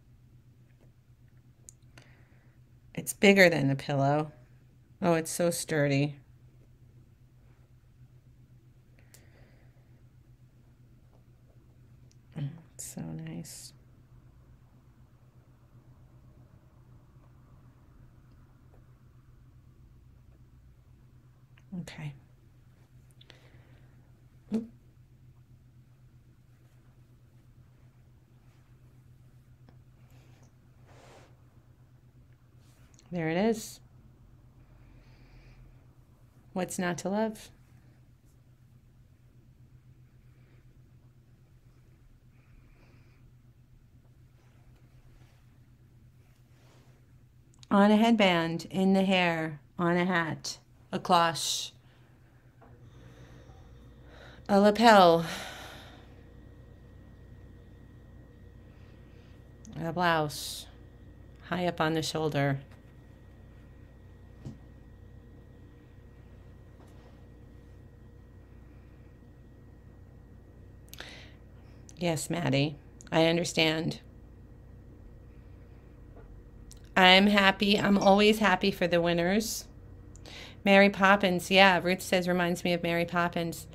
S1: It's bigger than the pillow. Oh, it's so sturdy. So nice. Okay. There it is. What's not to love? On a headband, in the hair, on a hat, a cloche, a lapel, a blouse, high up on the shoulder. Yes, Maddie, I understand. I'm happy. I'm always happy for the winners. Mary Poppins, yeah. Ruth says reminds me of Mary Poppins.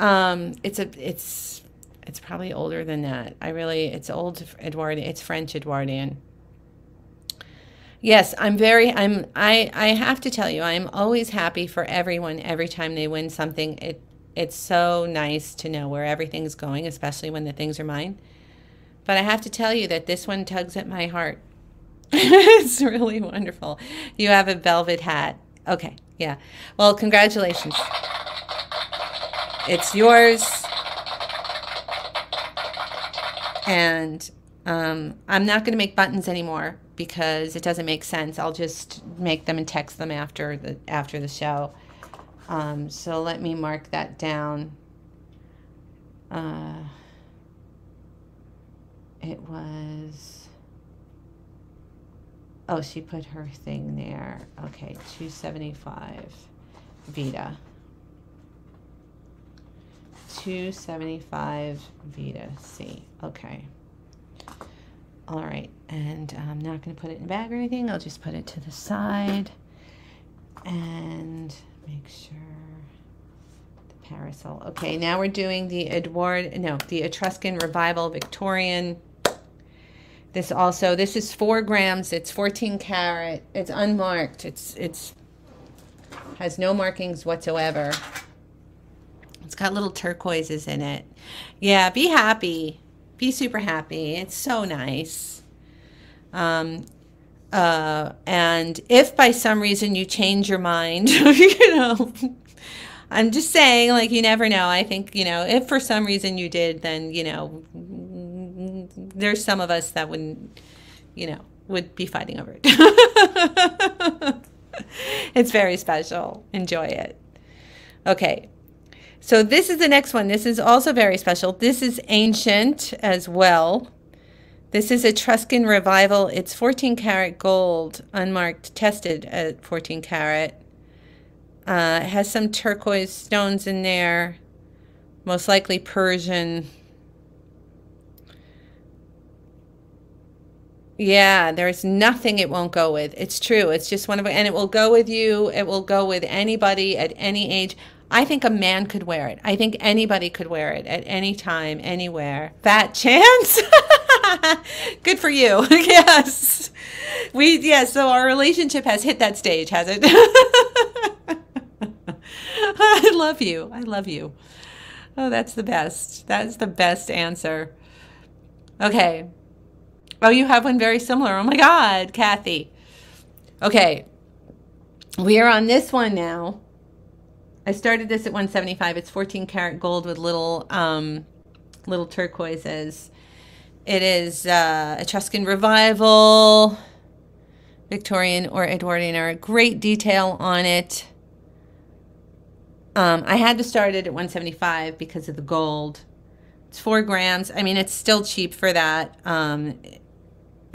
S1: Um, it's a it's it's probably older than that. I really it's old Edwardian. It's French Edwardian. Yes, I'm very I'm I I have to tell you I'm always happy for everyone every time they win something. It it's so nice to know where everything's going, especially when the things are mine. But I have to tell you that this one tugs at my heart. *laughs* it's really wonderful. You have a velvet hat. Okay, yeah. Well, congratulations. It's yours. And um, I'm not going to make buttons anymore because it doesn't make sense. I'll just make them and text them after the after the show. Um, so let me mark that down. Uh, it was. Oh, she put her thing there. Okay, 275 Vita. 275 Vita C. Okay. All right, and I'm not going to put it in a bag or anything. I'll just put it to the side and make sure the parasol. Okay, now we're doing the Edward, no, the Etruscan Revival Victorian this also, this is four grams. It's 14 carat. It's unmarked. It's, it's, has no markings whatsoever. It's got little turquoises in it. Yeah, be happy. Be super happy. It's so nice. Um, uh, and if by some reason you change your mind, *laughs* you know, I'm just saying, like, you never know. I think, you know, if for some reason you did, then, you know, there's some of us that wouldn't, you know, would be fighting over it. *laughs* it's very special. Enjoy it. Okay. So this is the next one. This is also very special. This is ancient as well. This is Etruscan revival. It's 14 karat gold, unmarked, tested at 14 karat. Uh, it has some turquoise stones in there, most likely Persian. Yeah, there's nothing it won't go with. It's true. It's just one of and it will go with you. It will go with anybody at any age. I think a man could wear it. I think anybody could wear it at any time, anywhere. Fat *laughs* chance. Good for you. *laughs* yes. We yeah, so our relationship has hit that stage, has it? *laughs* I love you. I love you. Oh, that's the best. That's the best answer. Okay. Oh, you have one very similar. Oh my God, Kathy. Okay. We are on this one now. I started this at 175. It's 14 karat gold with little um, little turquoises. It is uh, Etruscan revival, Victorian or Edwardian era. Great detail on it. Um, I had to start it at 175 because of the gold. It's four grams. I mean, it's still cheap for that. Um,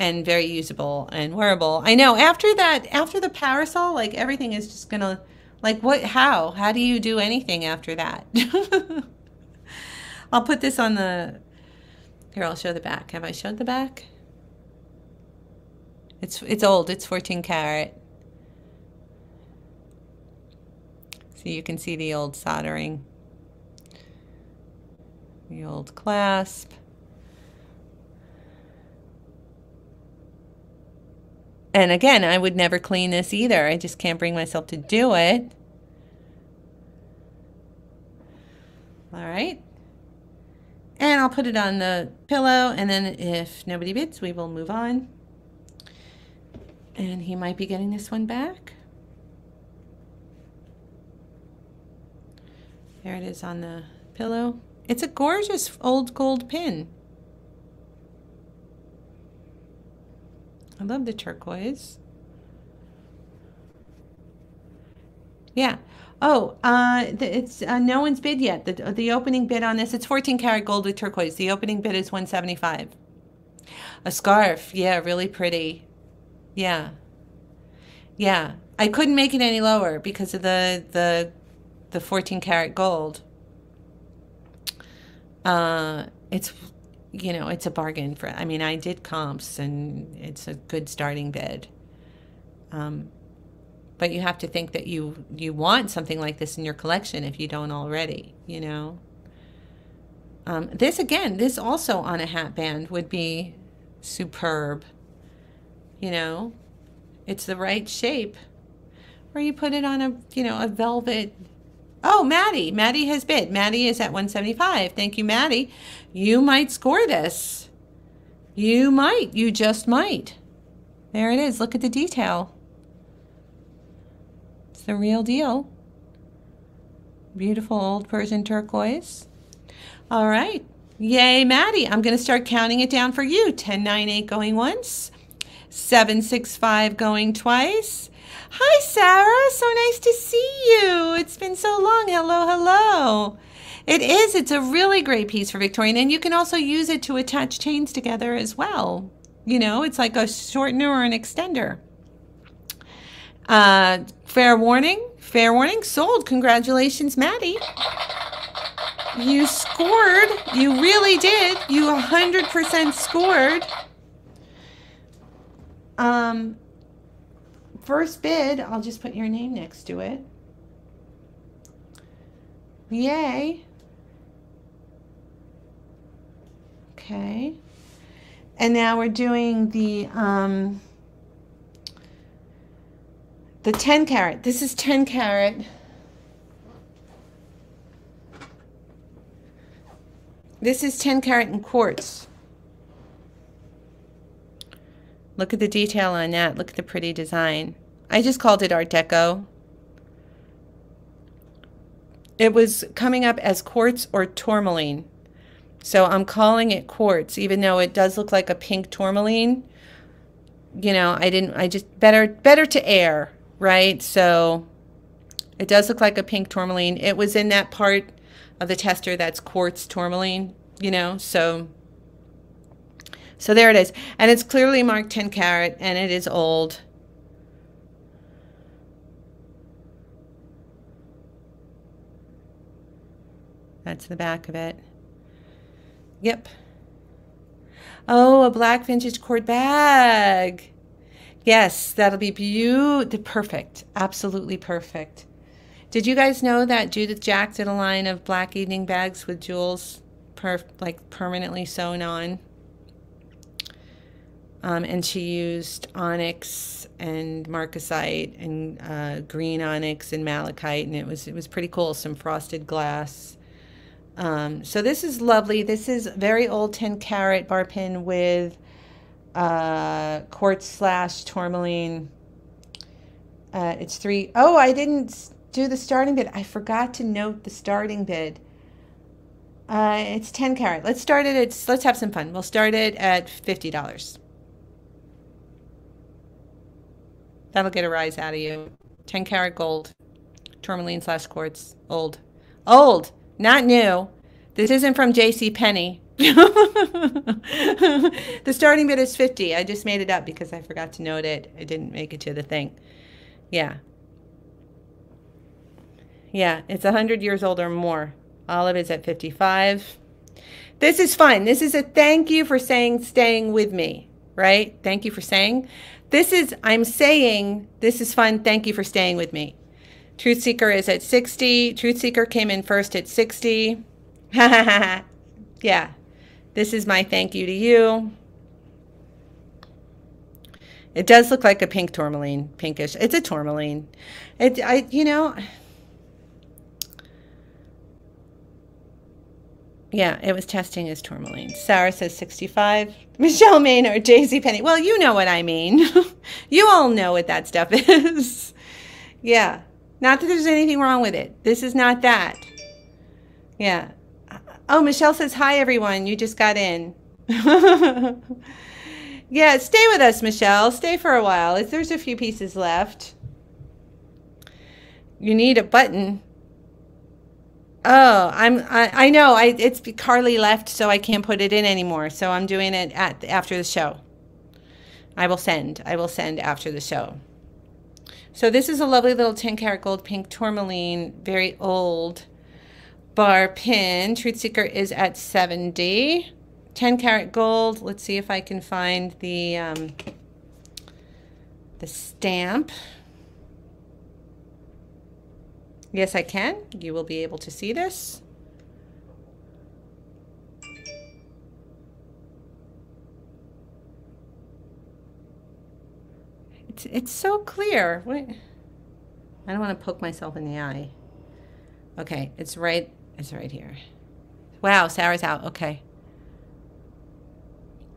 S1: and very usable and wearable. I know after that, after the parasol, like everything is just gonna, like what, how, how do you do anything after that? *laughs* I'll put this on the, here, I'll show the back. Have I showed the back? It's, it's old, it's 14 karat. So you can see the old soldering, the old clasp. And again, I would never clean this either. I just can't bring myself to do it. All right. And I'll put it on the pillow, and then if nobody bids, we will move on. And he might be getting this one back. There it is on the pillow. It's a gorgeous old gold pin. I love the turquoise. Yeah. Oh, uh, it's uh, no one's bid yet. The, the opening bid on this, it's 14 karat gold with turquoise. The opening bid is 175. A scarf. Yeah, really pretty. Yeah. Yeah. I couldn't make it any lower because of the the the 14 karat gold. Uh, it's you know, it's a bargain for, I mean, I did comps and it's a good starting bid. Um, but you have to think that you, you want something like this in your collection if you don't already, you know. Um, this again, this also on a hat band would be superb. You know, it's the right shape. Or you put it on a, you know, a velvet Oh, Maddie. Maddie has bid. Maddie is at 175. Thank you, Maddie. You might score this. You might. You just might. There it is. Look at the detail. It's the real deal. Beautiful old Persian turquoise. All right. Yay, Maddie. I'm going to start counting it down for you. 10, 9, 8 going once. 7, 6, 5 going twice. Hi, Sarah. So nice to see you. It's been so long. Hello, hello. It is. It's a really great piece for Victorian, and you can also use it to attach chains together as well. You know, it's like a shortener or an extender. Uh, fair warning. Fair warning. Sold. Congratulations, Maddie. You scored. You really did. You 100% scored. Um, first bid, I'll just put your name next to it. Yay. Okay. And now we're doing the um, the 10 carat. This is 10 carat. This is 10 carat in quartz. Look at the detail on that. Look at the pretty design. I just called it Art Deco. It was coming up as quartz or tourmaline. So I'm calling it quartz, even though it does look like a pink tourmaline. You know, I didn't, I just, better, better to air, right? So it does look like a pink tourmaline. It was in that part of the tester that's quartz tourmaline, you know, so so there it is. And it's clearly marked 10 carat and it is old. That's the back of it. Yep. Oh, a black vintage corde bag. Yes, that'll be beautiful. Perfect. Absolutely perfect. Did you guys know that Judith Jack did a line of black evening bags with jewels per like permanently sewn on? Um, and she used onyx and marcasite and uh, green onyx and malachite, and it was it was pretty cool. Some frosted glass. Um, so this is lovely. This is very old 10 carat bar pin with uh, quartz slash tourmaline. Uh, it's three. Oh, I didn't do the starting bid. I forgot to note the starting bid. Uh, it's 10 carat. Let's start it at, let's have some fun. We'll start it at $50. That'll get a rise out of you. 10 karat gold, tourmaline slash quartz, old. Old, not new. This isn't from J.C. Penney. *laughs* the starting bid is 50. I just made it up because I forgot to note it. I didn't make it to the thing. Yeah. Yeah, it's 100 years old or more. Olive is at 55. This is fun. This is a thank you for saying staying with me, right? Thank you for saying. This is, I'm saying, this is fun. Thank you for staying with me. Truth Seeker is at 60. Truth Seeker came in first at 60. *laughs* yeah. This is my thank you to you. It does look like a pink tourmaline, pinkish. It's a tourmaline. It, I, you know, Yeah, it was testing as tourmaline. Sarah says 65. *laughs* Michelle Maynard, J.C. Penney. Well, you know what I mean. *laughs* you all know what that stuff *laughs* is. yeah. Not that there's anything wrong with it. This is not that. Yeah. Oh, Michelle says, hi, everyone. You just got in. yeah, stay with us, Michelle. Stay for a while. There's a few pieces left. You need a button. Oh, I'm. I, I know. I it's Carly left, so I can't put it in anymore. So I'm doing it at after the show. I will send. I will send after the show. So this is a lovely little 10 karat gold pink tourmaline, very old bar pin. Truth Seeker is at 70. 10 karat gold. Let's see if I can find the um, the stamp. Yes, I can. You will be able to see this. It's, it's so clear. I don't want to poke myself in the eye. Okay, it's right, it's right here. Wow, Sarah's out. Okay.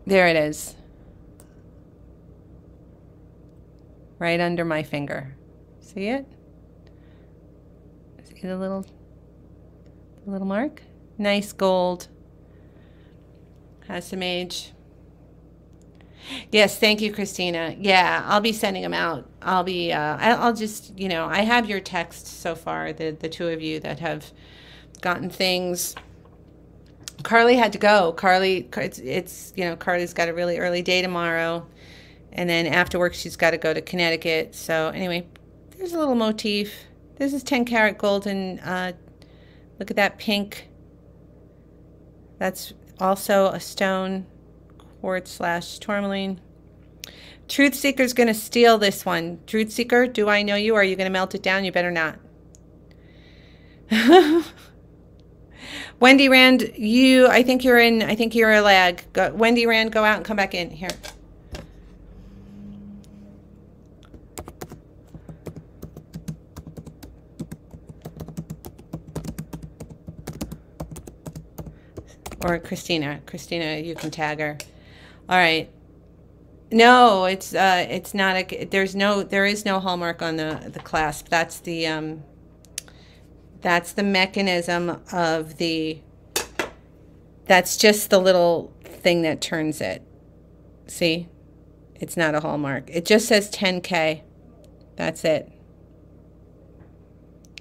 S1: There it is. Right under my finger. See it? See the little, the little mark? Nice gold. Has some age. Yes, thank you, Christina. Yeah, I'll be sending them out. I'll be, uh, I'll just, you know, I have your text so far, the, the two of you that have gotten things. Carly had to go. Carly, it's, it's, you know, Carly's got a really early day tomorrow. And then after work, she's got to go to Connecticut. So, anyway, there's a little motif. This is 10 karat gold and uh, look at that pink. That's also a stone quartz slash tourmaline. Truth Seeker's going to steal this one. Truth Seeker, do I know you? Are you going to melt it down? You better not. *laughs* Wendy Rand, you, I think you're in, I think you're a lag. Go, Wendy Rand, go out and come back in. Here. Or Christina. Christina, you can tag her. All right. No, it's uh, it's not a. There's no. There is no hallmark on the the clasp. That's the um. That's the mechanism of the. That's just the little thing that turns it. See, it's not a hallmark. It just says 10k. That's it.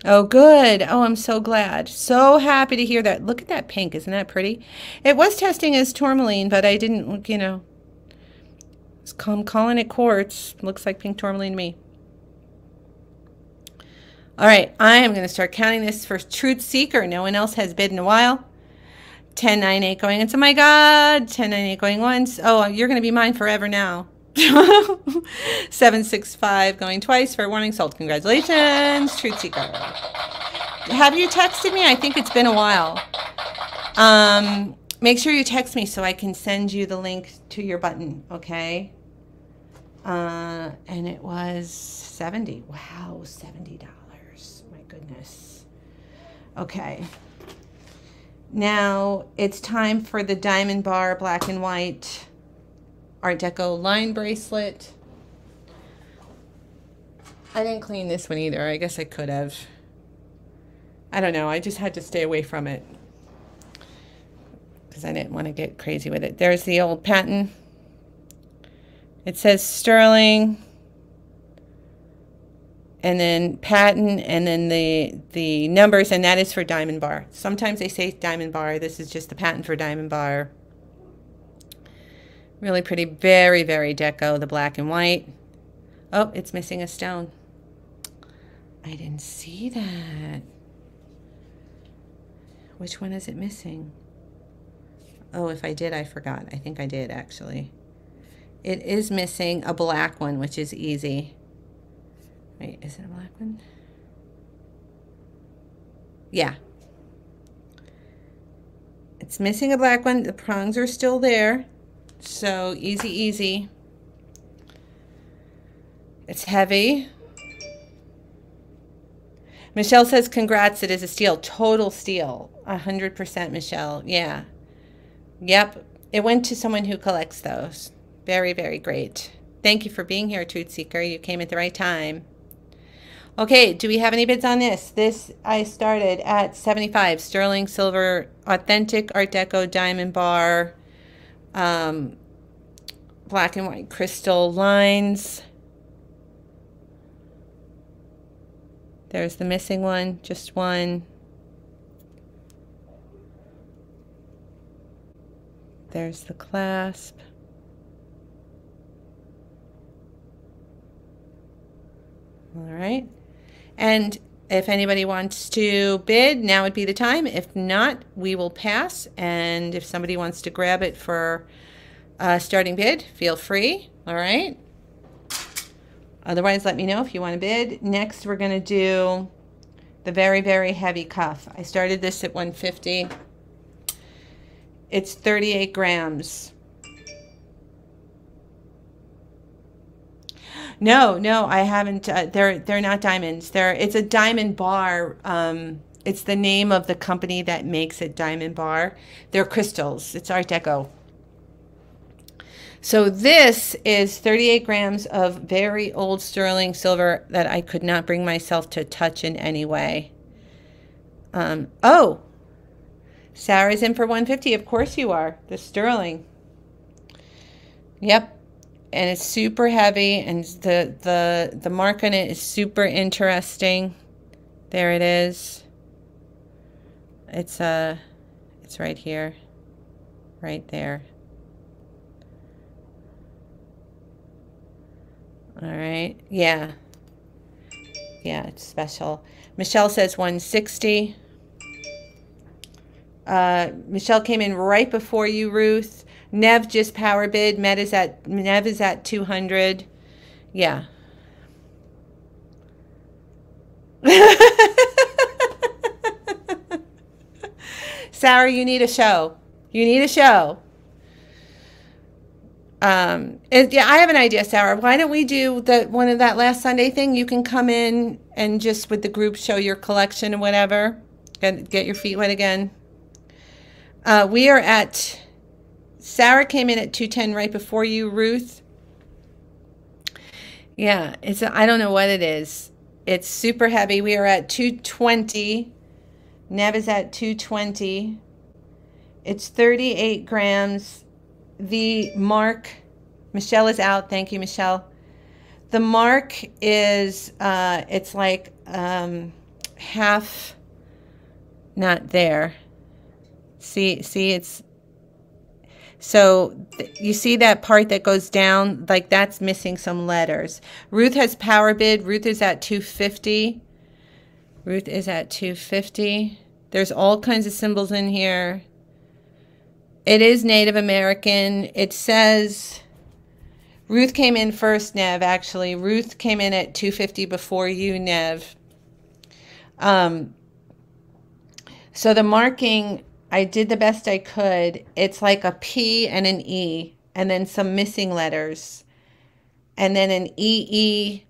S1: Oh, good. Oh, I'm so glad. So happy to hear that. Look at that pink. Isn't that pretty? It was testing as tourmaline, but I didn't, you know. I'm calling it quartz. Looks like pink tourmaline to me. All right, I am going to start counting this for Truth Seeker. No one else has bid in a while. 10, 9, 8 going into oh my God. 10, 9, 8 going once. Oh, you're going to be mine forever now. *laughs* 765 going twice for a warning salt. Congratulations, Truth Seeker. Have you texted me? I think it's been a while. Um, make sure you text me so I can send you the link to your button, okay? Uh, and it was 70. Wow, $70. My goodness. Okay. Now it's time for the Diamond Bar Black and White Art Deco line bracelet. I didn't clean this one either. I guess I could have. I don't know. I just had to stay away from it because I didn't want to get crazy with it. There's the old patent. It says sterling and then patent and then the the numbers and that is for diamond bar. Sometimes they say diamond bar. This is just the patent for diamond bar. Really pretty, very, very deco, the black and white. Oh, it's missing a stone. I didn't see that. Which one is it missing? Oh, if I did, I forgot. I think I did, actually. It is missing a black one, which is easy. Wait, is it a black one? Yeah. It's missing a black one. The prongs are still there. So easy, easy. It's heavy. Michelle says, congrats, it is a steal. Total steal. 100% Michelle. Yeah. Yep. It went to someone who collects those. Very, very great. Thank you for being here, Truth Seeker. You came at the right time. Okay, do we have any bids on this? This I started at 75. Sterling Silver Authentic Art Deco Diamond Bar. Um, black and white crystal lines. There's the missing one, just one. There's the clasp. All right. And if anybody wants to bid, now would be the time. If not, we will pass. And if somebody wants to grab it for a starting bid, feel free. All right. Otherwise, let me know if you want to bid. Next, we're going to do the very, very heavy cuff. I started this at 150. It's 38 grams. No, no, I haven't. Uh, they're they're not diamonds. They're it's a diamond bar. Um, it's the name of the company that makes it, Diamond Bar. They're crystals. It's Art Deco. So this is 38 grams of very old sterling silver that I could not bring myself to touch in any way. Um, oh, Sarah's in for 150. Of course you are. The sterling. Yep, and it's super heavy and the the the mark on it is super interesting. There it is. It's uh it's right here. Right there. All right. Yeah. Yeah it's special. Michelle says 160 uh, Michelle came in right before you Ruth Nev just power bid. Met is at Nev is at 200. Yeah. *laughs* Sarah, you need a show. You need a show. Um, it, yeah, I have an idea, Sarah. Why don't we do the one of that last Sunday thing? You can come in and just with the group show your collection and whatever, and get your feet wet again. Uh, we are at Sarah came in at 210 right before you, Ruth. Yeah, it's I don't know what it is. It's super heavy. We are at 220. Nev is at 220. It's 38 grams. The mark, Michelle is out. Thank you, Michelle. The mark is, uh, it's like um, half, not there. See, see, it's so you see that part that goes down, like that's missing some letters. Ruth has power bid. Ruth is at 250. Ruth is at 250. There's all kinds of symbols in here. It is Native American. It says Ruth came in first, Nev, actually. Ruth came in at 250 before you, Nev. Um, so the marking I did the best I could. It's like a P and an E, and then some missing letters, and then an EE,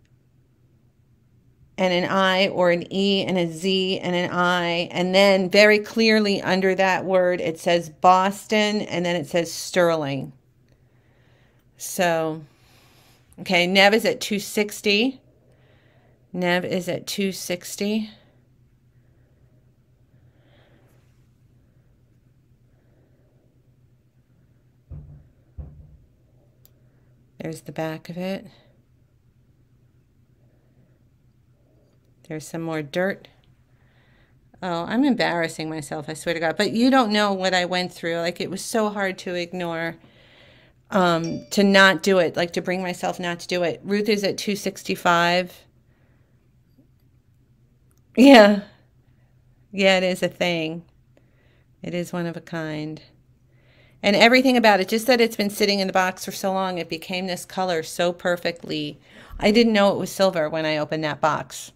S1: and an I or an E and a Z and an I. And then very clearly under that word, it says Boston and then it says Sterling. So, okay, Nev is at 260. Nev is at 260. There's the back of it. There's some more dirt. Oh, I'm embarrassing myself, I swear to God. But you don't know what I went through. Like, it was so hard to ignore, um, to not do it, like to bring myself not to do it. Ruth is at 265. Yeah. Yeah, it is a thing. It is one of a kind. And everything about it, just that it's been sitting in the box for so long, it became this color so perfectly. I didn't know it was silver when I opened that box.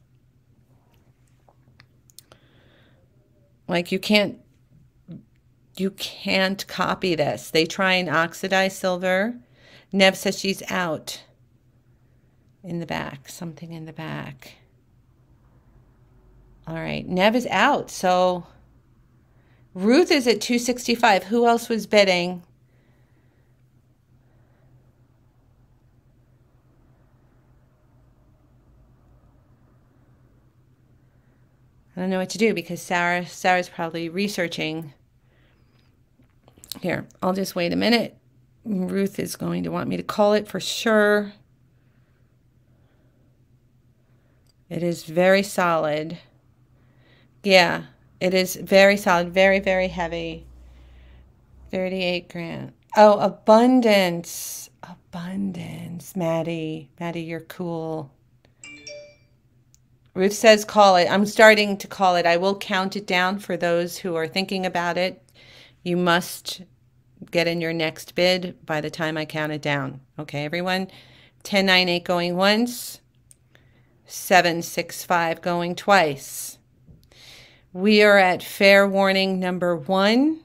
S1: Like you can't you can't copy this. They try and oxidize silver. Nev says she's out in the back, something in the back. All right, Nev is out. So Ruth is at 265. Who else was bidding? I don't know what to do because Sarah Sarah's probably researching. Here, I'll just wait a minute. Ruth is going to want me to call it for sure. It is very solid. Yeah, it is very solid, very, very heavy. 38 grand. Oh, abundance. Abundance. Maddie. Maddie, you're cool. Ruth says call it. I'm starting to call it. I will count it down for those who are thinking about it. You must get in your next bid by the time I count it down. Okay, everyone? 1098 going once, 765 going twice. We are at fair warning number one.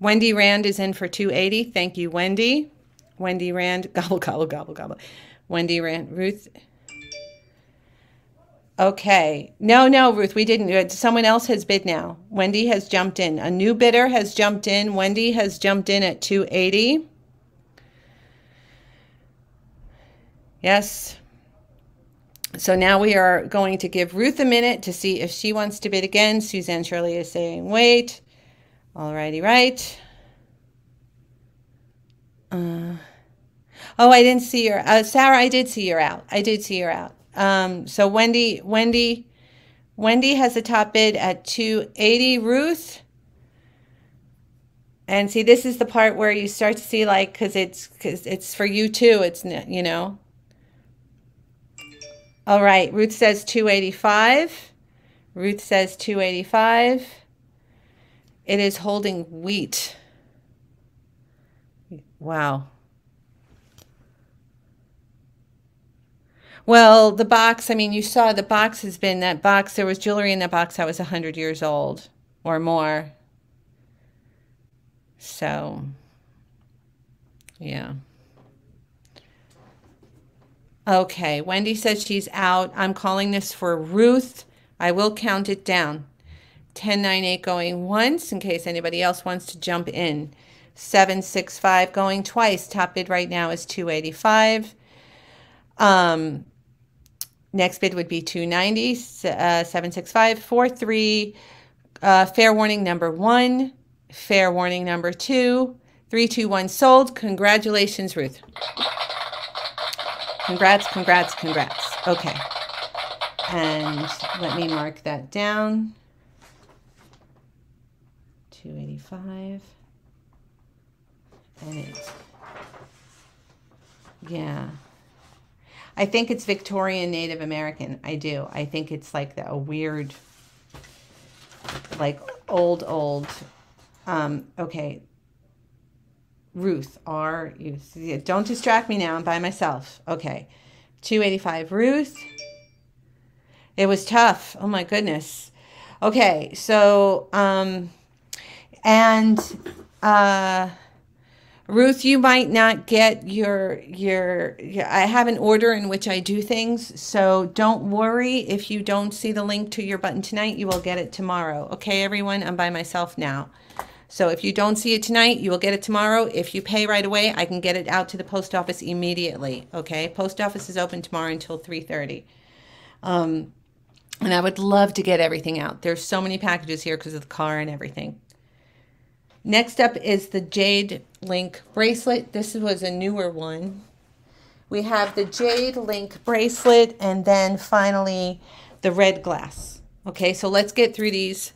S1: Wendy Rand is in for 280. Thank you, Wendy. Wendy Rand, *laughs* gobble, gobble, gobble, gobble. Wendy Rand, Ruth. Okay. No, no, Ruth, we didn't. Uh, someone else has bid now. Wendy has jumped in. A new bidder has jumped in. Wendy has jumped in at 280. Yes. So now we are going to give Ruth a minute to see if she wants to bid again. Suzanne Shirley is saying wait. All righty, right. Uh, oh, I didn't see her. Uh, Sarah, I did see her out. I did see her out. Um, so Wendy, Wendy, Wendy has the top bid at 280. Ruth, and see, this is the part where you start to see like, because it's because it's for you too. It's you know. All right, Ruth says 285. Ruth says 285. It is holding wheat. Wow. Well, the box, I mean, you saw the box has been that box. There was jewelry in that box that was 100 years old or more. So, yeah. Okay, Wendy says she's out. I'm calling this for Ruth. I will count it down. 1098 going once in case anybody else wants to jump in. 765 going twice. Top bid right now is 285. Um, Next bid would be 290, uh, 765, 43. Uh, fair warning number one, fair warning number two, 321 sold. Congratulations, Ruth. Congrats, congrats, congrats. Okay. And let me mark that down. 285. And it, yeah. I think it's Victorian Native American. I do. I think it's like the, a weird, like old, old. Um, okay. Ruth, R. You see, don't distract me now. I'm by myself. Okay. 285 Ruth. It was tough. Oh my goodness. Okay. So, um, and, uh, Ruth, you might not get your, your your I have an order in which I do things, so don't worry if you don't see the link to your button tonight, you will get it tomorrow. Okay, everyone, I'm by myself now. So if you don't see it tonight, you will get it tomorrow. If you pay right away, I can get it out to the post office immediately. Okay, post office is open tomorrow until 3:30. Um, and I would love to get everything out. There's so many packages here because of the car and everything. Next up is the Jade Link bracelet. This was a newer one. We have the Jade Link bracelet and then finally the red glass. Okay, so let's get through these.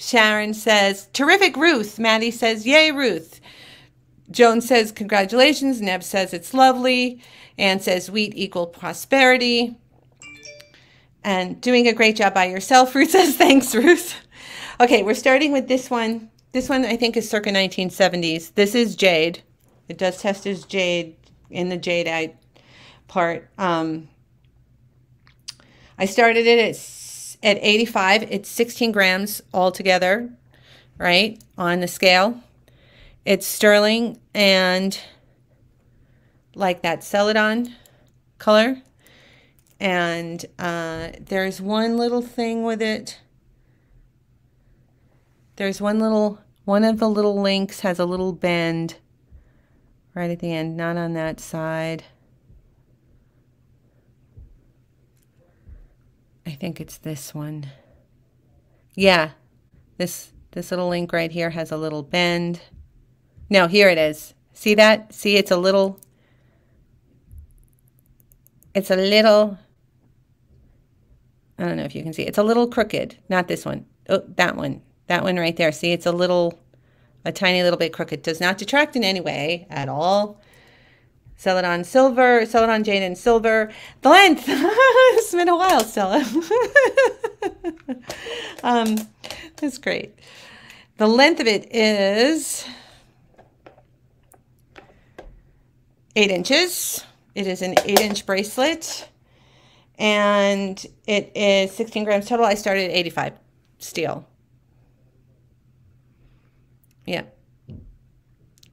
S1: Sharon says, terrific, Ruth. Maddie says, yay, Ruth. Joan says, congratulations. Nev says, it's lovely. Anne says, wheat equal prosperity. And doing a great job by yourself. *laughs* Ruth says, thanks, Ruth. Okay, we're starting with this one. This one I think is circa 1970s. This is jade. It does test as jade in the jadeite part. Um, I started it at, at 85. It's 16 grams altogether, right, on the scale. It's sterling and like that celadon color. And uh, there's one little thing with it there's one little, one of the little links has a little bend right at the end, not on that side. I think it's this one. Yeah, this this little link right here has a little bend. No, here it is. See that? See, it's a little, it's a little, I don't know if you can see. It's a little crooked. Not this one. Oh, that one. That one right there. See, it's a little, a tiny little bit crooked. Does not detract in any way at all. Celadon silver, Celadon jade and silver. The length. *laughs* it's been a while, Stella. *laughs* um, that's great. The length of it is eight inches. It is an eight inch bracelet and it is 16 grams total. I started at 85 steel. Yeah.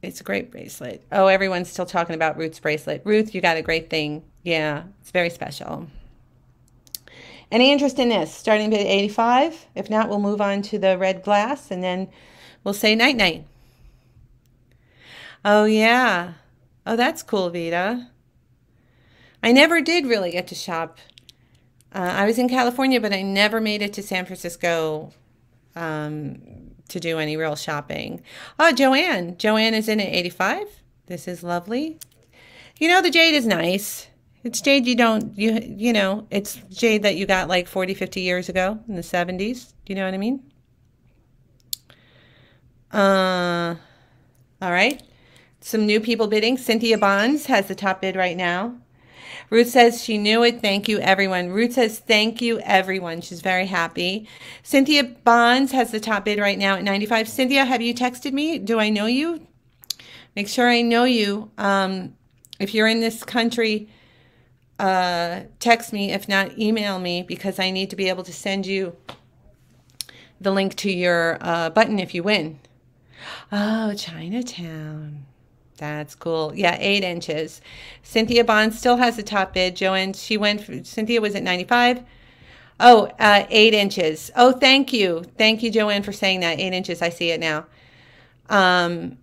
S1: It's a great bracelet. Oh, everyone's still talking about Ruth's bracelet. Ruth, you got a great thing. Yeah, it's very special. Any interest in this? Starting at 85? If not, we'll move on to the red glass and then we'll say night night. Oh, yeah. Oh, that's cool, Vita. I never did really get to shop. Uh, I was in California, but I never made it to San Francisco um, to do any real shopping. Oh, Joanne. Joanne is in at 85. This is lovely. You know, the jade is nice. It's jade you don't, you you know, it's jade that you got like 40, 50 years ago in the 70s. Do you know what I mean? Uh, all right. Some new people bidding. Cynthia Bonds has the top bid right now. Ruth says she knew it. Thank you, everyone. Ruth says thank you, everyone. She's very happy. Cynthia Bonds has the top bid right now at 95. Cynthia, have you texted me? Do I know you? Make sure I know you. Um, if you're in this country, uh, text me. If not, email me because I need to be able to send you the link to your uh, button if you win. Oh, Chinatown. That's cool. Yeah, eight inches. Cynthia Bond still has the top bid. Joanne, she went, Cynthia was at 95. Oh, uh, eight inches. Oh, thank you. Thank you, Joanne, for saying that. Eight inches. I see it now. Um,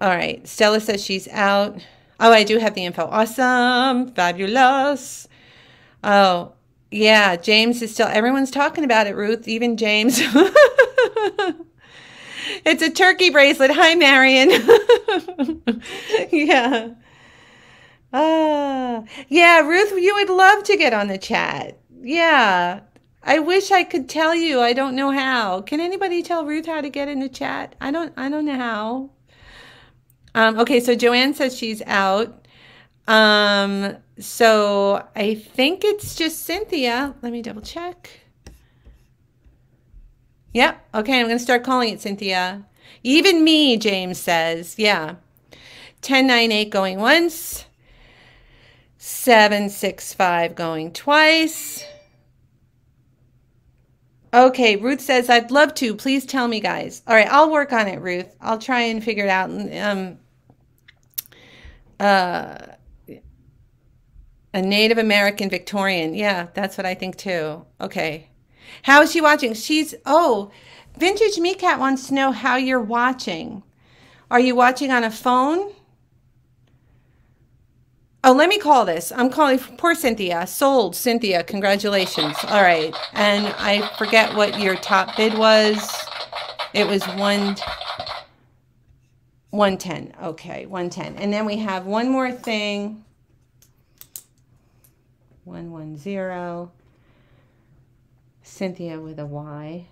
S1: all right. Stella says she's out. Oh, I do have the info. Awesome. Fabulous. Oh, yeah. James is still, everyone's talking about it, Ruth, even James. *laughs* It's a turkey bracelet. Hi, Marion. *laughs* yeah. Ah, uh, yeah, Ruth, you would love to get on the chat. Yeah. I wish I could tell you. I don't know how. Can anybody tell Ruth how to get in the chat? I don't I don't know how. Um, okay, so Joanne says she's out. Um, so I think it's just Cynthia. Let me double check. Yep. Okay, I'm going to start calling it Cynthia. Even me, James says. Yeah. 1098 going once. 765 going twice. Okay, Ruth says, I'd love to. Please tell me, guys. All right, I'll work on it, Ruth. I'll try and figure it out. Um, Uh, a Native American Victorian. Yeah, that's what I think too. Okay. How is she watching? She's, oh, Vintage Me Cat wants to know how you're watching. Are you watching on a phone? Oh, let me call this. I'm calling poor Cynthia. Sold, Cynthia. Congratulations. All right. And I forget what your top bid was. It was one 110. Okay, 110. And then we have one more thing. 110. Cynthia with a Y.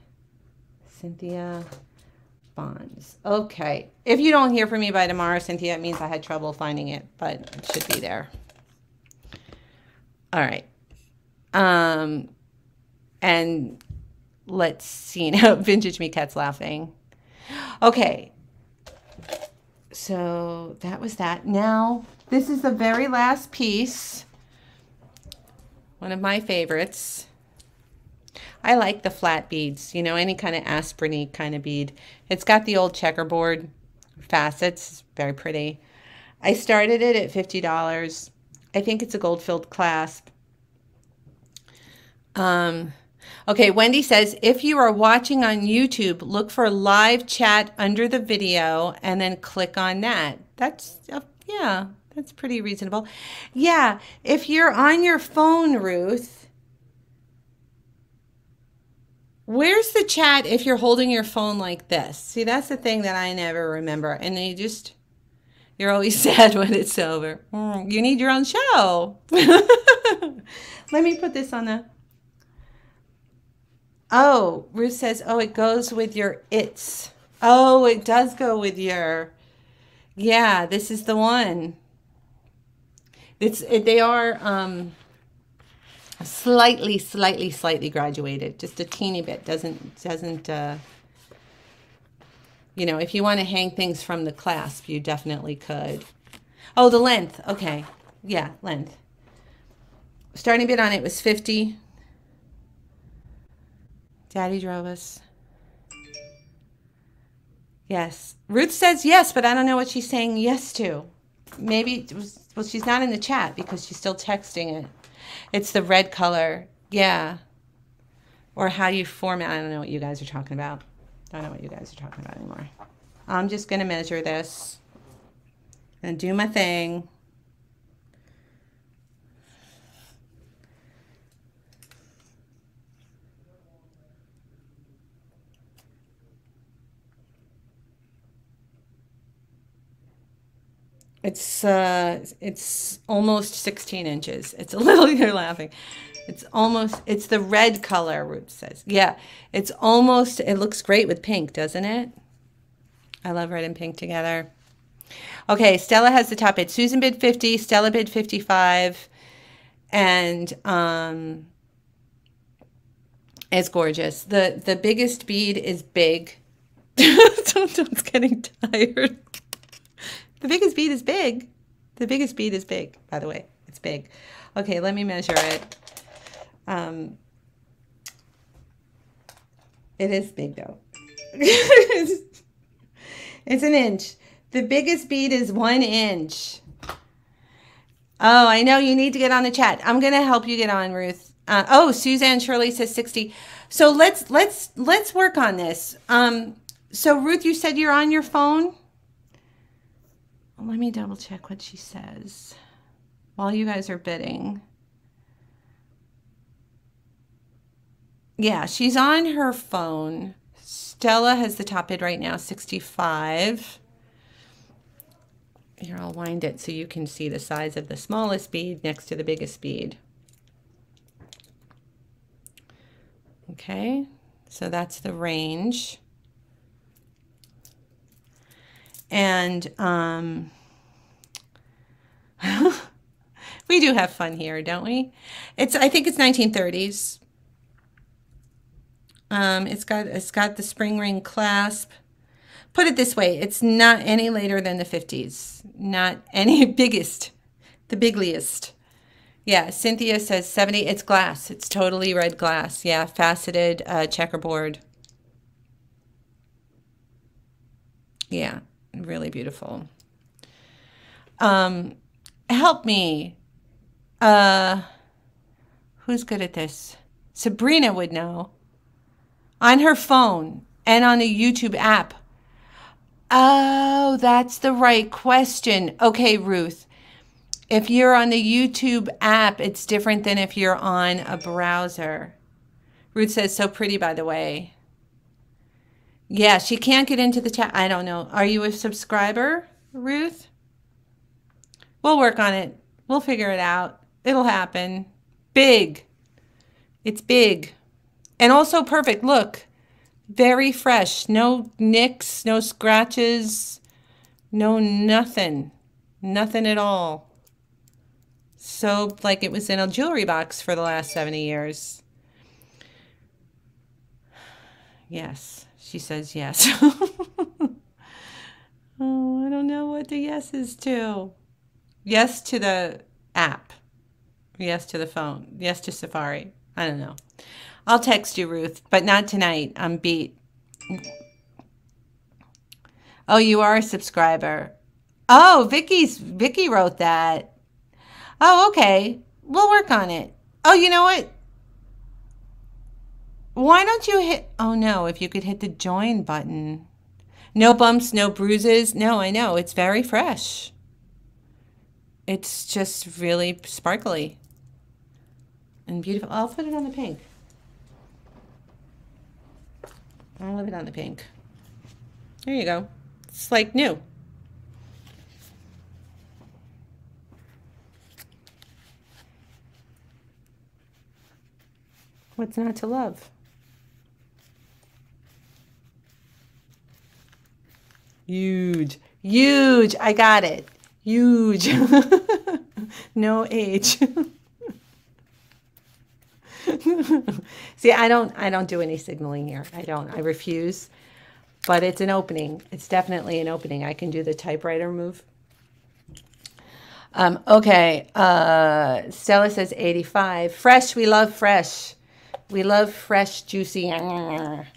S1: Cynthia Bonds. Okay. If you don't hear from me by tomorrow, Cynthia, it means I had trouble finding it, but it should be there. All right. Um, and let's see *laughs* now. Vintage Me Cat's laughing. Okay. So that was that. Now, this is the very last piece. One of my favorites. I like the flat beads, you know, any kind of aspirin kind of bead. It's got the old checkerboard facets, very pretty. I started it at $50. I think it's a gold-filled clasp. Um, okay, Wendy says, if you are watching on YouTube, look for live chat under the video and then click on that. That's, uh, yeah, that's pretty reasonable. Yeah, if you're on your phone, Ruth, Where's the chat if you're holding your phone like this? See, that's the thing that I never remember. And you just, you're always *laughs* sad when it's over. Mm, you need your own show. *laughs* Let me put this on the. Oh, Ruth says, oh, it goes with your it's. Oh, it does go with your. Yeah, this is the one. It's it, they are um slightly, slightly, slightly graduated, just a teeny bit. Doesn't, doesn't, uh, you know, if you want to hang things from the clasp, you definitely could. Oh, the length. Okay. Yeah, length. Starting bid on it was 50. Daddy drove us. Yes. Ruth says yes, but I don't know what she's saying yes to. Maybe, was, well, she's not in the chat because she's still texting it. It's the red color. Yeah. Or how you format. I don't know what you guys are talking about. I don't know what you guys are talking about anymore. I'm just going to measure this and do my thing. It's uh, it's almost 16 inches. It's *laughs* a little, you're laughing. It's almost, it's the red color, Ruth says. Yeah, it's almost, it looks great with pink, doesn't it? I love red and pink together. Okay, Stella has the top bid. Susan bid 50, Stella bid 55, and um, it's gorgeous. The the biggest bead is big. *laughs* It's getting *laughs* tired. The biggest bead is big. The biggest bead is big, by the way. It's big. Okay, let me measure it. Um, it is big, though. *laughs* it's an inch. The biggest bead is one inch. Oh, I know you need to get on the chat. I'm going to help you get on, Ruth. Uh, oh, Suzanne Shirley says 60. So let's let's let's work on this. Um, so Ruth, you said you're on your phone. Let me double check what she says while you guys are bidding. Yeah, she's on her phone. Stella has the top bid right now, 65. Here, I'll wind it so you can see the size of the smallest bead next to the biggest bead. Okay, so that's the range. And um, *laughs* we do have fun here, don't we? It's I think it's 1930s. Um, it's got it's got the spring ring clasp. Put it this way, it's not any later than the 50s. Not any *laughs* biggest, the bigliest. Yeah, Cynthia says 70. It's glass. It's totally red glass. Yeah, faceted uh, checkerboard. Yeah really beautiful. um, help me. Uh, who's good at this? Sabrina would know. On her phone and on the YouTube app. Oh, that's the right question. Okay, Ruth. If you're on the YouTube app, it's different than if you're on a browser. Ruth says, so pretty, by the way. Yeah, she can't get into the chat. I don't know. Are you a subscriber, Ruth? We'll work on it. We'll figure it out. It'll happen. Big. It's big. And also perfect. Look, very fresh. No nicks, no scratches, no nothing. Nothing at all. So, like it was in a jewelry box for the last 70 years. Yes. She says yes. *laughs* oh, I don't know what the yes is to. Yes to the app. Yes to the phone. Yes to Safari. I don't know. I'll text you, Ruth, but not tonight. I'm beat. Oh, you are a subscriber. Oh, Vicky's Vicky wrote that. Oh, okay. We'll work on it. Oh, you know what? Why don't you hit? Oh no, if you could hit the join button. No bumps, no bruises. No, I know. It's very fresh. It's just really sparkly and beautiful. I'll put it on the pink. I'll leave it on the pink. There you go. It's like new. What's not to love? Huge. Huge. I got it. Huge. *laughs* no age. *laughs* See, I don't I don't do any signaling here. I don't. I refuse. But it's an opening. It's definitely an opening. I can do the typewriter move. Um, okay. Uh, Stella says 85. Fresh. We love fresh. We love fresh, juicy.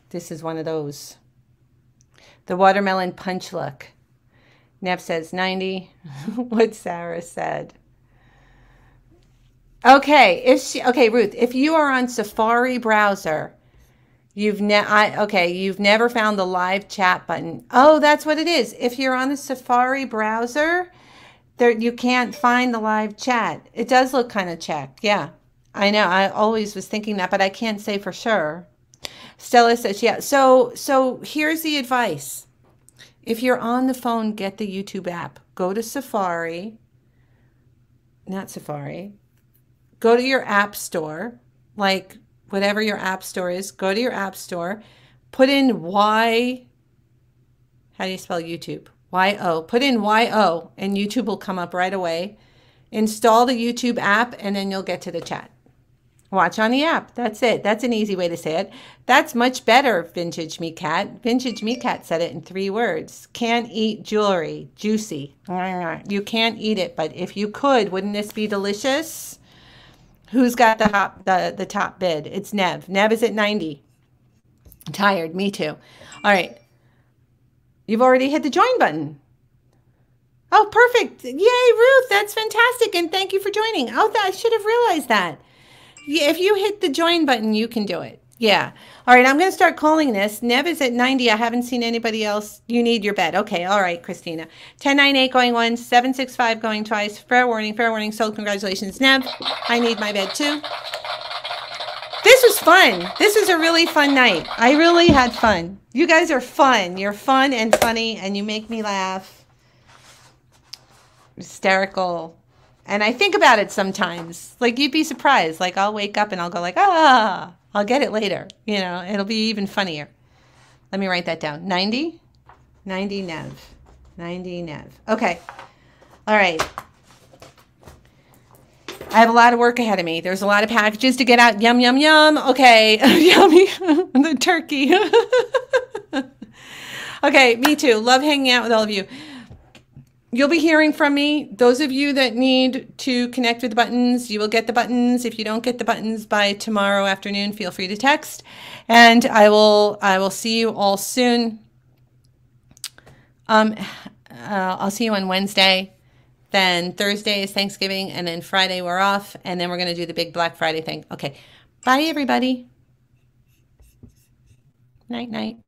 S1: This is one of those. The watermelon punch look. Nev says 90. *laughs* what Sarah said. Okay, if she okay, Ruth, if you are on Safari browser, you've ne I okay, you've never found the live chat button. Oh, that's what it is. If you're on the Safari browser, there you can't find the live chat. It does look kind of checked. Yeah. I know. I always was thinking that, but I can't say for sure. Stella says, yeah. So so here's the advice. If you're on the phone, get the YouTube app. Go to Safari. Not Safari go to your app store, like whatever your app store is, go to your app store, put in Y, how do you spell YouTube? Y-O, put in Y-O and YouTube will come up right away. Install the YouTube app and then you'll get to the chat. Watch on the app. That's it. That's an easy way to say it. That's much better, Vintage Me Cat. Vintage Me Cat said it in three words. Can't eat jewelry. Juicy. You can't eat it, but if you could, wouldn't this be delicious? Who's got the top the, the top bid? It's Nev. Nev is at 90. Tired. Me too. All right. You've already hit the join button. Oh, perfect. Yay, Ruth. That's fantastic. And thank you for joining. Oh, I should have realized that. Yeah, if you hit the join button, you can do it. Yeah. All right, I'm going to start calling this. Nev is at 90. I haven't seen anybody else. You need your bed. Okay, all right, Christina. 1098 going once, 765 going twice. Fair warning, fair warning. So congratulations, Nev. I need my bed too. This was fun. This was a really fun night. I really had fun. You guys are fun. You're fun and funny, and you make me laugh. Hysterical. And I think about it sometimes. Like, you'd be surprised. Like, I'll wake up and I'll go like, ah I'll get it later. You know, it'll be even funnier. Let me write that down. 90? 90 Nev. 90 Nev. Okay. All right. I have a lot of work ahead of me. There's a lot of packages to get out. Yum, yum, yum. Okay. *laughs* Yummy. *laughs* the turkey. *laughs* okay, me too. Love hanging out with all of you you'll be hearing from me. Those of you that need to connect with the buttons, you will get the buttons. If you don't get the buttons by tomorrow afternoon, feel free to text. And I will I will see you all soon. Um, uh, I'll see you on Wednesday. Then Thursday is Thanksgiving, and then Friday we're off, and then we're to do the big Black Friday thing. Okay. Bye, everybody. Night, night.